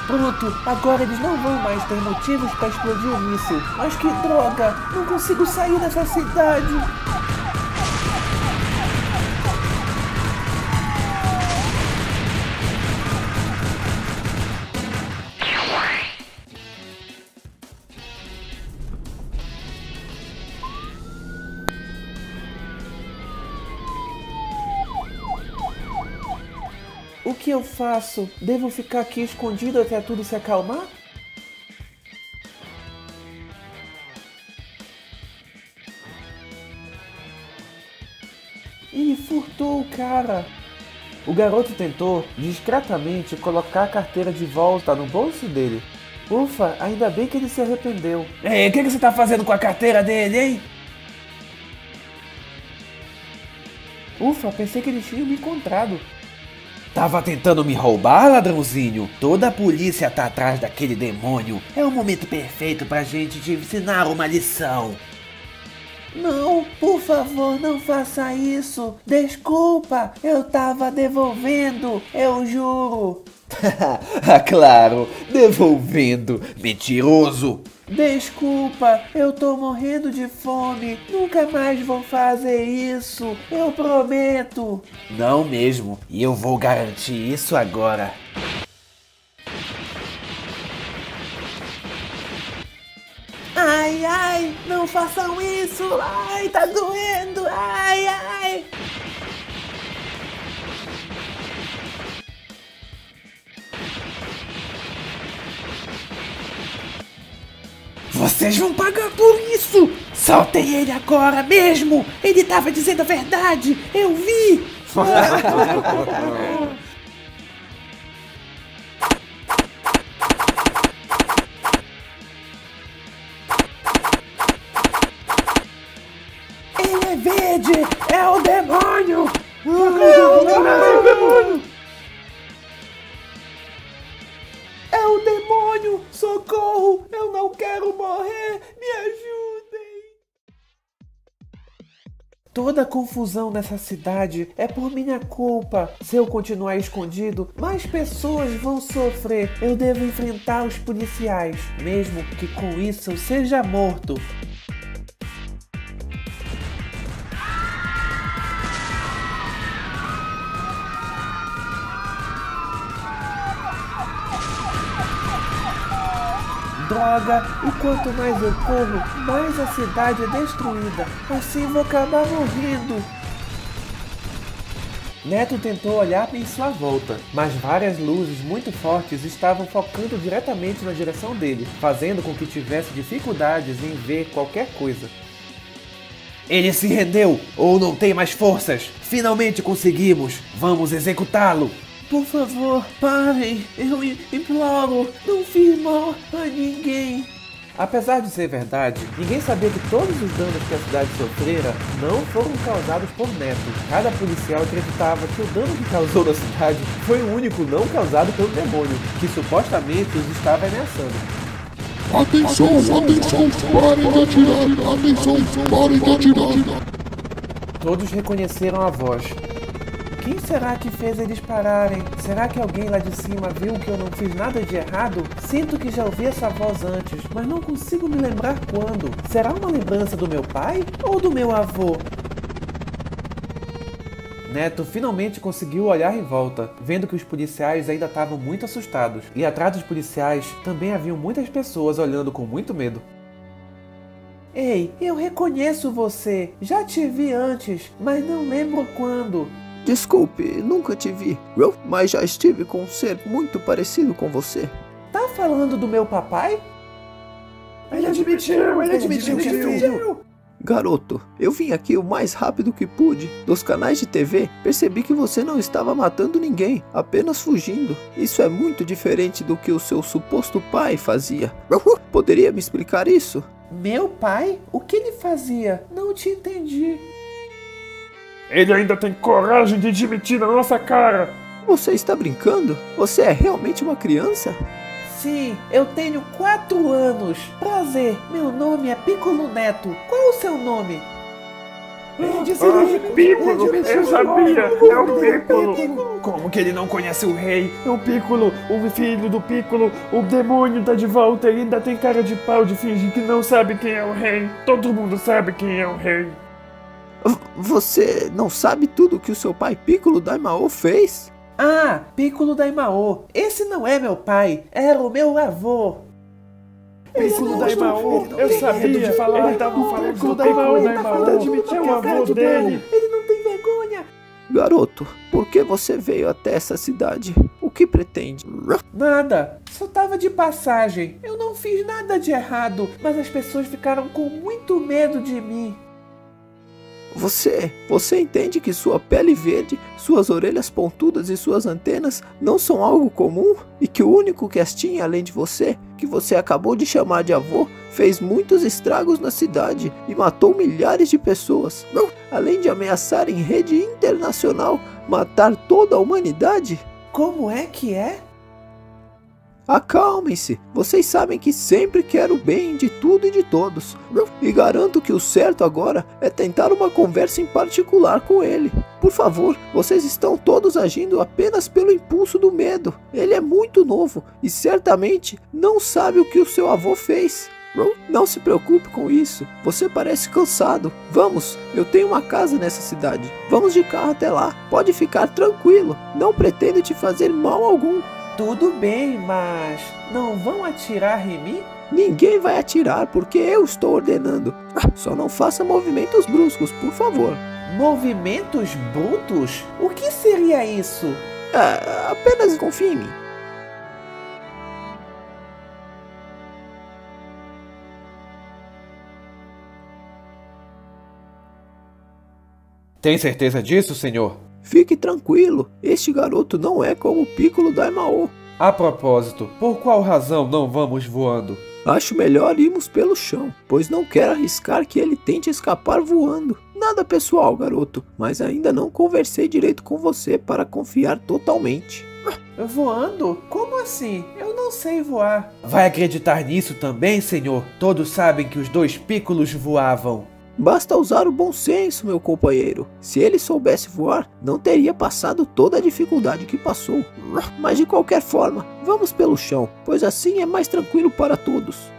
Pronto, agora eles não vão mais ter motivos para explodir o míssil. Mas que droga! Não consigo sair dessa cidade! Que eu faço? Devo ficar aqui escondido até tudo se acalmar? Ele furtou o cara. O garoto tentou, discretamente, colocar a carteira de volta no bolso dele. Ufa, ainda bem que ele se arrependeu. Ei, o que, que você tá fazendo com a carteira dele, hein? Ufa, pensei que ele tinha me encontrado. Tava tentando me roubar, ladrãozinho? Toda a polícia tá atrás daquele demônio. É o momento perfeito pra gente te ensinar uma lição. Não, por favor, não faça isso. Desculpa, eu tava devolvendo, eu juro. ah, claro, devolvendo, mentiroso. Desculpa, eu tô morrendo de fome. Nunca mais vou fazer isso. Eu prometo. Não mesmo. E eu vou garantir isso agora. Ai, ai, não façam isso. Ai, tá doendo. Ai, ai. Vocês vão pagar por isso! Soltem ele agora mesmo! Ele tava dizendo a verdade! Eu vi! verde! É o demônio! É o demônio! É o demônio! Socorro! Eu não quero morrer! Me ajudem! Toda a confusão nessa cidade é por minha culpa. Se eu continuar escondido, mais pessoas vão sofrer. Eu devo enfrentar os policiais, mesmo que com isso eu seja morto. Droga! E quanto mais eu corro, mais a cidade é destruída. Assim vou acabar morrendo. Neto tentou olhar em sua volta, mas várias luzes muito fortes estavam focando diretamente na direção dele, fazendo com que tivesse dificuldades em ver qualquer coisa. Ele se rendeu ou não tem mais forças. Finalmente conseguimos. Vamos executá-lo. Por favor, parem! Eu imploro! Não fiz mal a ninguém! Apesar de ser verdade, ninguém sabia que todos os danos que a cidade sofrera não foram causados por Neto. Cada policial acreditava que o dano que causou na cidade foi o único não causado pelo demônio, que supostamente os estava ameaçando. Atenção, atenção, parem de atirar! Atenção, parem de atirar! Todos reconheceram a voz. Quem será que fez eles pararem? Será que alguém lá de cima viu que eu não fiz nada de errado? Sinto que já ouvi essa voz antes, mas não consigo me lembrar quando. Será uma lembrança do meu pai ou do meu avô? Neto finalmente conseguiu olhar em volta, vendo que os policiais ainda estavam muito assustados. E atrás dos policiais também haviam muitas pessoas olhando com muito medo. Ei, eu reconheço você. Já te vi antes, mas não lembro quando. Desculpe, nunca te vi, mas já estive com um ser muito parecido com você. Tá falando do meu papai? Ele admitiu, ele admitiu que é filho. Garoto, eu vim aqui o mais rápido que pude. Dos canais de TV, percebi que você não estava matando ninguém, apenas fugindo. Isso é muito diferente do que o seu suposto pai fazia. Poderia me explicar isso? Meu pai? O que ele fazia? Não te entendi. Ele ainda tem coragem de admitir na nossa cara. Você está brincando? Você é realmente uma criança? Sim, eu tenho quatro anos. Prazer, meu nome é Piccolo Neto. Qual o seu nome? Ele disse ah, Piccolo, eu sabia, é o Piccolo. Como que ele não conhece o rei? É o Piccolo, o filho do Piccolo, o demônio tá de volta e ainda tem cara de pau de fingir que não sabe quem é o rei. Todo mundo sabe quem é o rei. Você não sabe tudo que o seu pai Piccolo Daimao fez? Ah, Piccolo Daimao. Esse não é meu pai, era o meu avô. Piccolo Daimao, eu sabia de falar, ele tava falando do Piccolo Daimao, admitiu o avô dele. Ele não tem vergonha. Garoto, por que você veio até essa cidade? O que pretende? Nada, só tava de passagem. Eu não fiz nada de errado, mas as pessoas ficaram com muito medo de mim. Você, você entende que sua pele verde, suas orelhas pontudas e suas antenas não são algo comum? E que o único que as tinha além de você, que você acabou de chamar de avô, fez muitos estragos na cidade e matou milhares de pessoas, além de ameaçar em rede internacional matar toda a humanidade? Como é que é? Acalmem-se, vocês sabem que sempre quero o bem de tudo e de todos. E garanto que o certo agora é tentar uma conversa em particular com ele. Por favor, vocês estão todos agindo apenas pelo impulso do medo. Ele é muito novo e certamente não sabe o que o seu avô fez. Não se preocupe com isso. Você parece cansado. Vamos, eu tenho uma casa nessa cidade. Vamos de carro até lá. Pode ficar tranquilo. Não pretendo te fazer mal algum. Tudo bem, mas não vão atirar em mim? Ninguém vai atirar porque eu estou ordenando. Ah, só não faça movimentos bruscos, por favor. Movimentos brutos? O que seria isso? Ah, apenas confie em mim. Tem certeza disso, senhor? Fique tranquilo, este garoto não é como o Piccolo Daimao. A propósito, por qual razão não vamos voando? Acho melhor irmos pelo chão, pois não quero arriscar que ele tente escapar voando. Nada pessoal, garoto, mas ainda não conversei direito com você para confiar totalmente. Voando? Como assim? Eu não sei voar. Vai acreditar nisso também, senhor? Todos sabem que os dois pícolos voavam. Basta usar o bom senso, meu companheiro. Se ele soubesse voar, não teria passado toda a dificuldade que passou. Mas de qualquer forma, vamos pelo chão, pois assim é mais tranquilo para todos.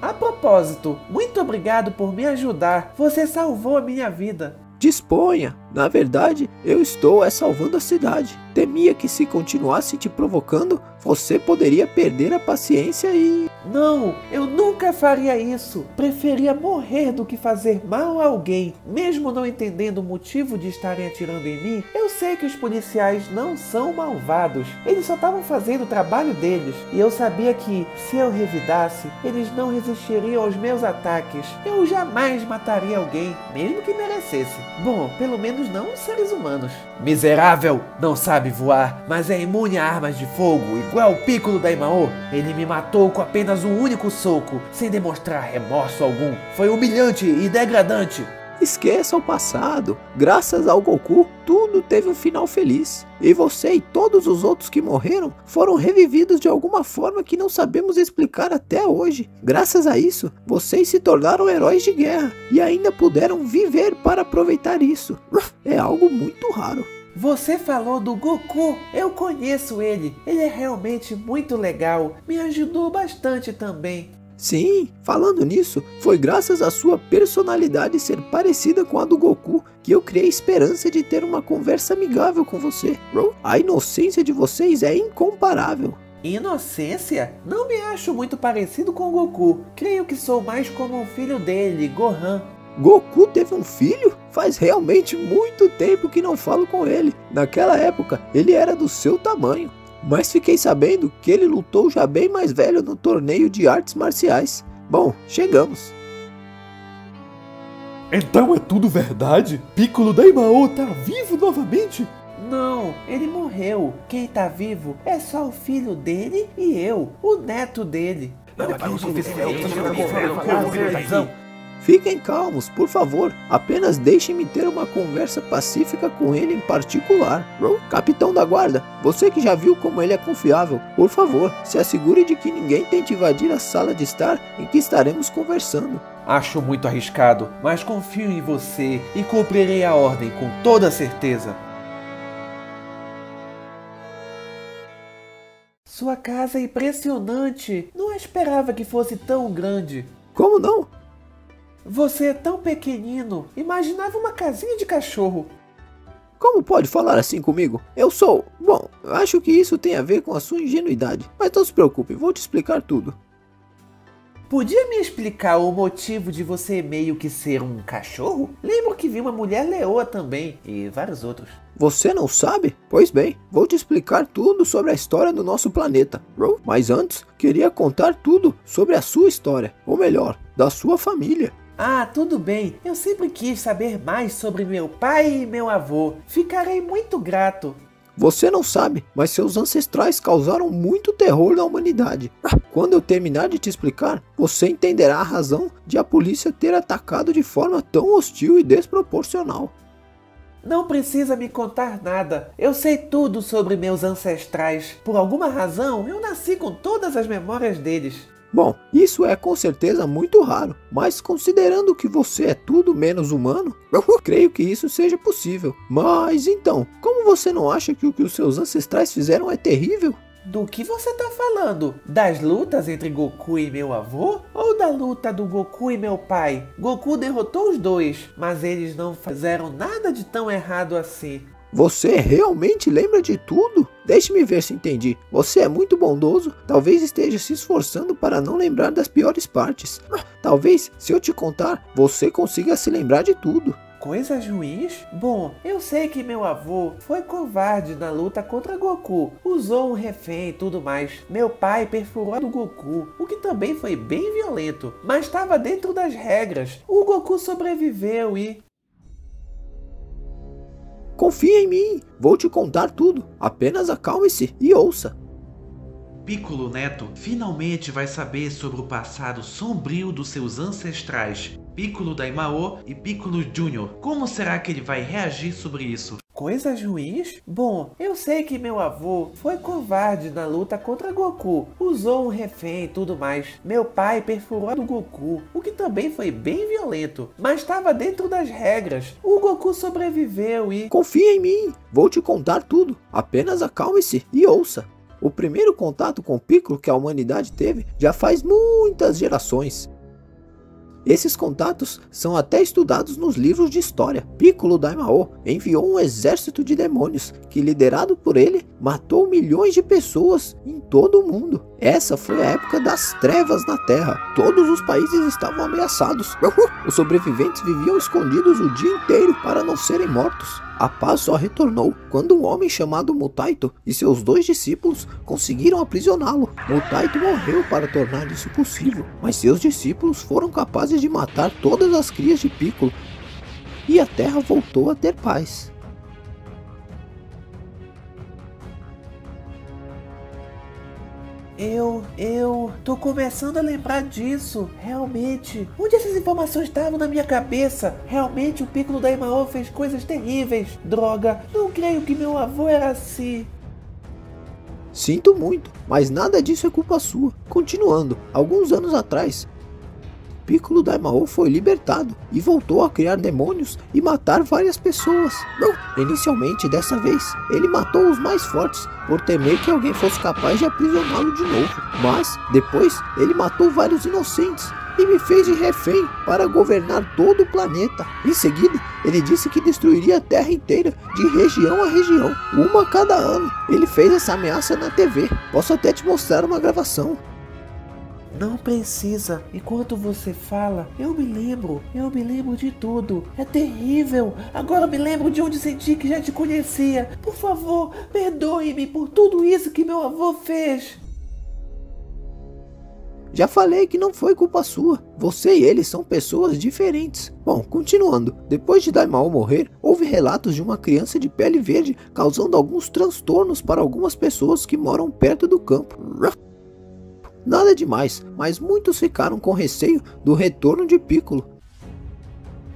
A propósito, muito obrigado por me ajudar. Você salvou a minha vida. Disponha. Na verdade, eu estou é salvando a cidade. Temia que se continuasse te provocando, você poderia perder a paciência e. Não, eu nunca faria isso. Preferia morrer do que fazer mal a alguém. Mesmo não entendendo o motivo de estarem atirando em mim, eu sei que os policiais não são malvados. Eles só estavam fazendo o trabalho deles. E eu sabia que, se eu revidasse, eles não resistiriam aos meus ataques. Eu jamais mataria alguém, mesmo que merecesse. Bom, pelo menos não os seres humanos. Miserável! Não sabe voar, mas é imune a armas de fogo, igual o Piccolo da Imao. Ele me matou com apenas um único soco, sem demonstrar remorso algum. Foi humilhante e degradante. Esqueça o passado. Graças ao Goku, tudo teve um final feliz. E você e todos os outros que morreram foram revividos de alguma forma que não sabemos explicar até hoje. Graças a isso, vocês se tornaram heróis de guerra e ainda puderam viver para aproveitar isso. É algo muito raro. Você falou do Goku, eu conheço ele. Ele é realmente muito legal. Me ajudou bastante também. Sim, falando nisso, foi graças à sua personalidade ser parecida com a do Goku que eu criei esperança de ter uma conversa amigável com você. Bro, a inocência de vocês é incomparável. Inocência? Não me acho muito parecido com o Goku. Creio que sou mais como um filho dele, Gohan. Goku teve um filho? Faz realmente muito tempo que não falo com ele. Naquela época, ele era do seu tamanho mas fiquei sabendo que ele lutou já bem mais velho no torneio de artes marciais. Bom, chegamos. Então é tudo verdade? Piccolo Daimao tá vivo novamente? Não, ele morreu. Quem tá vivo é só o filho dele e eu, o neto dele. Não, Fiquem calmos, por favor. Apenas deixem-me ter uma conversa pacífica com ele em particular. Capitão da guarda, você que já viu como ele é confiável, por favor, se assegure de que ninguém tente invadir a sala de estar em que estaremos conversando. Acho muito arriscado, mas confio em você e cumprirei a ordem com toda certeza. Sua casa é impressionante. Não esperava que fosse tão grande. Como não? Você é tão pequenino. Imaginava uma casinha de cachorro. Como pode falar assim comigo? Eu sou. Bom, acho que isso tem a ver com a sua ingenuidade. Mas não se preocupe, vou te explicar tudo. Podia me explicar o motivo de você meio que ser um cachorro? Lembro que vi uma mulher leoa também e vários outros. Você não sabe? Pois bem, vou te explicar tudo sobre a história do nosso planeta. Mas antes, queria contar tudo sobre a sua história, ou melhor, da sua família. Ah, tudo bem. Eu sempre quis saber mais sobre meu pai e meu avô. Ficarei muito grato. Você não sabe, mas seus ancestrais causaram muito terror na humanidade. Quando eu terminar de te explicar, você entenderá a razão de a polícia ter atacado de forma tão hostil e desproporcional. Não precisa me contar nada. Eu sei tudo sobre meus ancestrais. Por alguma razão, eu nasci com todas as memórias deles. Bom, isso é com certeza muito raro, mas considerando que você é tudo menos humano, creio que isso seja possível. Mas então, como você não acha que o que os seus ancestrais fizeram é terrível? Do que você tá falando? Das lutas entre Goku e meu avô? Ou da luta do Goku e meu pai? Goku derrotou os dois, mas eles não fizeram nada de tão errado assim. Você realmente lembra de tudo? Deixe-me ver se entendi. Você é muito bondoso, talvez esteja se esforçando para não lembrar das piores partes. Talvez, se eu te contar, você consiga se lembrar de tudo. Coisas ruins? Bom, eu sei que meu avô foi covarde na luta contra Goku, usou um refém e tudo mais. Meu pai perfurou do Goku, o que também foi bem violento, mas estava dentro das regras. O Goku sobreviveu e Confia em mim, vou te contar tudo. Apenas acalme-se e ouça. Piccolo Neto finalmente vai saber sobre o passado sombrio dos seus ancestrais, Piccolo Daimao e Piccolo Jr. Como será que ele vai reagir sobre isso? Coisas ruins? Bom, eu sei que meu avô foi covarde na luta contra Goku, usou um refém e tudo mais. Meu pai perfurou do Goku, o que também foi bem violento, mas estava dentro das regras. O Goku sobreviveu e. Confia em mim, vou te contar tudo. Apenas acalme-se e ouça. O primeiro contato com Piccolo que a humanidade teve já faz muitas gerações. Esses contatos são até estudados nos livros de história. Piccolo Daimao enviou um exército de demônios que, liderado por ele, matou milhões de pessoas em todo o mundo. Essa foi a época das trevas na Terra. Todos os países estavam ameaçados. Os sobreviventes viviam escondidos o dia inteiro para não serem mortos. A paz só retornou quando um homem chamado Mutaito e seus dois discípulos conseguiram aprisioná-lo. Mutaito morreu para tornar isso possível, mas seus discípulos foram capazes de matar todas as crias de Piccolo e a Terra voltou a ter paz. Eu, eu tô começando a lembrar disso, realmente. Onde essas informações estavam na minha cabeça? Realmente o Piccolo da Imao fez coisas terríveis. Droga, não creio que meu avô era assim. Sinto muito, mas nada disso é culpa sua. Continuando, alguns anos atrás, Piccolo Daimao foi libertado e voltou a criar demônios e matar várias pessoas. Não, inicialmente dessa vez, ele matou os mais fortes por temer que alguém fosse capaz de aprisioná-lo de novo. Mas depois ele matou vários inocentes e me fez de refém para governar todo o planeta. Em seguida, ele disse que destruiria a Terra inteira, de região a região, uma a cada ano. Ele fez essa ameaça na TV. Posso até te mostrar uma gravação. Não precisa. Enquanto você fala, eu me lembro. Eu me lembro de tudo. É terrível. Agora me lembro de onde senti que já te conhecia. Por favor, perdoe-me por tudo isso que meu avô fez. Já falei que não foi culpa sua. Você e ele são pessoas diferentes. Bom, continuando. Depois de Daimao morrer, houve relatos de uma criança de pele verde causando alguns transtornos para algumas pessoas que moram perto do campo. Nada demais, mas muitos ficaram com receio do retorno de Piccolo.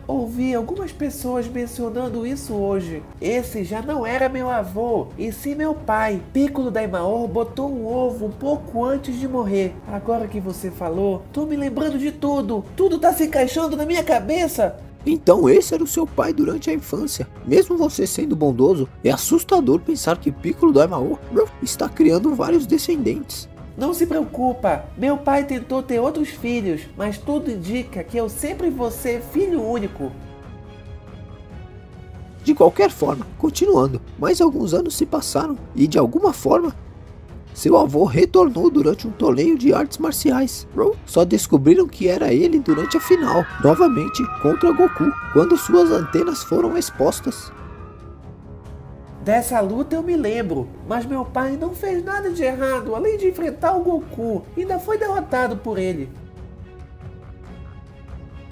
Ouvi algumas pessoas mencionando isso hoje. Esse já não era meu avô, e sim meu pai. Piccolo Daimaor botou um ovo um pouco antes de morrer. Agora que você falou, tô me lembrando de tudo. Tudo tá se encaixando na minha cabeça. Então esse era o seu pai durante a infância. Mesmo você sendo bondoso, é assustador pensar que Piccolo Daimaor está criando vários descendentes. Não se preocupa, meu pai tentou ter outros filhos, mas tudo indica que eu sempre vou ser filho único. De qualquer forma, continuando, mais alguns anos se passaram e de alguma forma seu avô retornou durante um torneio de artes marciais. Só descobriram que era ele durante a final, novamente contra Goku, quando suas antenas foram expostas. Dessa luta eu me lembro, mas meu pai não fez nada de errado além de enfrentar o Goku, ainda foi derrotado por ele.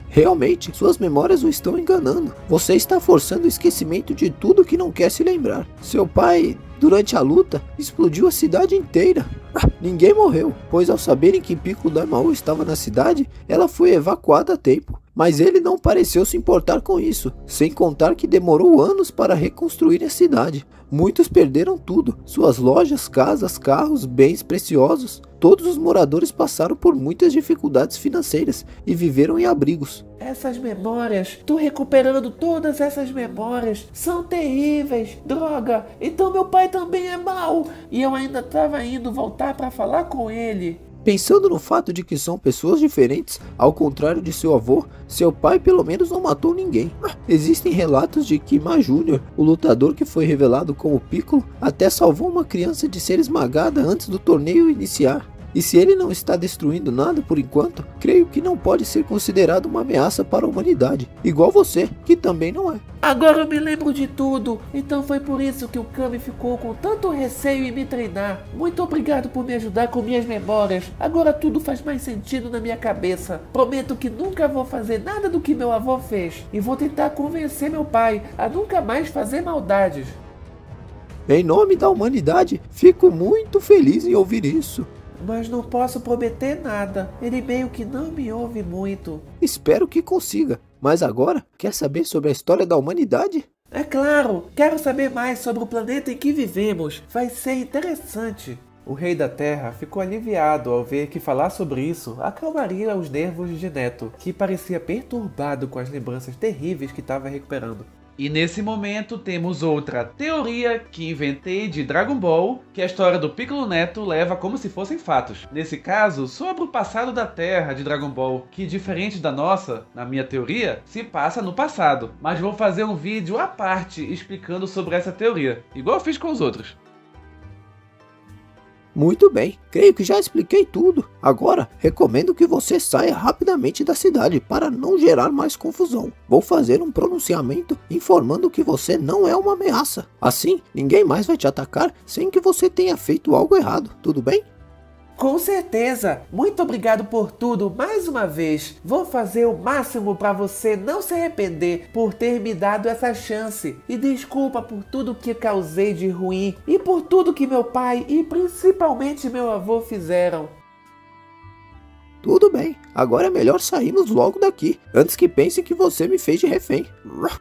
Realmente, suas memórias o estão enganando. Você está forçando o esquecimento de tudo que não quer se lembrar. Seu pai, durante a luta, explodiu a cidade inteira. Ah, ninguém morreu, pois ao saberem que Piccolo Daimaru estava na cidade, ela foi evacuada a tempo. Mas ele não pareceu se importar com isso, sem contar que demorou anos para reconstruir a cidade. Muitos perderam tudo: suas lojas, casas, carros, bens preciosos. Todos os moradores passaram por muitas dificuldades financeiras e viveram em abrigos. Essas memórias, tô recuperando todas essas memórias, são terríveis. Droga, então meu pai também é mau e eu ainda estava indo voltar para falar com ele. Pensando no fato de que são pessoas diferentes, ao contrário de seu avô, seu pai pelo menos não matou ninguém. Existem relatos de que Ma Júnior, o lutador que foi revelado como Piccolo, até salvou uma criança de ser esmagada antes do torneio iniciar. E se ele não está destruindo nada por enquanto, creio que não pode ser considerado uma ameaça para a humanidade, igual você, que também não é. Agora eu me lembro de tudo, então foi por isso que o Kami ficou com tanto receio em me treinar. Muito obrigado por me ajudar com minhas memórias. Agora tudo faz mais sentido na minha cabeça. Prometo que nunca vou fazer nada do que meu avô fez e vou tentar convencer meu pai a nunca mais fazer maldades. Em nome da humanidade, fico muito feliz em ouvir isso mas não posso prometer nada. Ele meio que não me ouve muito. Espero que consiga. Mas agora, quer saber sobre a história da humanidade? É claro, quero saber mais sobre o planeta em que vivemos. Vai ser interessante. O rei da terra ficou aliviado ao ver que falar sobre isso acalmaria os nervos de Neto, que parecia perturbado com as lembranças terríveis que estava recuperando. E nesse momento temos outra teoria que inventei de Dragon Ball, que a história do Piccolo Neto leva como se fossem fatos. Nesse caso, sobre o passado da Terra de Dragon Ball, que diferente da nossa, na minha teoria, se passa no passado. Mas vou fazer um vídeo à parte explicando sobre essa teoria, igual eu fiz com os outros. Muito bem, creio que já expliquei tudo. Agora, recomendo que você saia rapidamente da cidade para não gerar mais confusão. Vou fazer um pronunciamento informando que você não é uma ameaça. Assim, ninguém mais vai te atacar sem que você tenha feito algo errado, tudo bem? Com certeza! Muito obrigado por tudo mais uma vez. Vou fazer o máximo para você não se arrepender por ter me dado essa chance. E desculpa por tudo que causei de ruim e por tudo que meu pai e principalmente meu avô fizeram. Tudo bem, agora é melhor sairmos logo daqui, antes que pensem que você me fez de refém.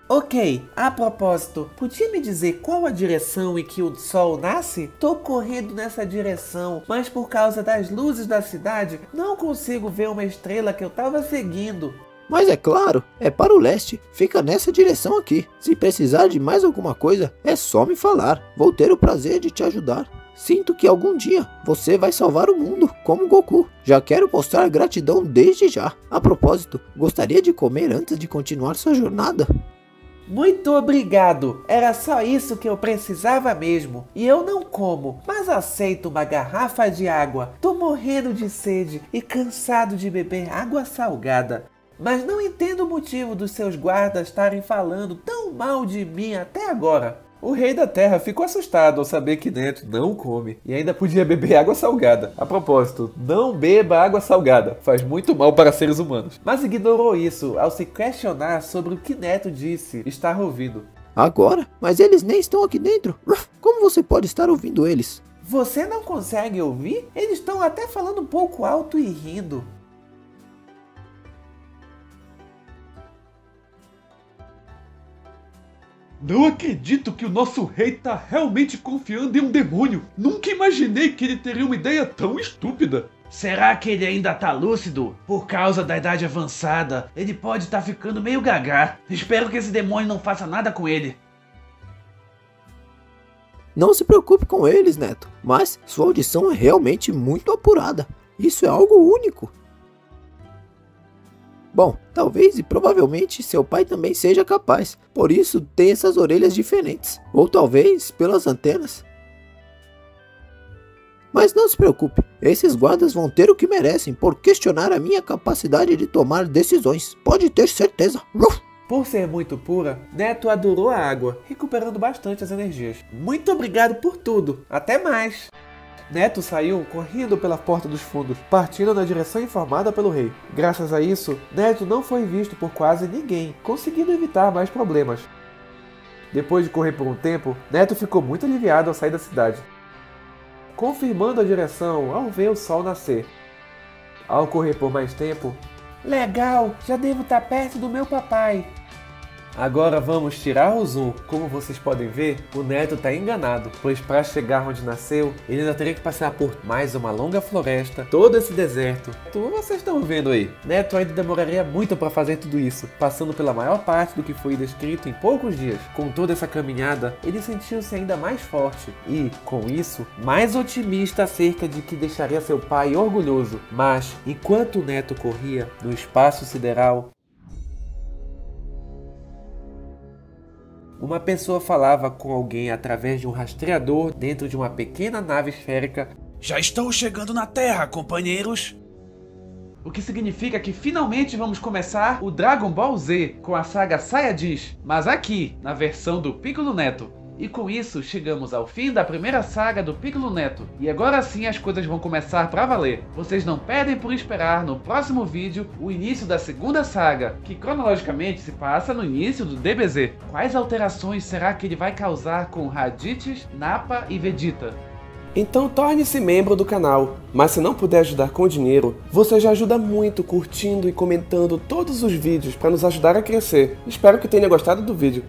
Ok, a propósito, podia me dizer qual a direção em que o sol nasce? Tô correndo nessa direção, mas por causa das luzes da cidade, não consigo ver uma estrela que eu tava seguindo. Mas é claro, é para o leste, fica nessa direção aqui. Se precisar de mais alguma coisa, é só me falar, vou ter o prazer de te ajudar. Sinto que algum dia você vai salvar o mundo, como Goku. Já quero mostrar gratidão desde já. A propósito, gostaria de comer antes de continuar sua jornada? Muito obrigado! Era só isso que eu precisava mesmo. E eu não como, mas aceito uma garrafa de água. Tô morrendo de sede e cansado de beber água salgada. Mas não entendo o motivo dos seus guardas estarem falando tão mal de mim até agora. O rei da terra ficou assustado ao saber que Neto não come e ainda podia beber água salgada. A propósito, não beba água salgada, faz muito mal para seres humanos. Mas ignorou isso ao se questionar sobre o que Neto disse estar ouvindo. Agora? Mas eles nem estão aqui dentro. Como você pode estar ouvindo eles? Você não consegue ouvir? Eles estão até falando um pouco alto e rindo. Não acredito que o nosso rei tá realmente confiando em um demônio. Nunca imaginei que ele teria uma ideia tão estúpida. Será que ele ainda tá lúcido? Por causa da idade avançada, ele pode estar tá ficando meio gagá. Espero que esse demônio não faça nada com ele. Não se preocupe com eles, Neto, mas sua audição é realmente muito apurada. Isso é algo único. Bom, talvez e provavelmente seu pai também seja capaz, por isso tem essas orelhas diferentes, ou talvez pelas antenas. Mas não se preocupe, esses guardas vão ter o que merecem por questionar a minha capacidade de tomar decisões, pode ter certeza. Por ser muito pura, Neto adorou a água, recuperando bastante as energias. Muito obrigado por tudo, até mais! Neto saiu correndo pela porta dos fundos, partindo na direção informada pelo rei. Graças a isso, Neto não foi visto por quase ninguém, conseguindo evitar mais problemas. Depois de correr por um tempo, Neto ficou muito aliviado ao sair da cidade, confirmando a direção ao ver o sol nascer. Ao correr por mais tempo, Legal, já devo estar perto do meu papai. Agora vamos tirar o zoom. Como vocês podem ver, o Neto está enganado, pois para chegar onde nasceu, ele ainda teria que passar por mais uma longa floresta, todo esse deserto. Como vocês estão vendo aí, Neto ainda demoraria muito para fazer tudo isso, passando pela maior parte do que foi descrito em poucos dias. Com toda essa caminhada, ele sentiu-se ainda mais forte e, com isso, mais otimista acerca de que deixaria seu pai orgulhoso. Mas, enquanto o Neto corria no espaço sideral, Uma pessoa falava com alguém através de um rastreador dentro de uma pequena nave esférica. Já estou chegando na Terra, companheiros! O que significa que finalmente vamos começar o Dragon Ball Z com a saga Saiyajins, mas aqui, na versão do Piccolo Neto. E com isso, chegamos ao fim da primeira saga do Piccolo Neto. E agora sim as coisas vão começar pra valer. Vocês não perdem por esperar no próximo vídeo o início da segunda saga, que cronologicamente se passa no início do DBZ. Quais alterações será que ele vai causar com Raditz, Nappa e Vegeta? Então torne-se membro do canal, mas se não puder ajudar com dinheiro, você já ajuda muito curtindo e comentando todos os vídeos para nos ajudar a crescer. Espero que tenha gostado do vídeo.